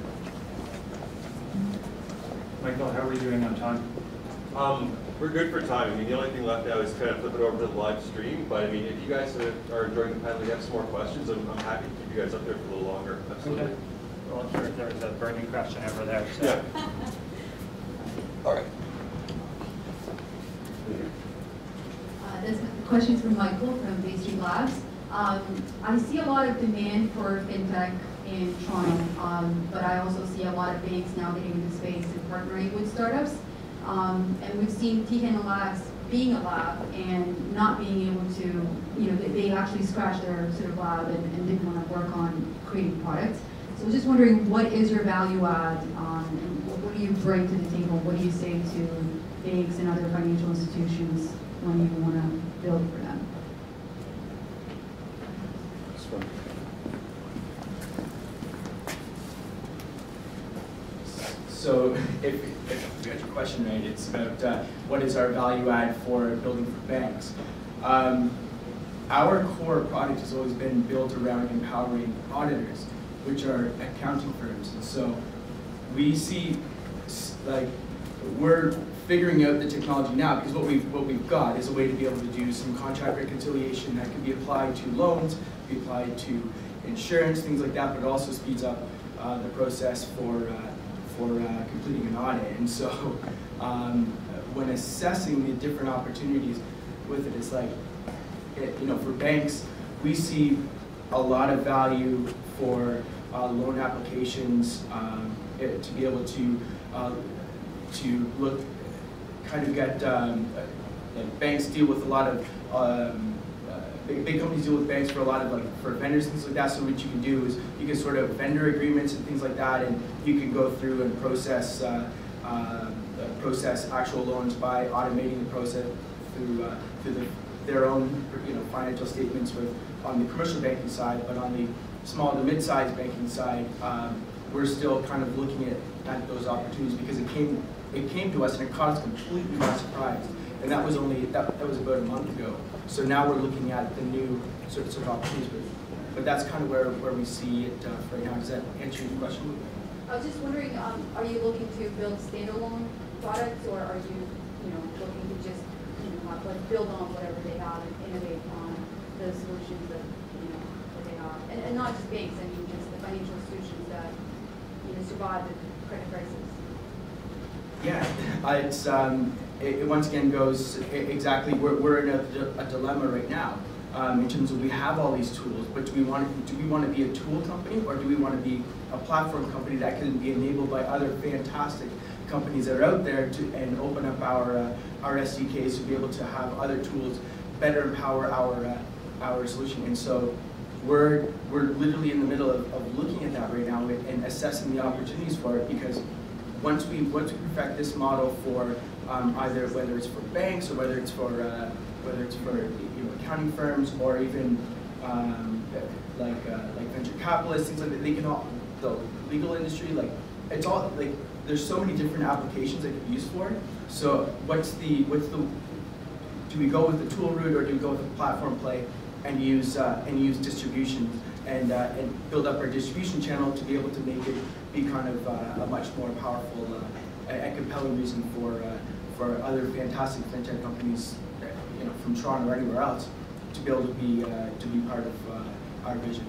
Michael, how are we doing on time? Um, we're good for time. I mean, the only thing left now is kind of flip it over to the live stream. But I mean, if you guys are enjoying the panel, you have some more questions, I'm, I'm happy to keep you guys up there for a little longer. Absolutely. Okay. Well, I'm sure, there's a burning question over there. So. Yeah. All right. this question is from Michael from Bay Street Labs. Um, I see a lot of demand for fintech in Toronto, um, but I also see a lot of banks now getting into space and partnering with startups. Um, and we've seen TKN Labs being a lab and not being able to, you know, they, they actually scratched their sort of lab and, and, didn't want to work on creating products. So I was just wondering, what is your value add um, and what, what do you bring to the table? What do you say to banks and other financial institutions when you want to build for them. So if, if you got your question right, it's about uh, what is our value add for building for banks. Um, our core product has always been built around empowering auditors, which are accounting firms. And so we see, like, we're figuring out the technology now because what we've, what we've got is a way to be able to do some contract reconciliation that can be applied to loans, be applied to insurance, things like that, but it also speeds up uh, the process for, uh, for uh, completing an audit. And so um, when assessing the different opportunities with it, it's like, it, you know, for banks, we see a lot of value for uh, loan applications um, it, to be able to uh, to look kind of get um, uh, banks deal with a lot of um, uh, big, big companies deal with banks for a lot of like for vendors things like that. So what you can do is you can sort of vendor agreements and things like that, and you can go through and process uh, uh, process actual loans by automating the process through uh, through the, their own you know financial statements with on the commercial banking side, but on the small to mid-sized banking side, um, we're still kind of looking at, at those opportunities because it came, it came to us and it caught us completely by surprise. And that was only, that, that was about a month ago. So now we're looking at the new sort of, sort of opportunities. But, but that's kind of where, where we see it uh, right now. Does that answer your question? I was just wondering, um, are you looking to build standalone products, or are you, you know, looking to just, you know, build on whatever they have and innovate on the solutions that, you know, that they have? And, and not just banks, I mean, just the financial institutions that, you know, survived the credit crisis. Yeah, it's, um, it, it once again goes exactly, we're, we're in a, a dilemma right now. Um, in terms of we have all these tools, but do we want, do we want to be a tool company or do we want to be a platform company that can be enabled by other fantastic companies that are out there to, and open up our, uh, our SDKs to be able to have other tools better empower our, uh, our solution. And so we're, we're literally in the middle of, of looking at that right now and and assessing the opportunities for it because once we once we perfect this model for um, either whether it's for banks or whether it's for uh, whether it's for you know accounting firms or even um, like uh, like venture capitalists things like that they can all the legal industry like it's all like there's so many different applications that could be used for it. So what's the what's the do we go with the tool route or do we go with the platform play and use uh, and use distribution and uh, and build up our distribution channel to be able to make it be kind of uh, a much more powerful uh, and compelling reason for uh, for other fantastic fintech companies, you know, from Toronto or anywhere else, to be able to be to be part of our vision.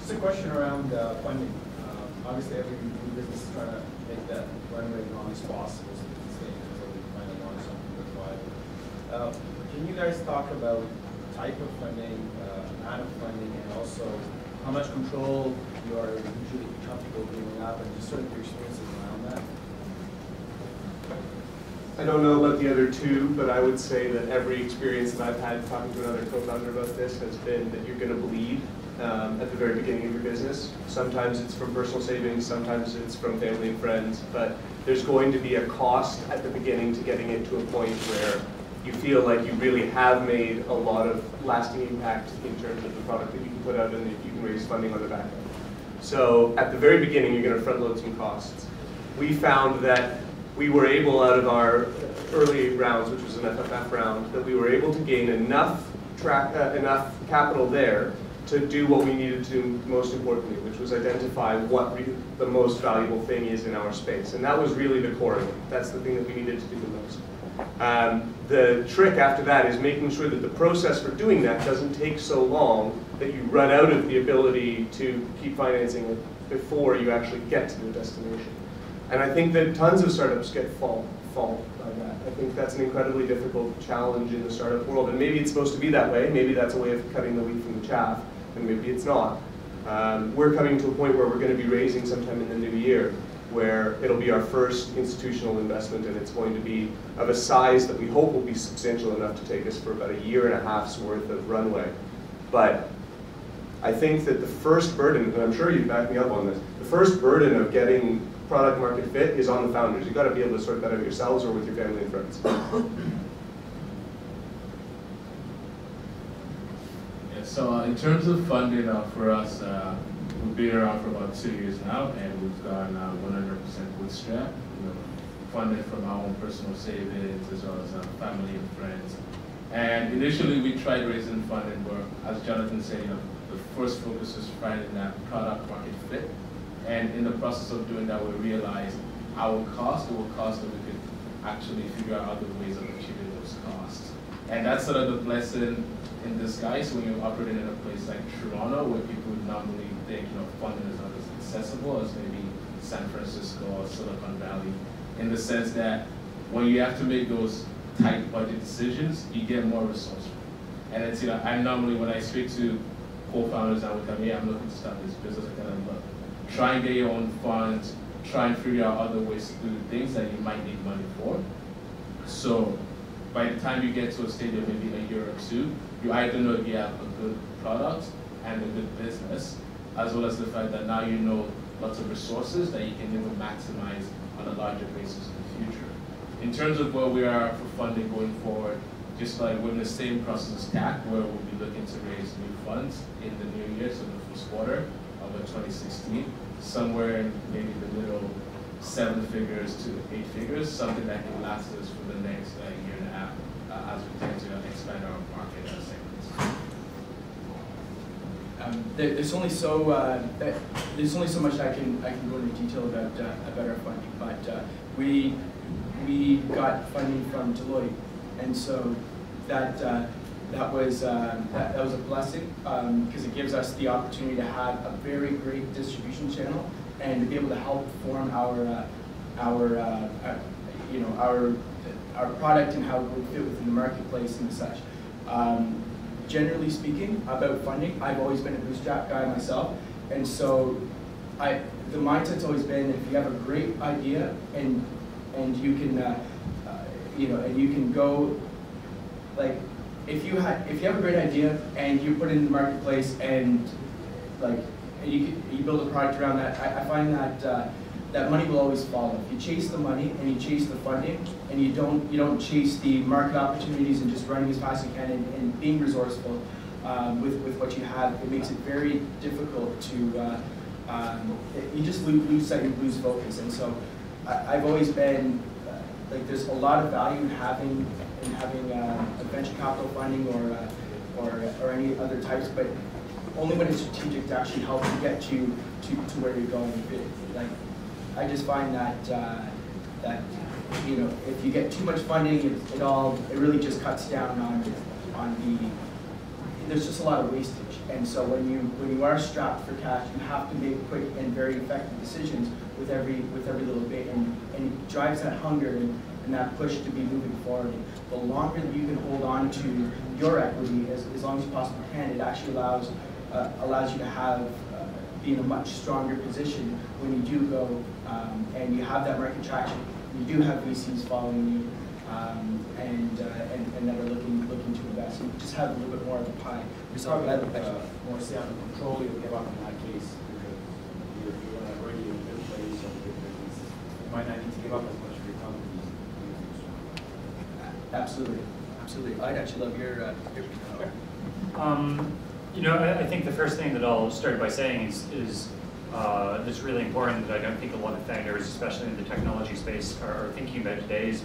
Just a question around funding. Obviously, every business is trying to make that runway as long as possible so they can stay until we finally something worthwhile. Can you guys talk about type of funding, uh, amount of funding, and also how much control you are usually comfortable giving up, and just sort of your experiences around that? I don't know about the other two, but I would say that every experience that I've had talking to another co-founder about this has been that you're going to bleed um, at the very beginning of your business. Sometimes it's from personal savings, sometimes it's from family and friends, but there's going to be a cost at the beginning to getting it to a point where you feel like you really have made a lot of lasting impact in terms of the product that you can put out and that you can raise funding on the back end. So at the very beginning, you're going to front load some costs. We found that we were able, out of our early rounds, which was an FFF round, that we were able to gain enough track, uh, enough capital there to do what we needed to most importantly, which was identify what the most valuable thing is in our space. And that was really the core of it. That's the thing that we needed to do the most. Um, the trick after that is making sure that the process for doing that doesn't take so long that you run out of the ability to keep financing it before you actually get to the destination. And I think that tons of startups get fall, fall by that. I think that's an incredibly difficult challenge in the startup world. And maybe it's supposed to be that way. Maybe that's a way of cutting the wheat from the chaff, and maybe it's not. Um, we're coming to a point where we're going to be raising sometime in the new year, where it'll be our first institutional investment, and it's going to be of a size that we hope will be substantial enough to take us for about a year and a half's worth of runway. But I think that the first burden, and I'm sure you back me up on this, the first burden of getting product market fit is on the founders. You've got to be able to sort that out yourselves or with your family and friends. So uh, in terms of funding uh, for us, uh, we've been around for about two years now, and we've gone uh, 100% bootstrap. You know, funded from our own personal savings as well as uh, family and friends. And initially, we tried raising funding, but as Jonathan said, you know, the first focus was finding that product market fit. And in the process of doing that, we realized our cost, will cost that we could actually figure out other ways of achieving those costs. And that's sort of the blessing in disguise when you're operating in a place like Toronto, where people normally think, you know, funding is not as accessible as maybe San Francisco or Silicon Valley, in the sense that when you have to make those tight budget decisions, you get more resourceful. And it's, you know, I normally, when I speak to co-founders, I would tell me, I'm looking to start this business, I tell them, look, try and get your own funds, try and figure out other ways to do things that you might need money for. So by the time you get to a stage of maybe a year or two, you either know you have a good product and a good business, as well as the fact that now you know lots of resources that you can even maximize on a larger basis in the future. In terms of where we are for funding going forward, just like we're in the same process as CAC, where we'll be looking to raise new funds in the new year, so the first quarter of 2016, somewhere in maybe the middle seven figures to eight figures, something that can last us for the next uh, year and a half uh, as we tend to expand our market uh, segments. Um, there, there's only so uh, that, there's only so much I can I can go into detail about uh, about our funding, but uh, we we got funding from Deloitte, and so that uh, that was uh, that, that was a blessing because it gives us the opportunity to have a very great distribution channel and to be able to help form our uh, our uh, uh, you know our our product and how it would fit within the marketplace and such. Um, generally speaking, about funding, I've always been a bootstrap guy myself, and so I the mindset's always been if you have a great idea and and you can uh, uh, you know and you can go like if you had if you have a great idea and you put it in the marketplace and like and you you build a product around that, I, I find that uh, that money will always follow. If you chase the money and you chase the funding and you don't you don't chase the market opportunities and just running as fast as you can and, and being resourceful um, with with what you have, it makes it very difficult to uh, um, you just lose, lose sight and lose focus. And so I, I've always been uh, like there's a lot of value in having in having uh, a venture capital funding or uh, or or any other types, but only when it's strategic to actually help you get you to, to where you're going. Like, I just find that, uh, that, you know, if you get too much funding, it, it all, it really just cuts down on, on the, there's just a lot of wastage. And so when you, when you are strapped for cash, you have to make quick and very effective decisions with every, with every little bit. And, and it drives that hunger and, and that push to be moving forward. The longer that you can hold on to your equity, as, as long as you possibly can, it actually allows, uh, allows you to have, be in a much stronger position when you do go um, and you have that market traction. You do have VCs following you um, and, uh, and, and that are looking, looking to invest. You just have a little bit more of the pie. yourself. Probably have uh, more say on the control you'll give up in that case, because you're, you're already in a good place, or because you might not need to give up as much of your company. Absolutely, absolutely. I'd actually love your, uh, your Um, you know, I, I think the first thing that I'll start by saying is, is uh, really important that I don't think a lot of founders, especially in the technology space, are, are thinking about today is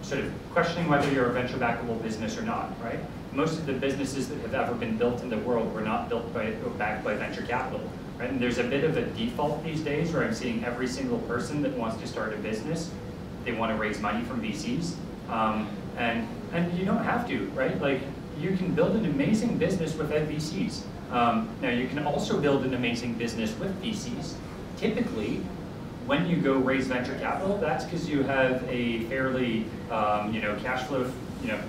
sort of questioning whether you're a venture backable business or not, right? Most of the businesses that have ever been built in the world were not built by, or backed by venture capital, right? And there's a bit of a default these days where I'm seeing every single person that wants to start a business, they want to raise money from VCs. Um, and, and you don't have to, right? Like, you can build an amazing business without VCs. Um, now, you can also build an amazing business with VCs. Typically, when you go raise venture capital, that's because you have a fairly, um, you know, cash flow, you know,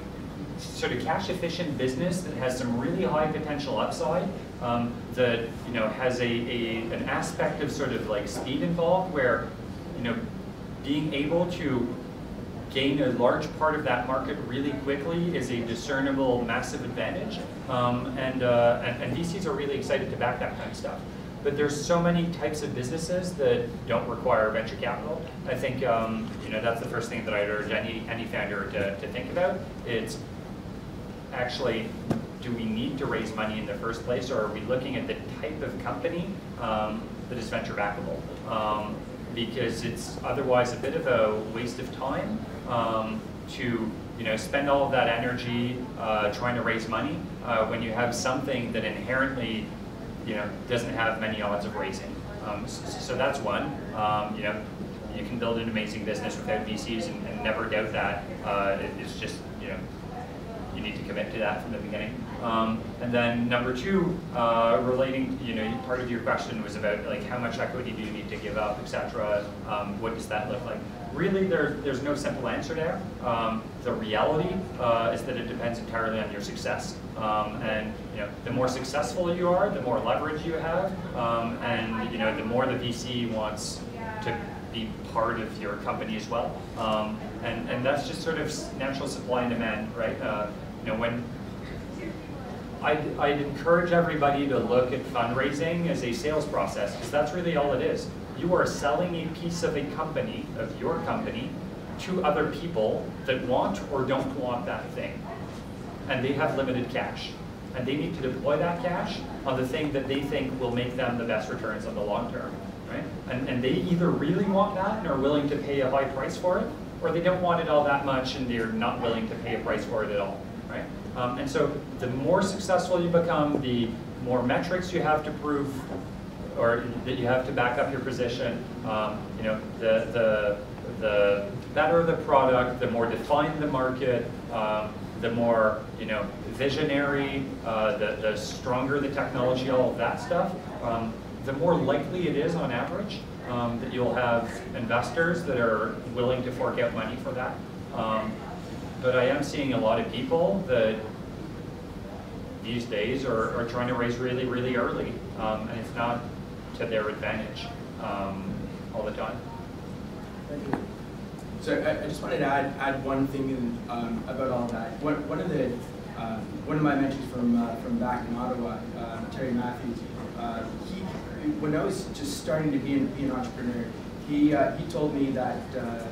sort of cash efficient business that has some really high potential upside um, that, you know, has a, a, an aspect of sort of like speed involved where, you know, being able to gain a large part of that market really quickly is a discernible massive advantage. Um, and, uh, and, and VCs are really excited to back that kind of stuff. But there's so many types of businesses that don't require venture capital. I think um, you know that's the first thing that I'd urge any, any founder to, to think about. It's actually, do we need to raise money in the first place, or are we looking at the type of company um, that is venture backable? Um, because it's otherwise a bit of a waste of time um, to you know spend all of that energy uh, trying to raise money uh, when you have something that inherently you know doesn't have many odds of raising. Um, so, so that's one. Um, you know, you can build an amazing business without VCs and, and never doubt that. Uh, it, it's just you know you need to commit to that from the beginning. Um, and then number two, uh, relating, you know, part of your question was about like how much equity do you need to give up, et cetera. Um, what does that look like? Really, there, there's no simple answer there. Um, the reality uh, is that it depends entirely on your success. Um, and you know, the more successful you are, the more leverage you have, um, and you know, the more the VC wants to be part of your company as well. Um, and, and that's just sort of natural supply and demand, right? Uh, you know, when I'd, I'd encourage everybody to look at fundraising as a sales process, because that's really all it is. You are selling a piece of a company, of your company, to other people that want or don't want that thing. and they have limited cash. And they need to deploy that cash on the thing that they think will make them the best returns on the long term, right? And, and they either really want that and are willing to pay a high price for it, or they don't want it all that much and they're not willing to pay a price for it at all, right? Um, and so the more successful you become, the more metrics you have to prove or that you have to back up your position. Um, you know, the, the, the better the product, the more defined the market, um, the more, you know, visionary, uh, the, the stronger the technology, all of that stuff, um, the more likely it is on average um, that you'll have investors that are willing to fork out money for that. Um, but I am seeing a lot of people that these days are, are trying to raise really, really early, um, and it's not to their advantage um, all the time. So I, I just wanted to add, add one thing in, um, about all that. One, one of the uh, one of my mentors from uh, from back in Ottawa, uh, Terry Matthews, uh, he when I was just starting to be an, be an entrepreneur, he uh, he told me that uh,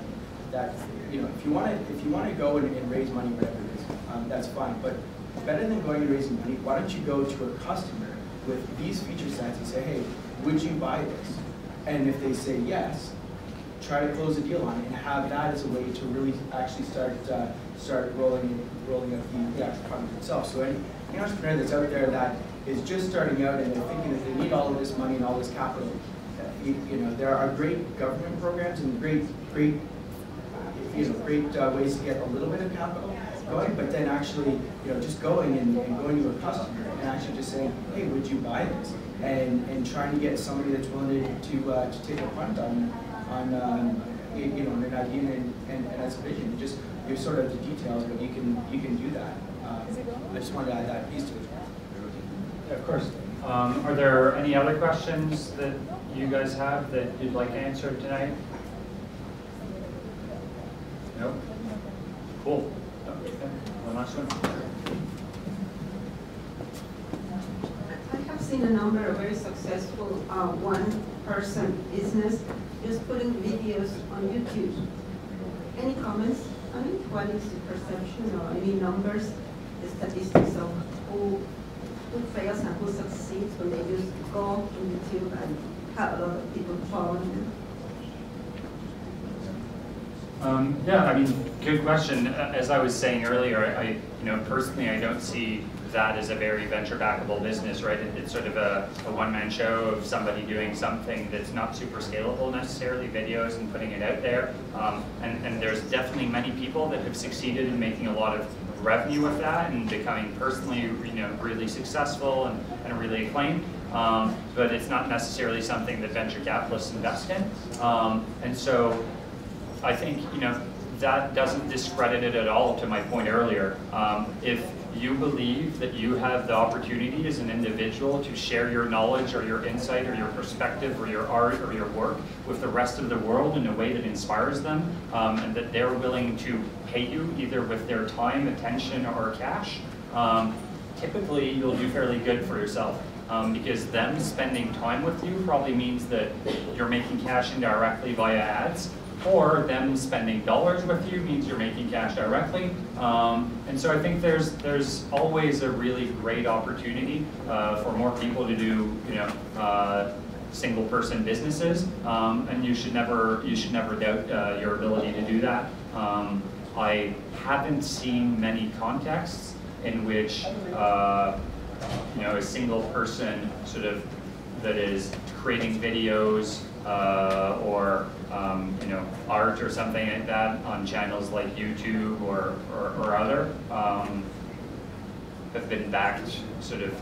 that you know if you want to if you want to go and, and, raise money whatever it is, um, that's fine. But better than going and raising money, why don't you go to a customer with these feature sets and say, hey, would you buy this? And if they say yes, try to close a deal on it and have that as a way to really actually start uh, start rolling rolling out the, the actual product itself. So any, any entrepreneur that's out there that is just starting out and they're thinking that they need all of this money and all this capital, you, you, know there are great government programs and great great you know great uh, ways to get a little bit of capital going, but then actually you know just going and, and going to a customer and actually just saying, hey, would you buy this? And and trying to get somebody that's willing to to, uh, to take a punt on on um, you, you know an idea and, and, and as a vision. Just give sort of the details, but you can you can do that. Um, I just wanted to add that piece to it. Yeah, of course. Um, are there any other questions that you guys have that you'd like answered tonight? No? Cool. Okay. One last one. I have seen a number of very successful uh, one-person business just putting videos on YouTube. Any comments on it? What is the perception or any numbers, the statistics of who, who fails and who succeeds when they just go on YouTube and have people following them? Um, yeah, I mean, good question. As I was saying earlier, I, you know, personally, I don't see that as a very venture backable business, right? It, it's sort of a, a one-man show of somebody doing something that's not super scalable necessarily, videos and putting it out there. Um, and, and there's definitely many people that have succeeded in making a lot of revenue with that and becoming personally, you know, really successful and, and really acclaimed. Um, but it's not necessarily something that venture capitalists invest in. Um, and so I think, you know, that doesn't discredit it at all to my point earlier. Um, if you believe that you have the opportunity as an individual to share your knowledge or your insight or your perspective or your art or your work with the rest of the world in a way that inspires them um, and that they're willing to pay you either with their time, attention, or cash, um, typically you'll do fairly good for yourself. Um, because them spending time with you probably means that you're making cash indirectly via ads, or them spending dollars with you means you're making cash directly. Um, and so I think there's there's always a really great opportunity uh, for more people to do you know uh, single person businesses, um, and you should never you should never doubt uh, your ability to do that. Um, I haven't seen many contexts in which uh, you know a single person sort of that is creating videos uh, or um, you know art or something like that on channels like YouTube or or, or other um, have been backed sort of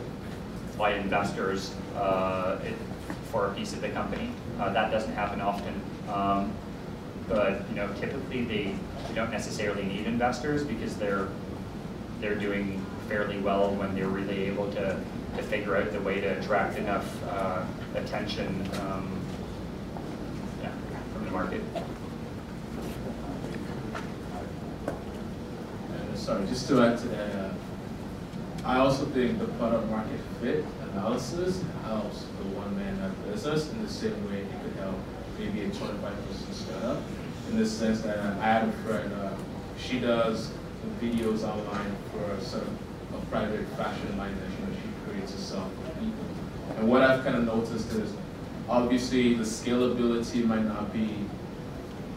by investors uh, it, for a piece of the company. Uh, that doesn't happen often. Um, but you know, typically they you don't necessarily need investors because they're they're doing fairly well when they're really able to to figure out the way to attract enough uh, attention um, market. Uh, sorry, just to add to that, uh, I also think the product market fit analysis helps the one man business in the same way it could help maybe a 25 person startup. In the sense that uh, I have a friend, uh, she does videos online for sort of a private fashion line that you know, she creates herself. And what I've kind of noticed is, obviously, the scalability might not be,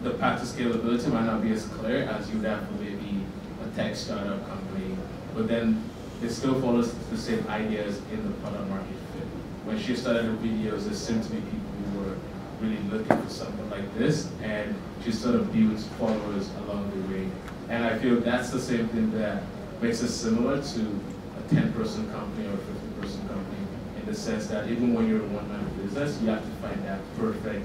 the path to scalability might not be as clear as you'd have for maybe a tech startup company, but then it still follows the same ideas in the product market fit. When she started her videos, there seemed to be people who were really looking for something like this, and she sort of built followers along the way. And I feel that's the same thing that makes us similar to a 10-person company or a 50-person company, in the sense that even when you're a one-man business, you have to find that perfect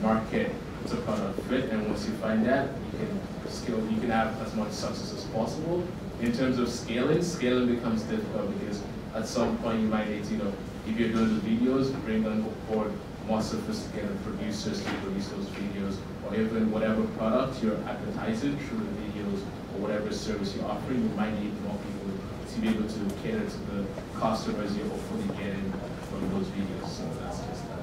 market to product fit, and once you find that, you can scale, you can have as much success as possible. In terms of scaling, scaling becomes difficult because at some point you might need you know, if you're doing the videos, bring on board more sophisticated producers to produce those videos, or even whatever product you're advertising through the videos, or whatever service you're offering, you might need more people to be able to cater to the customers you're hopefully getting from those videos. So that's just that.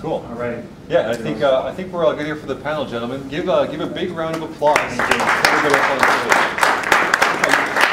Cool. All right. Yeah, I think uh, I think we're all good here for the panel, gentlemen. Give uh, give a big round of applause. to everybody up on stage.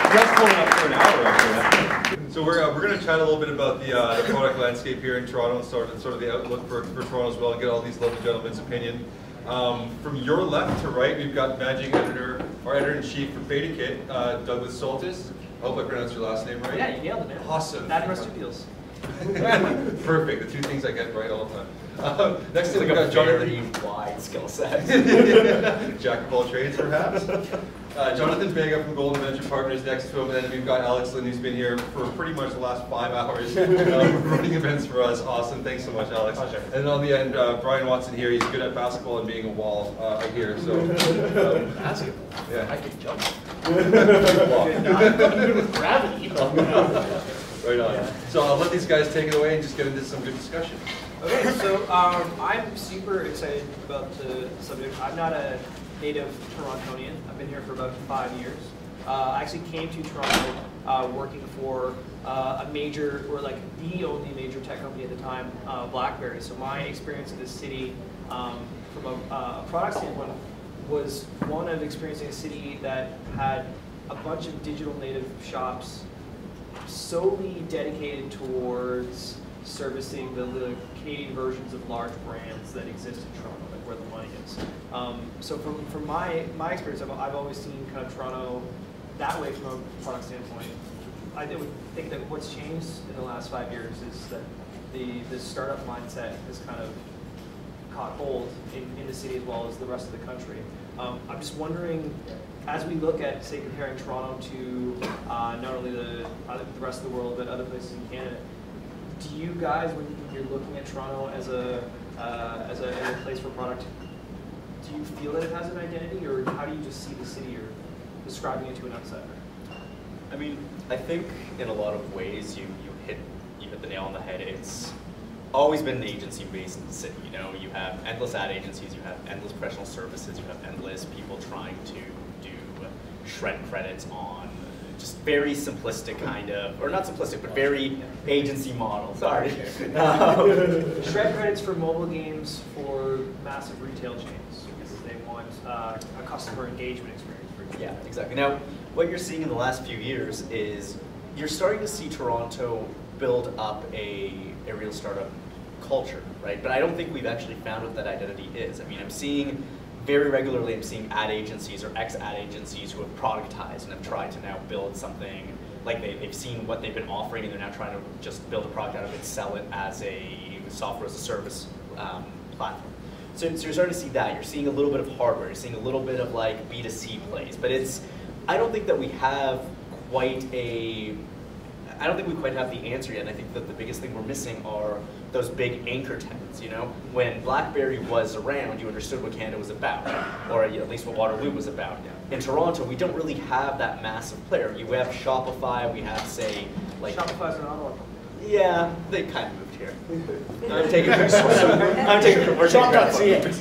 You guys pulling up for an hour actually. So we're uh, we're going to chat a little bit about the uh, the product landscape here in Toronto and sort of sort of the outlook for, for Toronto as well. and Get all these lovely gentlemen's opinion. Um, from your left to right, we've got managing editor, our editor in chief for BetaKit, uh, Douglas Soltys. I hope I pronounced your last name right. Yeah, you nailed it, man. Awesome. Admirals Studios. Perfect. The two things I get right all the time. Uh, next It's thing like we've a got Jonathan. wide skill set. Jack of all trades, perhaps. Uh, Jonathan Vega from Golden Venture Partners next to him, and then we've got Alex Lynn, who's been here for pretty much the last five hours uh, running events for us. Awesome. Thanks so much, Alex. And then on the end, uh, Brian Watson here. He's good at basketball and being a wall uh, here. So um, Basketball? Yeah. I could jump. With gravity. right on. So I'll let these guys take it away and just get into some good discussion. Okay, so um, I'm super excited about the subject. I'm not a native Torontonian. Been here for about five years. Uh, I actually came to Toronto uh, working for uh, a major, or like the only major tech company at the time, uh, BlackBerry. So my experience in the city, um, from a, uh, a product standpoint, was one of experiencing a city that had a bunch of digital native shops solely dedicated towards servicing the, the Canadian versions of large brands that exist in Toronto, where the money is. Um, so from, from my, my experience, I've, I've always seen kind of Toronto that way from a product standpoint. I would think that what's changed in the last five years is that the, the startup mindset has kind of caught hold in, in the city as well as the rest of the country. Um, I'm just wondering, as we look at, say, comparing Toronto to uh, not only the, other, the rest of the world, but other places in Canada, do you guys, when you're looking at Toronto as a, uh, as a, as a place for product, do you feel that it has an identity, or how do you just see the city or describing it to an outsider? I mean, I think in a lot of ways you, you hit you hit the nail on the head. It's always been an agency based city. You know, you have endless ad agencies, you have endless professional services, you have endless people trying to do shred credits on just very simplistic kind of, or not simplistic, but very agency model. Sorry. Um, Shred credits for mobile games for massive retail chains because they want uh, a customer engagement experience. For example. Yeah, exactly. Now, what you're seeing in the last few years is you're starting to see Toronto build up a, a real startup culture, right? But I don't think we've actually found what that identity is. I mean, I'm seeing very regularly, I'm seeing ad agencies or ex-ad agencies who have productized and have tried to now build something like they, they've seen what they've been offering and they're now trying to just build a product out of it, sell it as a software as a service um, platform. So, so you're starting to see that. You're seeing a little bit of hardware. You're seeing a little bit of like B2C plays. But it's, I don't think that we have quite a, I don't think we quite have the answer yet. And I think that the biggest thing we're missing are those big anchor tenants, you know? When BlackBerry was around, you understood what Canada was about, or at least what Waterloo was about. In Toronto, we don't really have that massive player. You have Shopify, we have, say, like... Shopify's an Ottawa company. Yeah, they kind of moved here. I'm taking I'm taking commercial. Shop.ca.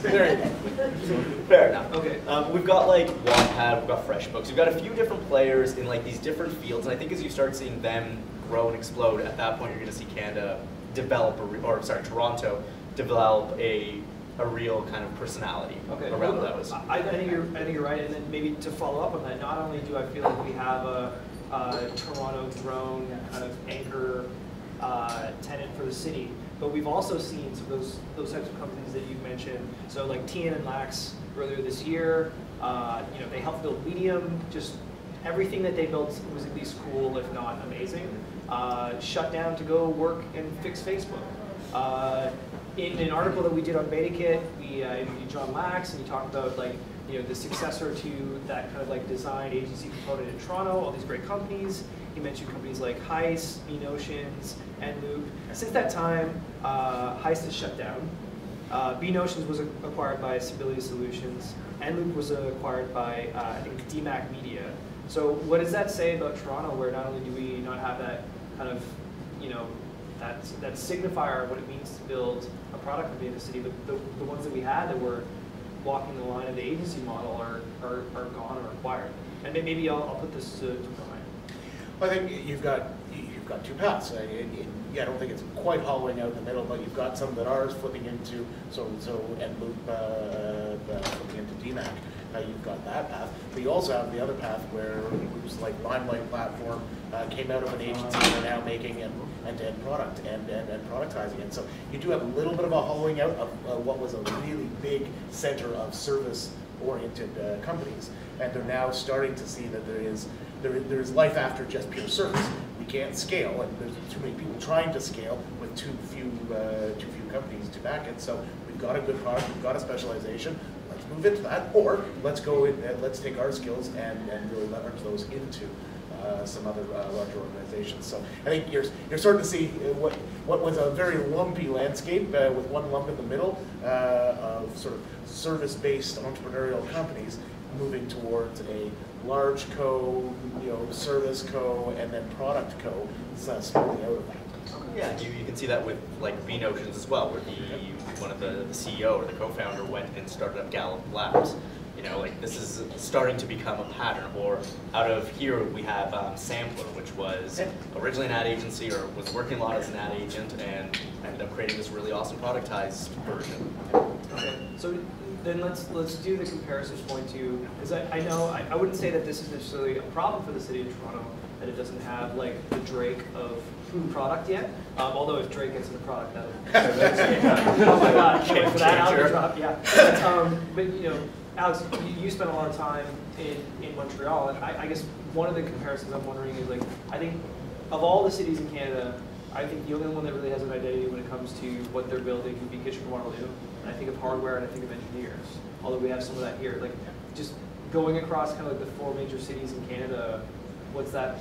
Fair enough. Okay. Um, we've got like Wattpad, we've got FreshBooks, we've got a few different players in like these different fields, and I think as you start seeing them grow and explode, at that point you're going to see Canada develop, a, re- or sorry, Toronto develop a a real kind of personality Okay. around well, those. I, I think you're, I think you're right, and then maybe to follow up on that, not only do I feel like we have a, a Toronto drone kind of anchor uh, tenant for the city, but we've also seen some of those those types of companies that you mentioned. So like Teehan and Lax earlier this year, uh, you know, they helped build Medium. Just everything that they built was at least cool, if not amazing. Uh, shut down to go work and fix Facebook. Uh, in an article that we did on BetaKit, we uh, interviewed Jon Lax, and he talked about like you know the successor to that kind of like design agency component in Toronto. All these great companies. He mentioned companies like Heist, Bnotions, and Loop. Since that time, uh, Heist has shut down. Uh, Notions was acquired by Sibilia Solutions, and Loop was acquired by uh, I think DMAC Media. So what does that say about Toronto, where not only do we not have that kind of you know that, that signifier of what it means to build a product in the city, but the, the ones that we had that were walking the line of the agency model are, are, are gone or acquired. And may- maybe I'll, I'll put this to, to Brian. I think you've got, you've got two paths. I, yeah, I don't think it's quite hollowing out in the middle, but you've got some that are flipping into, so, so, and Loop, uh, uh, flipping into DMAC. Uh, you've got that path, but you also have the other path where groups like Limelight Platform uh, came out of an agency and are now making an end-to-end product and, and, and productizing it. So you do have a little bit of a hollowing out of uh, what was a really big center of service-oriented uh, companies, and they're now starting to see that there is there, there's life after just pure service. We can't scale, and there's too many people trying to scale with too few uh, too few companies to back it. So we've got a good product, we've got a specialization. Move into that, or let's go in, and let's take our skills and, and really leverage those into uh, some other uh, larger organizations. So I think you're you're starting to see uh, what what was a very lumpy landscape uh, with one lump in the middle uh, of sort of service-based entrepreneurial companies moving towards a large co, you know, service co, and then product co, uh, splitting out of that. Yeah, you, you can see that with like Bnotions as well, where the one of the, the CEO or the co-founder went and started up Gallup Labs. You know, like this is starting to become a pattern. Or out of here we have um, Sampler, which was originally an ad agency or was working a lot as an ad agent and ended up creating this really awesome productized version. Okay, so then let's let's do the comparison point to, because I, I know, I, I wouldn't say that this is necessarily a problem for the city of Toronto, that it doesn't have like the Drake of food product yet. Um, although if Drake gets in the product, that'll. oh my God, wait for that album drop, yeah. But, um, but you know, Alex, you, you spent a lot of time in, in Montreal, and I, I guess one of the comparisons I'm wondering is like, I think of all the cities in Canada, I think the only one that really has an identity when it comes to what they're building would be Kitchener-Waterloo. And I think of hardware and I think of engineers, although we have some of that here. Like, just going across kind of like the four major cities in Canada, what's that,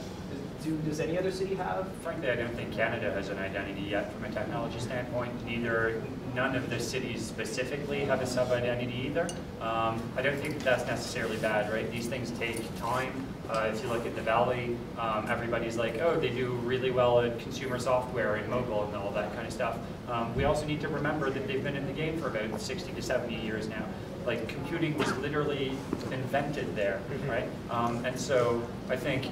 do, does any other city have? Frankly, I don't think Canada has an identity yet from a technology standpoint. Neither, none of the cities specifically have a sub-identity either. Um, I don't think that's necessarily bad, right? These things take time. Uh, if you look at the Valley, um, everybody's like, oh, they do really well at consumer software and mobile and all that kind of stuff. Um, we also need to remember that they've been in the game for about 60 to 70 years now. Like computing was literally invented there, right? Um, and so I think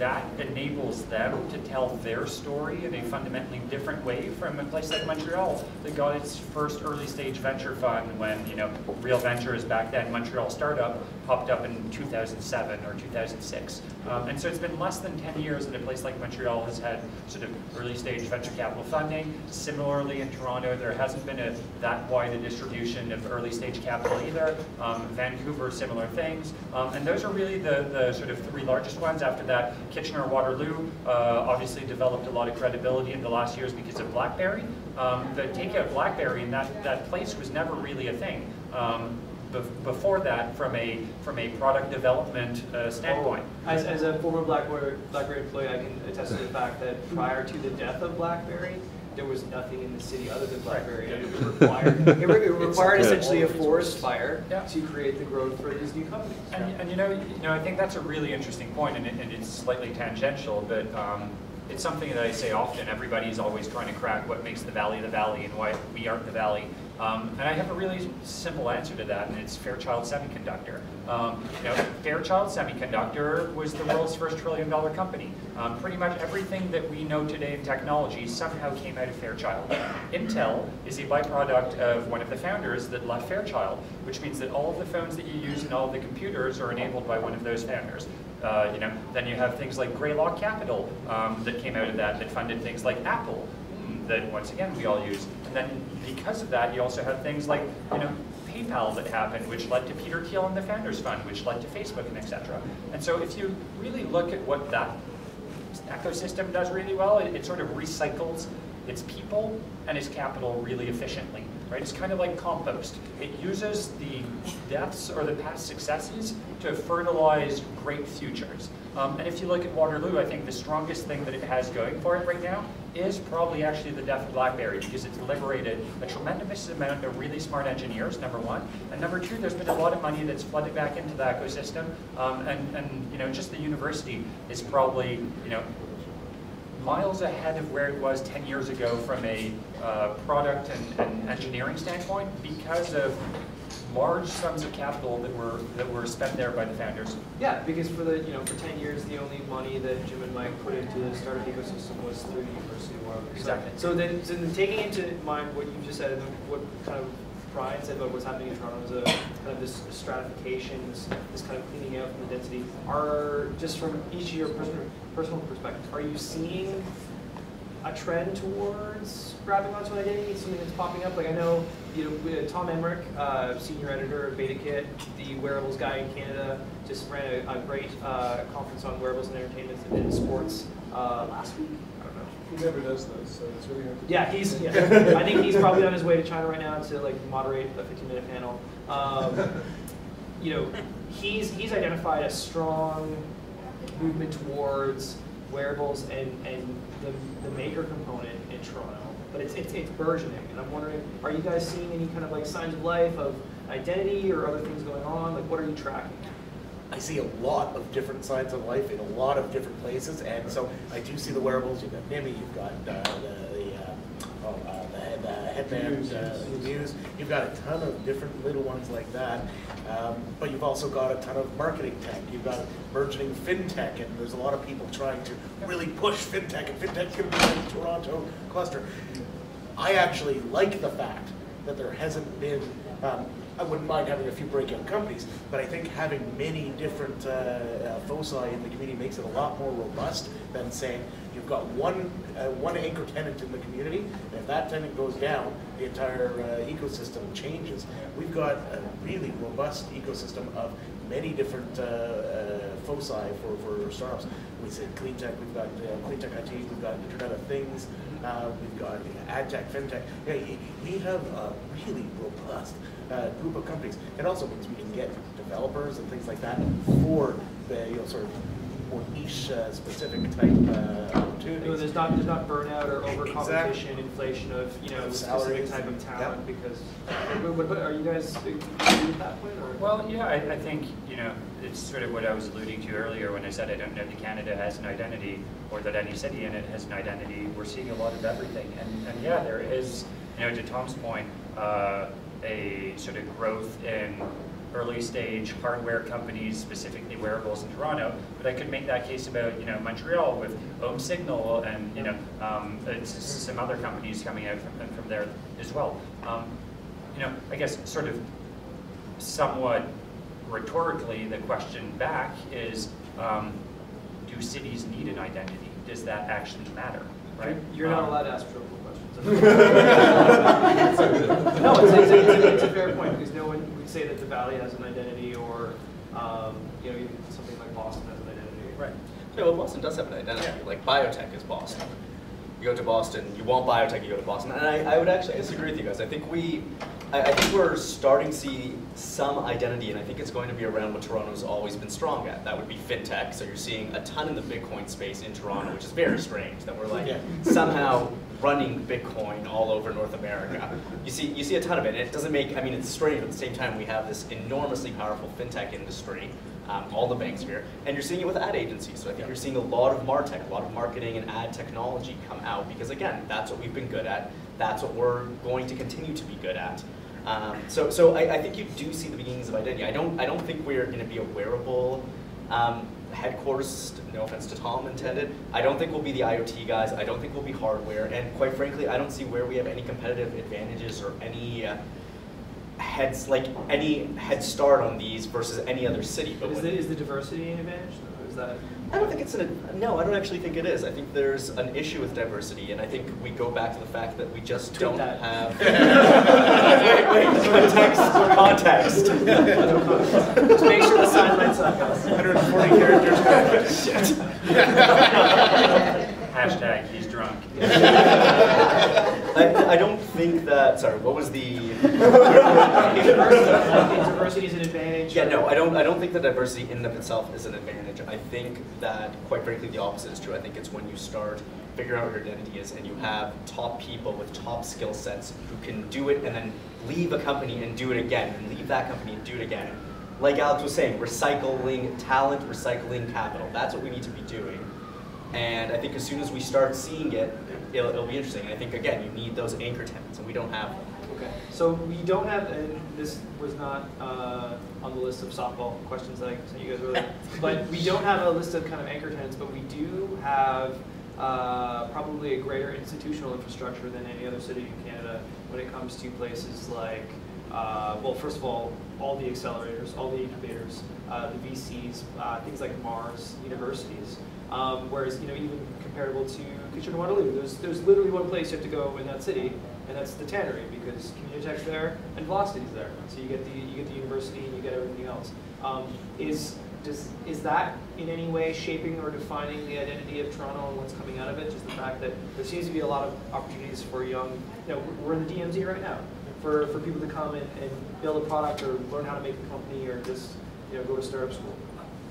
that enables them to tell their story in a fundamentally different way from a place like Montreal. That got its first early stage venture fund when, you know, Real Ventures back then, Montreal Startup, popped up in 2007 or 2006. Um, and so it's been less than 10 years that a place like Montreal has had sort of early stage venture capital funding. Similarly in Toronto, there hasn't been a, that wide a distribution of early stage capital either. Um, Vancouver, similar things. Um, and those are really the, the sort of three largest ones. After that, Kitchener-Waterloo uh, obviously developed a lot of credibility in the last years because of BlackBerry. Um, the takeout BlackBerry in that, that place was never really a thing. Um, before that, from a from a product development uh, standpoint. As, as a former BlackBerry, BlackBerry employee, I can attest to the fact that prior to the death of BlackBerry, there was nothing in the city other than BlackBerry. And it required, it it required essentially a forest fire to create the growth for these new companies. And, and you know, you know, I think that's a really interesting point, and, it, and it's slightly tangential, but um, it's something that I say often. Everybody's always trying to crack what makes the valley the valley and why we aren't the valley. Um, and I have a really simple answer to that, and it's Fairchild Semiconductor. Um, you know, Fairchild Semiconductor was the world's first trillion dollar company. Um, pretty much everything that we know today in technology somehow came out of Fairchild. Intel is a byproduct of one of the founders that left Fairchild, which means that all of the phones that you use and all of the computers are enabled by one of those founders. Uh, you know, then you have things like Greylock Capital um, that came out of that, that funded things like Apple, that once again we all use. And then because of that, you also have things like, you know, PayPal that happened, which led to Peter Thiel and the Founders Fund, which led to Facebook and etc. And so if you really look at what that ecosystem does really well, it, it sort of recycles its people and its capital really efficiently. Right? It's kind of like compost. It uses the deaths or the past successes to fertilize great futures. Um, and if you look at Waterloo, I think the strongest thing that it has going for it right now is probably actually the death of BlackBerry because it's liberated a tremendous amount of really smart engineers, number one. And number two, there's been a lot of money that's flooded back into the ecosystem. Um, and, and, you know, just the university is probably, you know, miles ahead of where it was 10 years ago from a uh, product and, and, engineering standpoint because of large sums of capital that were that were spent there by the founders. Yeah, because for the you know for 10 years the only money that Jim and Mike put into the startup ecosystem was through the University of Waterloo. Exactly. So, so then, so then taking into mind what you just said and what kind of Brian said about what's happening in Toronto is a kind of this stratification, this, this kind of cleaning out from the density. Are just from each of your personal personal perspectives, are you seeing a trend towards grabbing onto an identity, something that's popping up? Like I know, you know, Tom Emrich, uh, senior editor of BetaKit, the wearables guy in Canada, just ran a, a great uh, conference on wearables and entertainment and sports uh, last week. I don't know. He never does those, so it's really hard to Yeah, he's. Yeah, I think he's probably on his way to China right now to like moderate a 15-minute panel. Um, you know, he's he's identified a strong movement towards wearables and, and the, the maker component in Toronto. But it's, it's, it's burgeoning, and I'm wondering, are you guys seeing any kind of like signs of life, of identity, or other things going on? Like, what are you tracking? I see a lot of different signs of life in a lot of different places, and so I do see the wearables. You've got Nymi, you've got uh, the, the, uh, oh, uh, the, the headband, uh, the Muse. You've got a ton of different little ones like that, um, but you've also got a ton of marketing tech. You've got burgeoning fintech, and there's a lot of people trying to really push fintech, and fintech can be in the Toronto cluster. I actually like the fact that there hasn't been um, I wouldn't mind having a few breakout companies, but I think having many different uh, uh, foci in the community makes it a lot more robust than saying you've got one uh, one anchor tenant in the community, and if that tenant goes down, the entire uh, ecosystem changes. We've got a really robust ecosystem of many different uh, uh, foci for, for startups. We said clean tech, we've got clean tech IT, we've got Internet of Things, we've got ad tech, fintech. Yeah, we have a really robust uh, group of companies. It also means we can get developers and things like that for the you know, sort of more niche uh, specific type uh, opportunities. No, there's not there's not burnout or over competition, exactly. inflation of you know Salaries. specific type of talent yep. because. But, but are you guys agree that point? Or? Well, yeah, I, I think you know it's sort of what I was alluding to earlier when I said I don't know that Canada has an identity or that any city in it has an identity. We're seeing a lot of everything, and, and yeah, there is you know to Tom's point. Uh, a sort of growth in early stage hardware companies, specifically wearables in Toronto, but I could make that case about you know Montreal with OMsignal and you know um, some other companies coming out from, from there as well. Um, you know, I guess sort of somewhat rhetorically, the question back is, um, do cities need an identity? Does that actually matter? Right? You're, not um, allowed to ask no, it's, it's, it's, it's, a fair point because no one would say that the Valley has an identity or um, you know even something like Boston has an identity. Right. Yeah, well, Boston does have an identity. Yeah. Like biotech is Boston. You go to Boston, you want biotech, you go to Boston. And I, I would actually disagree with you guys. I think we, I, I think we're starting to see some identity, and I think it's going to be around what Toronto's always been strong at. That would be fintech. So you're seeing a ton in the Bitcoin space in Toronto, which is very strange that we're like yeah. somehow running Bitcoin all over North America. You see, you see a ton of it. And it doesn't make, I mean, it's strange. At the same time, we have this enormously powerful fintech industry, um, all the banks here, and you're seeing it with ad agencies. So I think you're seeing a lot of martech, a lot of marketing and ad technology come out because again, that's what we've been good at. that's what we're going to continue to be good at. Um, so, so I, I think you do see the beginnings of identity. I don't, I don't think we're going to be a wearable um, headquarters. No offense to Tom intended. I don't think we'll be the IoT guys. I don't think we'll be hardware. And quite frankly, I don't see where we have any competitive advantages or any uh, heads like any head start on these versus any other city. But Is the, is the diversity an advantage? though? Is that? I don't think it's an, no, I don't actually think it is. I think there's an issue with diversity, and I think we go back to the fact that we just Tweet don't that. have. wait, wait, context, context. Just make sure the sign lights up, guys. 140 characters. Shit. Hashtag he's drunk. I, I don't think that, sorry, what was the? Diversity diversity is an advantage. Yeah, no, I don't, I don't think that diversity in and of itself is an advantage. I think that, quite frankly, the opposite is true. I think it's when you start figuring out what your identity is and you have top people with top skill sets who can do it and then leave a company and do it again, and leave that company and do it again. Like Alex was saying, recycling talent, recycling capital. That's what we need to be doing. And I think as soon as we start seeing it, it'll, it'll be interesting. And I think, again, you need those anchor tenants, and we don't have them. Okay, so we don't have, and this was not uh, on the list of softball questions that I sent you guys earlier, but we don't have a list of kind of anchor tenants, but we do have uh, probably a greater institutional infrastructure than any other city in Canada when it comes to places like, uh, well, first of all, all the accelerators, all the incubators, uh, the VCs, uh, things like Mars universities. Um, whereas, you know, even comparable to Kitchener Waterloo, there's, there's literally one place you have to go in that city, and that's the Tannery, because Communitech's there and Velocity's there. So you get the, you get the university and you get everything else. Um, is, does, is that in any way shaping or defining the identity of Toronto and what's coming out of it? Just the fact that there seems to be a lot of opportunities for young, you know, we're in the DMZ right now, for, for people to come and, and build a product or learn how to make a company or just, you know, go to startup school.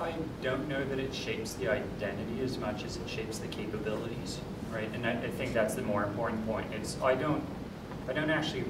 I don't know that it shapes the identity as much as it shapes the capabilities, right? And I, I think that's the more important point. It's I don't I don't actually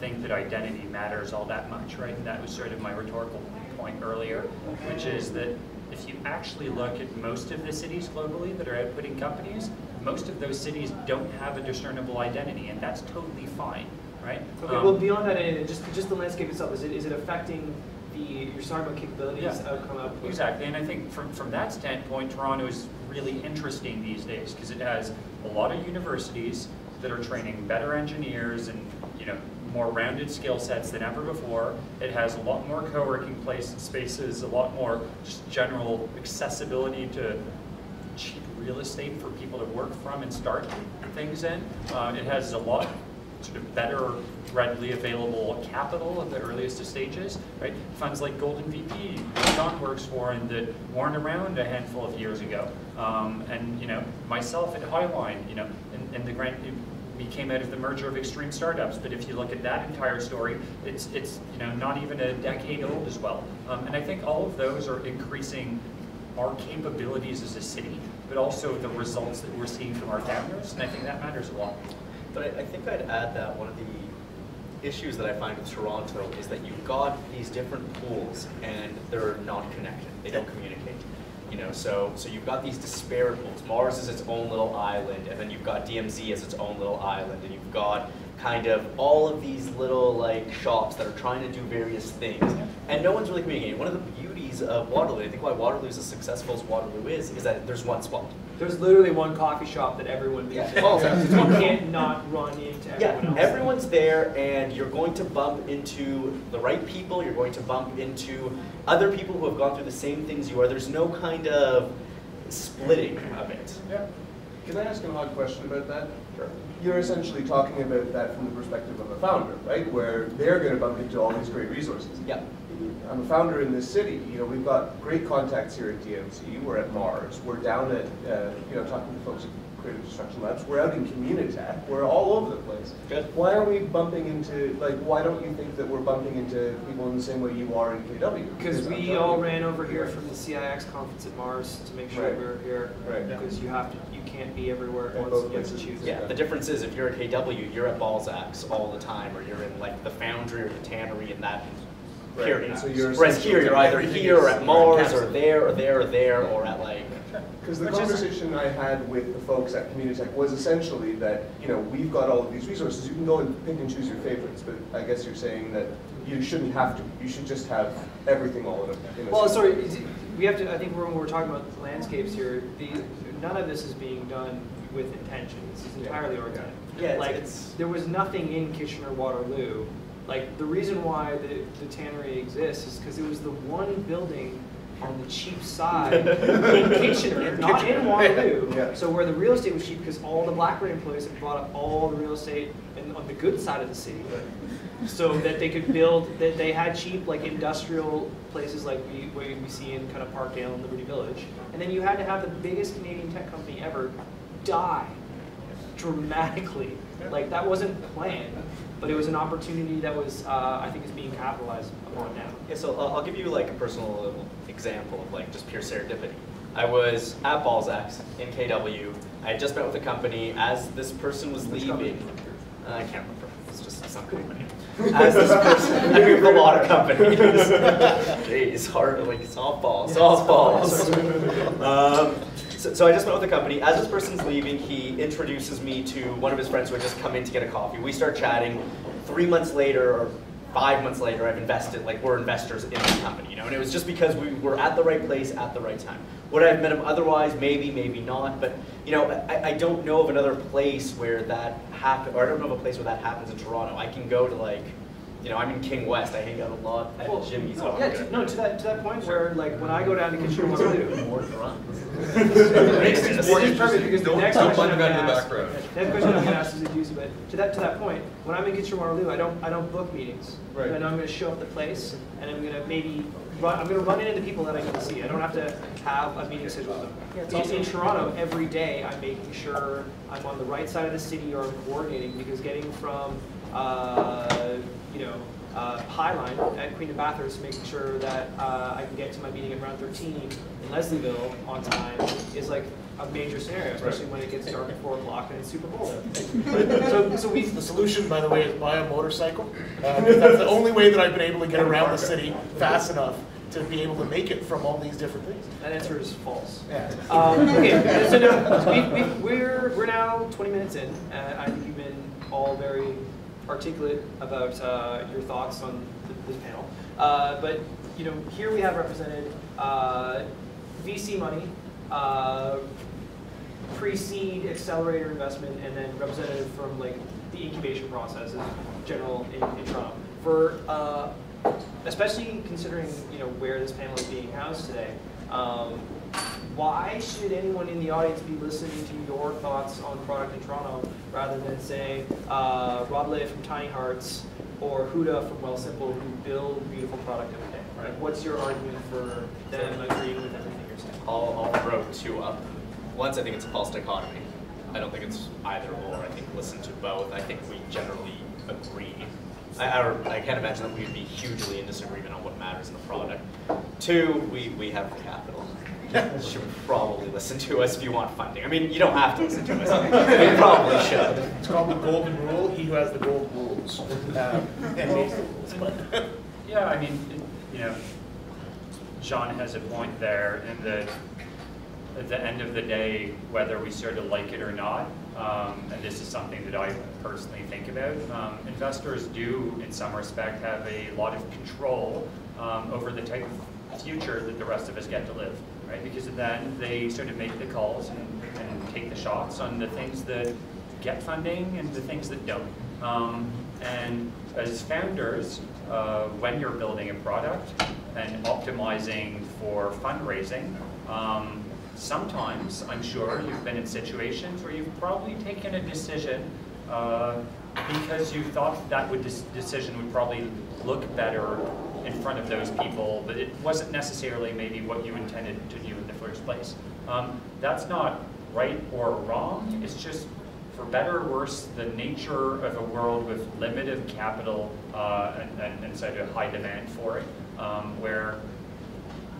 think that identity matters all that much, right? And that was sort of my rhetorical point earlier, which is that if you actually look at most of the cities globally that are outputting companies, most of those cities don't have a discernible identity, and that's totally fine, right? Okay, Um, well, beyond that, and just, just the landscape itself, is it, is it affecting the, you're talking about capabilities, Yeah. outcome, output? Exactly, and I think from, from that standpoint, Toronto is really interesting these days because it has a lot of universities that are training better engineers and you know more rounded skill sets than ever before. It has a lot more co-working place spaces, a lot more just general accessibility to cheap real estate for people to work from and start things in. Uh, it has a lot sort of better readily available capital at the earliest stages, right? Funds like Golden VP, John works for, and that weren't around a handful of years ago. Um, and you know, myself at Highline, you know, and, and the grant we came out of the merger of extreme startups. But if you look at that entire story, it's it's you know not even a decade old as well. Um, and I think all of those are increasing our capabilities as a city, but also the results that we're seeing from our founders, and I think that matters a lot. But I, I think I'd add that one of the issues that I find with Toronto is that you've got these different pools and they're not connected. They don't communicate. You know, so so you've got these disparate pools. Mars is its own little island, and then you've got DMZ as its own little island, and you've got kind of all of these little like shops that are trying to do various things, and no one's really communicating. One of the beauties of Waterloo, I think why Waterloo is as successful as Waterloo is, is that there's one spot. There's literally one coffee shop that everyone meets Yeah. in. Oh, You can't not run into everyone Yeah, else. everyone's there, and you're going to bump into the right people. You're going to bump into other people who have gone through the same things you are. There's no kind of splitting of it. Yeah. Can I ask an odd question about that? Sure. You're essentially talking about that from the perspective of a founder, right? Where they're going to bump into all these great resources. Yeah. I'm a founder in this city. You know, we've got great contacts here at DMZ. We're at Mars. We're down at, uh, you know, talking to folks at Creative Destruction Labs. We're out in Communitech. We're all over the place. Good. Why are we bumping into, like, why don't you think that we're bumping into people in the same way you are in KW? Because we all you- ran over here from the CIX conference at Mars to make sure Right. we were here. Right. Because you have to, you can't be everywhere at At once. both You have to choose. Yeah, the difference is if you're at KW, you're at Balzac's all the time, or you're in like the foundry or the tannery, and that Right, Period. and so you're Whereas here, you're either here or at Mars or there or there or there or at like. Because the Which is- conversation I had with the folks at Communitech was essentially that, you know, we've got all of these resources, you can go and pick and choose your favorites, but I guess you're saying that you shouldn't have to, you should just have everything all in a, in a. Well, sorry, it- we have to, I think when we're talking about landscapes here, the, none of this is being done with intention. This is entirely organic. Yeah, it's- Like, it's- there was nothing in Kitchener-Waterloo. Like, the reason why the, the tannery exists is because it was the one building on the cheap side in Kitchener, not in Waterloo. Yeah. So where the real estate was cheap because all the Blackberry employees had bought up all the real estate in, on the good side of the city. So that they could build, that they had cheap like industrial places like we, where we see in kind of Parkdale and Liberty Village. And then you had to have the biggest Canadian tech company ever die dramatically. Like that wasn't planned, but it was an opportunity that was, uh, I think is being capitalized upon now. Yeah, so I'll, I'll give you like a personal example of like just pure serendipity. I was at Balzac's in KW. I had just met with a company as this person was leaving. Uh, I can't remember. It's just some company. As this person, I mean, a lot of companies. Jeez, hard like softball, softballs. Um, so, so I just met with the company. As this person's leaving, he introduces me to one of his friends who had just come in to get a coffee. We start chatting. Three months later, or five months later, I've invested, like we're investors in the company, you know, and it was just because we were at the right place at the right time. Would I have met him otherwise? Maybe, maybe not, but you know, I, I don't know of another place where that happen, or I don't know of a place where that happens in Toronto. I can go to like, you know, I'm in King West. I hang out a lot at Well, Jimmy's. no, yeah, to, no, to that to that point where like when I go down to Kitchener Waterloo, more drunk. This is perfect because the Don't- next don't question I'm him gonna out in the background. next question I'm gonna ask is a doozy, but to that to that point, when I'm in Kitchener Waterloo, I don't I don't book meetings. Right. And I'm gonna show up the place and I'm gonna maybe run I'm gonna run into people that I need to see. I don't have to have a meeting scheduled with them. Yeah, in, also- in Toronto, every day I'm making sure I'm on the right side of the city or I'm coordinating because getting from uh, you know uh, Highline at Queen of Bathurst, making sure that uh, I can get to my meeting at Round13 in Leslieville on time is like a major scenario, especially when it gets dark at 4 o'clock and it's super cold. so, so we The solution, by the way, is buy a motorcycle. Uh, that's the only way that I've been able to get around the city fast enough to be able to make it from all these different things. That answer is false. Yeah. Um, okay, so now, we, we, we're, we're now 20 minutes in. Uh, I think you've been all very articulate about uh, your thoughts on th- this panel. Uh, but you know, here we have represented uh, VC money, uh, pre-seed accelerator investment, and then representative from like the incubation process in general in, in Toronto. For uh, especially considering you know where this panel is being housed today, um, why should anyone in the audience be listening to your thoughts on product in Toronto rather than say uh, Robleh from Tiny Hearts or Huda from Wealthsimple who build beautiful product every day? Right? What's your argument for them agreeing with everything you're saying? I'll, I'll throw two up. Once, I think it's a false dichotomy. I don't think it's either or. I think listen to both. I think we generally agree. I, I, I can't imagine that we'd be hugely in disagreement on what matters in the product. Two, we, we have the capital. You should probably listen to us if you want funding. I mean, you don't have to listen to us. You probably should. It's called the golden rule. He who has the gold rules. Um, and makes the rules. But Yeah, I mean, it- you know, Sean has a point there in that at the end of the day, whether we sort of like it or not, um, and this is something that I personally think about, um, investors do, in some respect, have a lot of control um, over the type of future that the rest of us get to live, right? Because that, they sort of make the calls and, and take the shots on the things that get funding and the things that don't. Um, and as founders, uh, when you're building a product and optimizing for fundraising, um, sometimes I'm sure you've been in situations where you've probably taken a decision uh, because you thought that would decision would probably look better in front of those people, but it wasn't necessarily maybe what you intended to do in the first place. Um, that's not right or wrong. It's just for better or worse, the nature of a world with limited capital uh, and, and, and sort of high demand for it, um, where,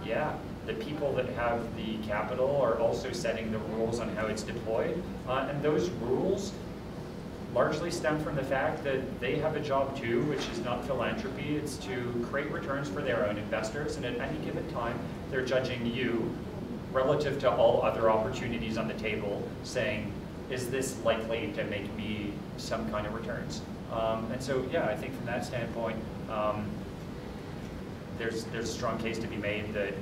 yeah, the people that have the capital are also setting the rules on how it's deployed, uh, and those rules largely stem from the fact that they have a job too, which is not philanthropy, it's to create returns for their own investors, and at any given time, they're judging you relative to all other opportunities on the table, saying, is this likely to make me some kind of returns? Um, and so, yeah, I think from that standpoint, um, there's, there's a strong case to be made that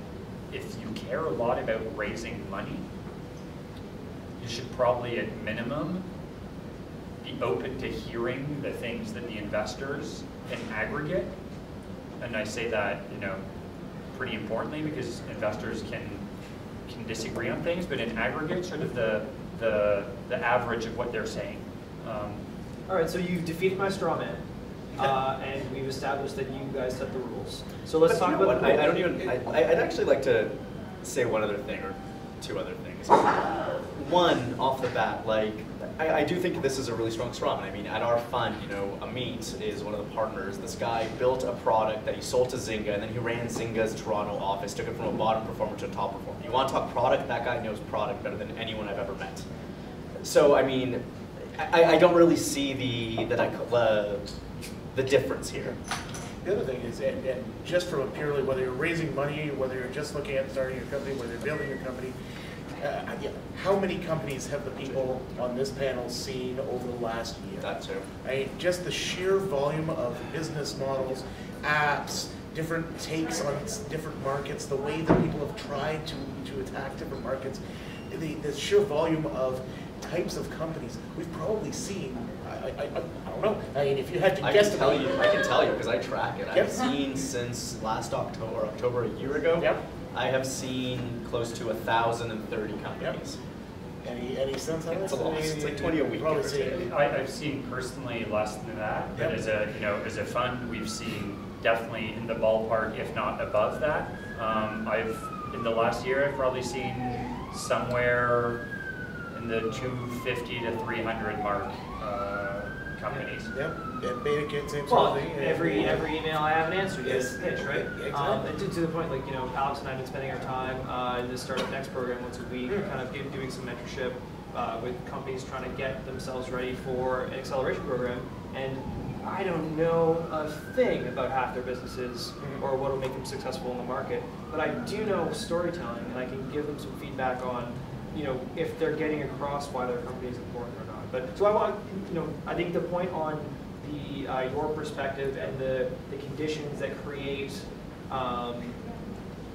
if you care a lot about raising money, you should probably at minimum be open to hearing the things that the investors in aggregate, and I say that, you know, pretty importantly because investors can can disagree on things, but in aggregate, sort of the the the average of what they're saying. Um, All right, so you've defeated my straw man, uh, and we've established that you guys set the rules. So let's But talk you know about what? the I, I don't even. I, I- I'd actually like to say one other thing or two other things. One off the bat, like I, I do think this is a really strong straw. I mean, at our fund, you know, Amit is one of the partners. This guy built a product that he sold to Zynga, and then he ran Zynga's Toronto office, took it from a bottom performer to a top performer. You want to talk product? That guy knows product better than anyone I've ever met. So I mean, I, I don't really see the the, the difference here. The other thing is, and, and just from a purely, whether you're raising money, whether you're just looking at starting your company, whether you're building your company, uh, yeah, how many companies have the people on this panel seen over the last year? That too. I mean, just the sheer volume of business models, apps, different takes on different markets, the way that people have tried to, to attack different markets, the, the sheer volume of types of companies, we've probably seen, I, I, I, I don't know, I mean, if you had to I guess. can tell you, I can tell you because I track it. Yep. I've seen since last October, October a year ago. Yep. I have seen close to a thousand and thirty companies. Any, any sense on It's this? a lot. It's like 20 a week, Probably or see- I, I've seen personally less than that, but Yep. as a, you know, as a fund, we've seen definitely in the ballpark, if not above that. Um, I've, in the last year, I've probably seen somewhere in the two fifty to three hundred mark, uh, companies. Yep, and BetaKit, same sort Well, of thing. every every email I have an answer to Yes. this pitch, right? Exactly. Um, and to, to the point, like you know, Alex and I have been spending our time uh, in the Startup Next program once a week, Hmm. kind of give, doing some mentorship uh, with companies trying to get themselves ready for an acceleration program. And I don't know a thing about half their businesses Hmm. or what will make them successful in the market, but I do know storytelling, and I can give them some feedback on, you know, if they're getting across why their company is important. But so I want, you know, I think the point on the uh, your perspective and the, the conditions that create um,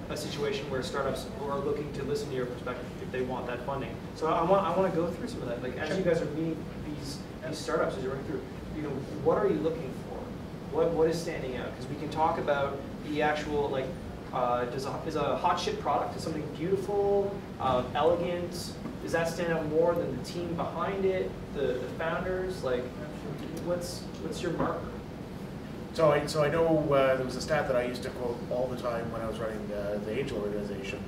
a situation where startups are looking to listen to your perspective if they want that funding. So I want I want to go through some of that. Like as you guys are meeting these these startups as you're going through, you know, what are you looking for? What what is standing out? Because we can talk about the actual like. Uh, does a, is a hot shit product is something beautiful, uh, elegant? Does that stand out more than the team behind it, the, the founders? Like, what's what's your marker? So I, so I know uh, there was a stat that I used to quote all the time when I was running uh, the Angel organization,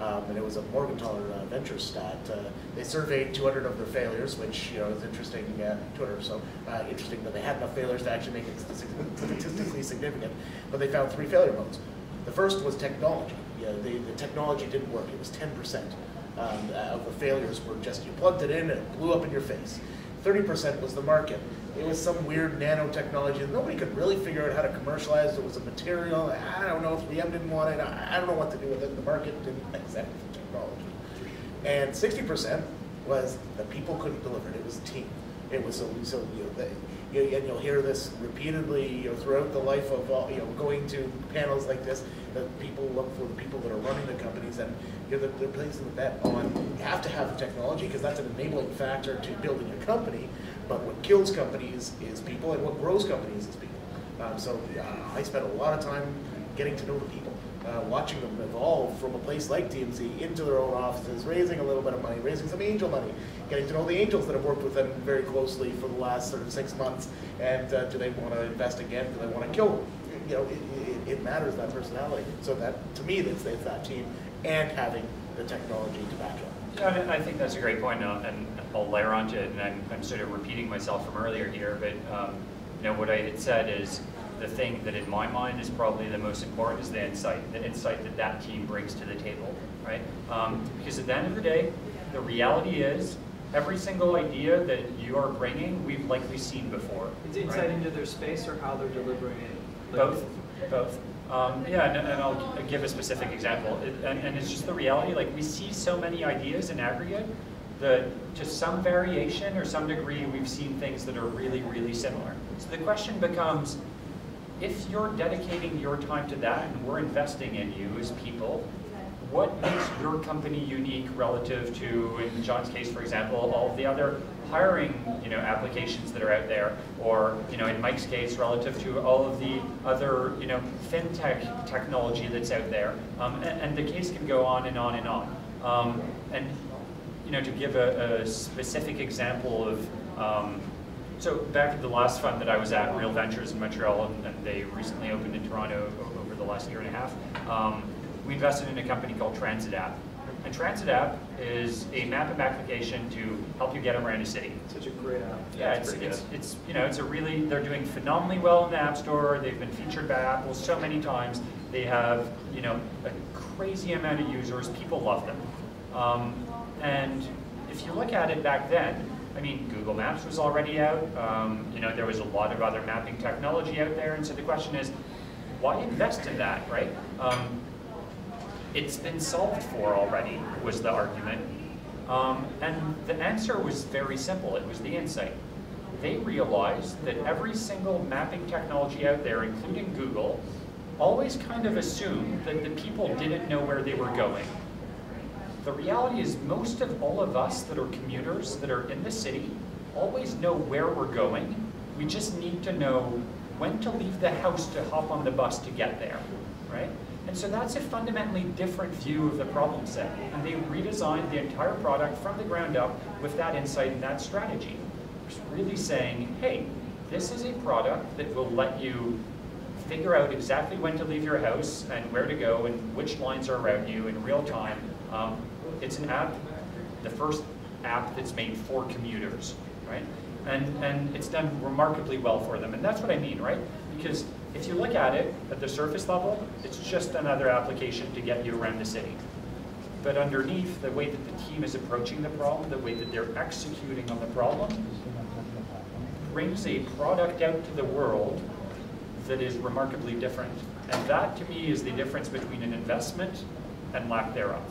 um, and it was a Morgenthaler uh, Ventures stat. Uh, they surveyed 200 of their failures, which you know is interesting. Uh, 200 or so. Uh, interesting that they had enough failures to actually make it statistically significant, but they found three failure modes. The first was technology. Yeah, the, the technology didn't work. It was 10 percent um, of the failures were just you plugged it in and it blew up in your face. 30% was the market. It was some weird nanotechnology that nobody could really figure out how to commercialize. It was a material. I don't know if 3M didn't want it. I I don't know what to do with it. The market didn't accept the technology. And 60% was the people couldn't deliver it. It was a team. It was so, so you know, they, you, and you'll hear this repeatedly you know, throughout the life of uh, you know going to panels like this. That people look for the people that are running the companies, and you're the, they're placing the bet on. You have to have the technology because that's an enabling factor to building a company. But what kills companies is people, and what grows companies is people. Um, so uh, I spent a lot of time getting to know the people, uh, watching them evolve from a place like DMZ into their own offices, raising a little bit of money, raising some angel money, getting to know the angels that have worked with them very closely for the last sort of six months, and uh, do they want to invest again? Do they want to kill them? You know, it, it, it matters that personality. So that to me, it's, it's that team and having the technology to back up. Yeah, I think that's a great point, uh, and I'll layer onto it, and I'm, I'm sort of repeating myself from earlier here, but um, you know what I had said is the thing that in my mind is probably the most important is the insight, the insight that that team brings to the table, right? Um, because at the end of the day, the reality is every single idea that you are bringing, we've likely seen before. It's insight right? into their space or how they're delivering it? Like- Both, both. Um, yeah, and, and I'll give a specific example. It, and, and it's just the reality, like we see so many ideas in aggregate that to some variation or some degree, we've seen things that are really, really similar. So the question becomes, if you're dedicating your time to that and we're investing in you as people, what makes your company unique relative to, in John's case, for example, all of the other hiring, you know, applications that are out there, or, you know, in Mike's case, relative to all of the other, you know, fintech technology that's out there, um, and, and, the case can go on and on and on. Um, and, you know, to give a, a specific example of, um, so back at the last fund that I was at, Real Ventures in Montreal, and, they recently opened in Toronto over the last year and a half. Um, we invested in a company called Transit App. And Transit App is a mapping application to help you get around a city. Such a great app. Yeah, it's, it's, it's, you know, it's a really, they're doing phenomenally well in the App Store. They've been featured by Apple so many times. They have, you know, a crazy amount of users. People love them. Um, and if you look at it back then, I mean, Google Maps was already out. Um, you know, there was a lot of other mapping technology out there. And so the question is, why invest in that, right? Um, it's been solved for already, was the argument. Um, and the answer was very simple. It was the insight. They realized that every single mapping technology out there, including Google, always kind of assumed that the people didn't know where they were going. The reality is most of all of us that are commuters that are in the city always know where we're going. We just need to know when to leave the house to hop on the bus to get there, right? And so that's a fundamentally different view of the problem set. And they redesigned the entire product from the ground up with that insight and that strategy. It's really saying, hey, this is a product that will let you figure out exactly when to leave your house and where to go and which lines are around you in real time. Um, it's an app, the first app that's made for commuters, right? And, and it's done remarkably well for them. And that's what I mean, right? Because if you look at it at the surface level, it's just another application to get you around the city. But underneath, the way that the team is approaching the problem, the way that they're executing on the problem, brings a product out to the world that is remarkably different. And that, to me, is the difference between an investment and lack thereof.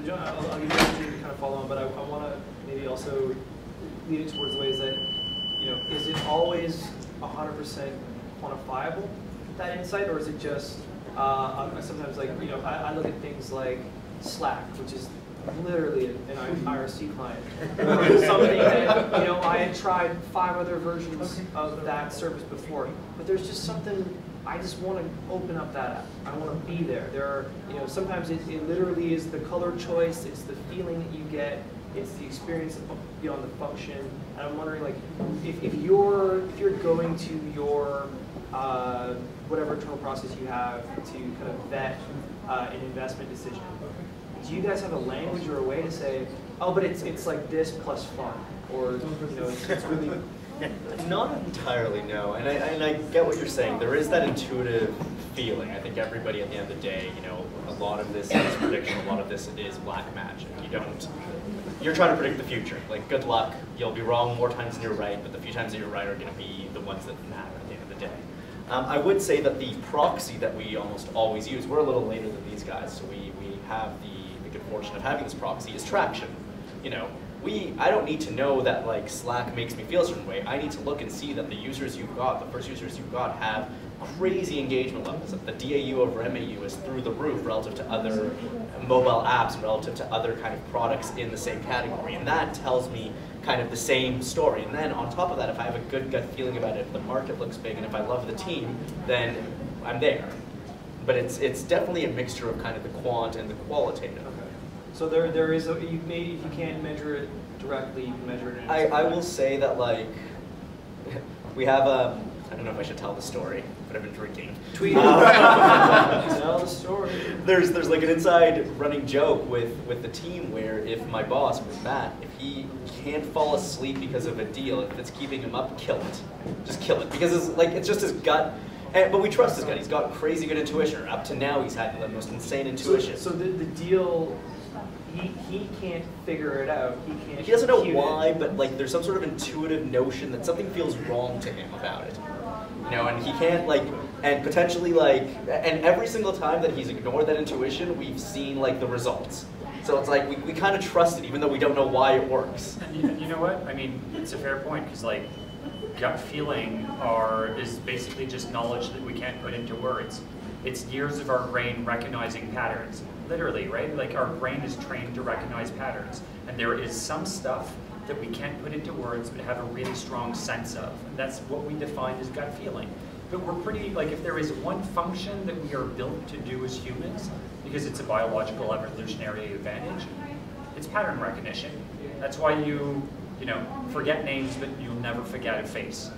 So John, I'll, I'll give you an opportunity to kind of follow on, but I, I want to maybe also lead it towards the ways that, you know, is it always 100% quantifiable, that insight, or is it just, uh, sometimes like, you know, I, I look at things like Slack, which is literally an IRC client, or something that, you know, I had tried five other versions of that service before, but there's just something, I just want to open up that app. I want to be there. There are, you know, sometimes it, it literally is the color choice, it's the feeling that you get, it's the experience beyond the function. And I'm wondering, like, if, if you're if you're going to your uh, whatever internal process you have to kind of vet uh, an investment decision, do you guys have a language or a way to say, oh, but it's it's like this plus fun, or you know, it's, it's really not entirely, no. And I, and I get what you're saying. There is that intuitive feeling. I think everybody at the end of the day, you know, a lot of this is prediction, a lot of this is black magic. You don't, you're trying to predict the future. Like, good luck. You'll be wrong more times than you're right, but the few times that you're right are going to be the ones that matter at the end of the day. Um, I would say that the proxy that we almost always use, we're a little later than these guys, so we, we have the, the good fortune of having this proxy, is traction. You know, we, I don't need to know that like Slack makes me feel a certain way. I need to look and see that the users you've got, the first users you've got have crazy engagement levels. That The DAU over MAU is through the roof relative to other mobile apps relative to other kind of products in the same category. And that tells me kind of the same story. And then on top of that, if I have a good gut feeling about it, if the market looks big, and if I love the team, then I'm there. But it's, it's definitely a mixture of kind of the quant and the qualitative. So there, there is, a, you may, if you can't measure it directly, you can measure it in I, I will say that like, we have a, I don't know if I should tell the story, but I've been drinking. Tweet um, Tell the story. There's, there's like an inside running joke with, with the team where if my boss, Matt, if he can't fall asleep because of a deal, if it's keeping him up, kill it. Just kill it. Because it's like, it's just his gut. And, but we trust his gut. He's got crazy good intuition. Up to now, he's had the most insane intuition. So, so the, the deal he, he can't figure it out. He can't. He doesn't know compute it. why, but like there's some sort of intuitive notion that something feels wrong to him about it. You know, and he can't like, and potentially like, and every single time that he's ignored that intuition, we've seen like the results. So it's like we, we kind of trust it, even though we don't know why it works. And you, you know what? I mean, it's a fair point because like gut feeling are is basically just knowledge that we can't put into words. It's years of our brain recognizing patterns, literally, right? Like our brain is trained to recognize patterns, and there is some stuff that we can't put into words but have a really strong sense of. And that's what we define as gut feeling. But we're pretty, like if there is one function that we are built to do as humans, because it's a biological evolutionary advantage, it's pattern recognition. That's why you, you know, forget names, but you'll never forget a face,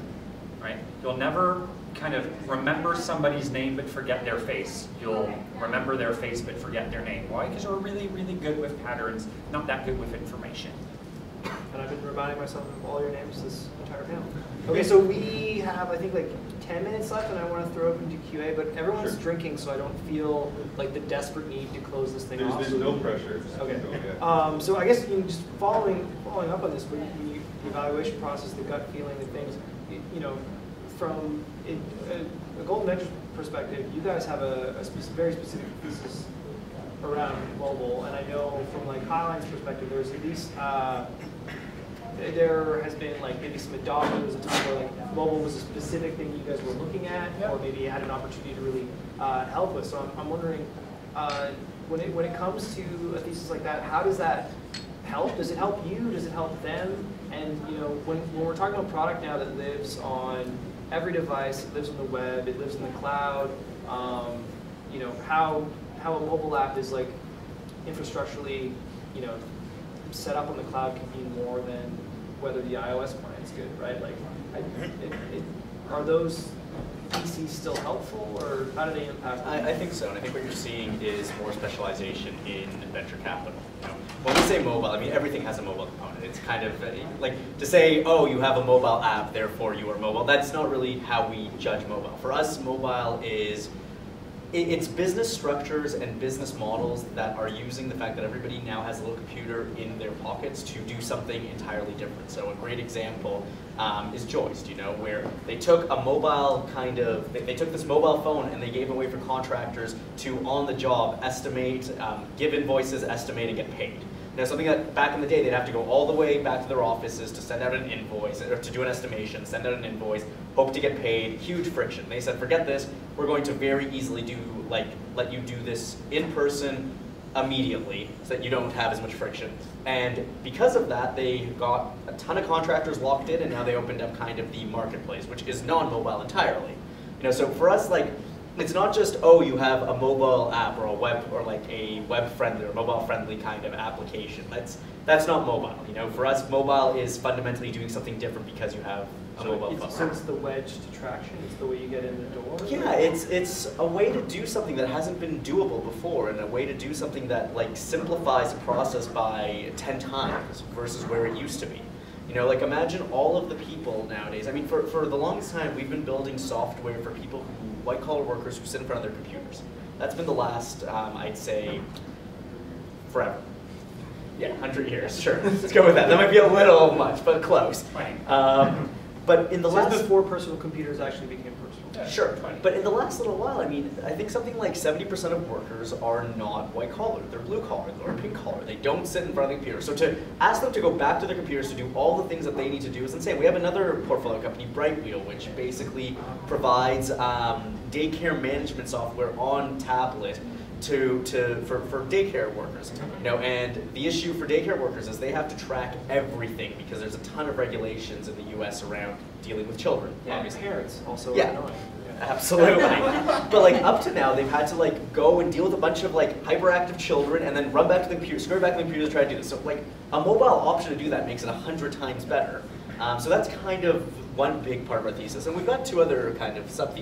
right? You'll never kind of remember somebody's name but forget their face. You'll remember their face but forget their name. Why? Because we're really, really good with patterns, not that good with information. And I've been reminding myself of all your names this entire panel. Okay, so we have, I think, like 10 minutes left, and I want to throw open to QA, but everyone's Sure. drinking, so I don't feel like the desperate need to close this thing There's, off. there's no pressure. Okay. Um, so I guess you know, just following following up on this, when you, the evaluation process, the gut feeling, the things, you, you know, from it, a, a golden edge perspective, you guys have a, a spec- very specific thesis around mobile, and I know from like Highline's perspective, there's at least uh, there has been like maybe some adoption. There was a time where like mobile was a specific thing you guys were looking at, or maybe you had an opportunity to really uh, help with. So I'm, I'm wondering, uh, when it when it comes to a thesis like that, how does that help? Does it help you? Does it help them? And you know, when when we're talking about product now that lives on every device, it lives on the web, it lives in the cloud. Um, you know, how how a mobile app is like infrastructurally, you know, set up on the cloud can mean more than whether the iOS client's good, right? Like, I, it, it, are those PCs still helpful, or how do they impact? I, I think so, and I think what you're seeing is more specialization in venture capital. You know, when we say mobile, I mean everything has a mobile component. It's kind of uh, like to say, oh, you have a mobile app, therefore you are mobile. That's not really how we judge mobile. For us, mobile is it's business structures and business models that are using the fact that everybody now has a little computer in their pockets to do something entirely different. So a great example um, is Joist, you know, where they took a mobile kind of, they, they took this mobile phone and they gave away for contractors to on the job estimate, um, give invoices, estimate, and get paid. Now, something that back in the day they'd have to go all the way back to their offices to send out an invoice or to do an estimation, send out an invoice, hope to get paid, huge friction. They said, forget this, we're going to very easily do, like, let you do this in person immediately so that you don't have as much friction. And because of that, they got a ton of contractors locked in and now they opened up kind of the marketplace, which is non-mobile entirely. You know, so for us, like, it's not just, oh, you have a mobile app or a web, or like a web-friendly or mobile-friendly kind of application. That's, that's not mobile, you know? For us, mobile is fundamentally doing something different because you have a So mobile phone. so it's the wedge to traction. It's the way you get in the door. Yeah, it's it's a way to do something that hasn't been doable before, and a way to do something that like simplifies the process by ten times versus where it used to be. You know, like imagine all of the people nowadays. I mean, for, for the longest time, we've been building software for people who white collar workers who sit in front of their computers. That's been the last, um, I'd say, forever. Yeah, hundred years. Sure, let's go with that. That might be a little much, but close. Um, but in the This last before personal computers actually became Sure, but in the last little while, I mean, I think something like 70% of workers are not white collar. They're blue collar or pink collar. They don't sit in front of the computer. So to ask them to go back to their computers to do all the things that they need to do is insane. We have another portfolio company, Brightwheel, which basically provides um, daycare management software on tablet to, to for, for daycare workers. You know, and the issue for daycare workers is they have to track everything because there's a ton of regulations in the U.S. around dealing with children. Yeah, obviously. parents also Yeah. annoying. Absolutely. but like up to now, they've had to like go and deal with a bunch of like hyperactive children and then run back to the computer, scurry back to the computer to try to do this. So like a mobile option to do that makes it a hundred times better. Um, so that's kind of one big part of our thesis, and we've got two other kind of sub theses.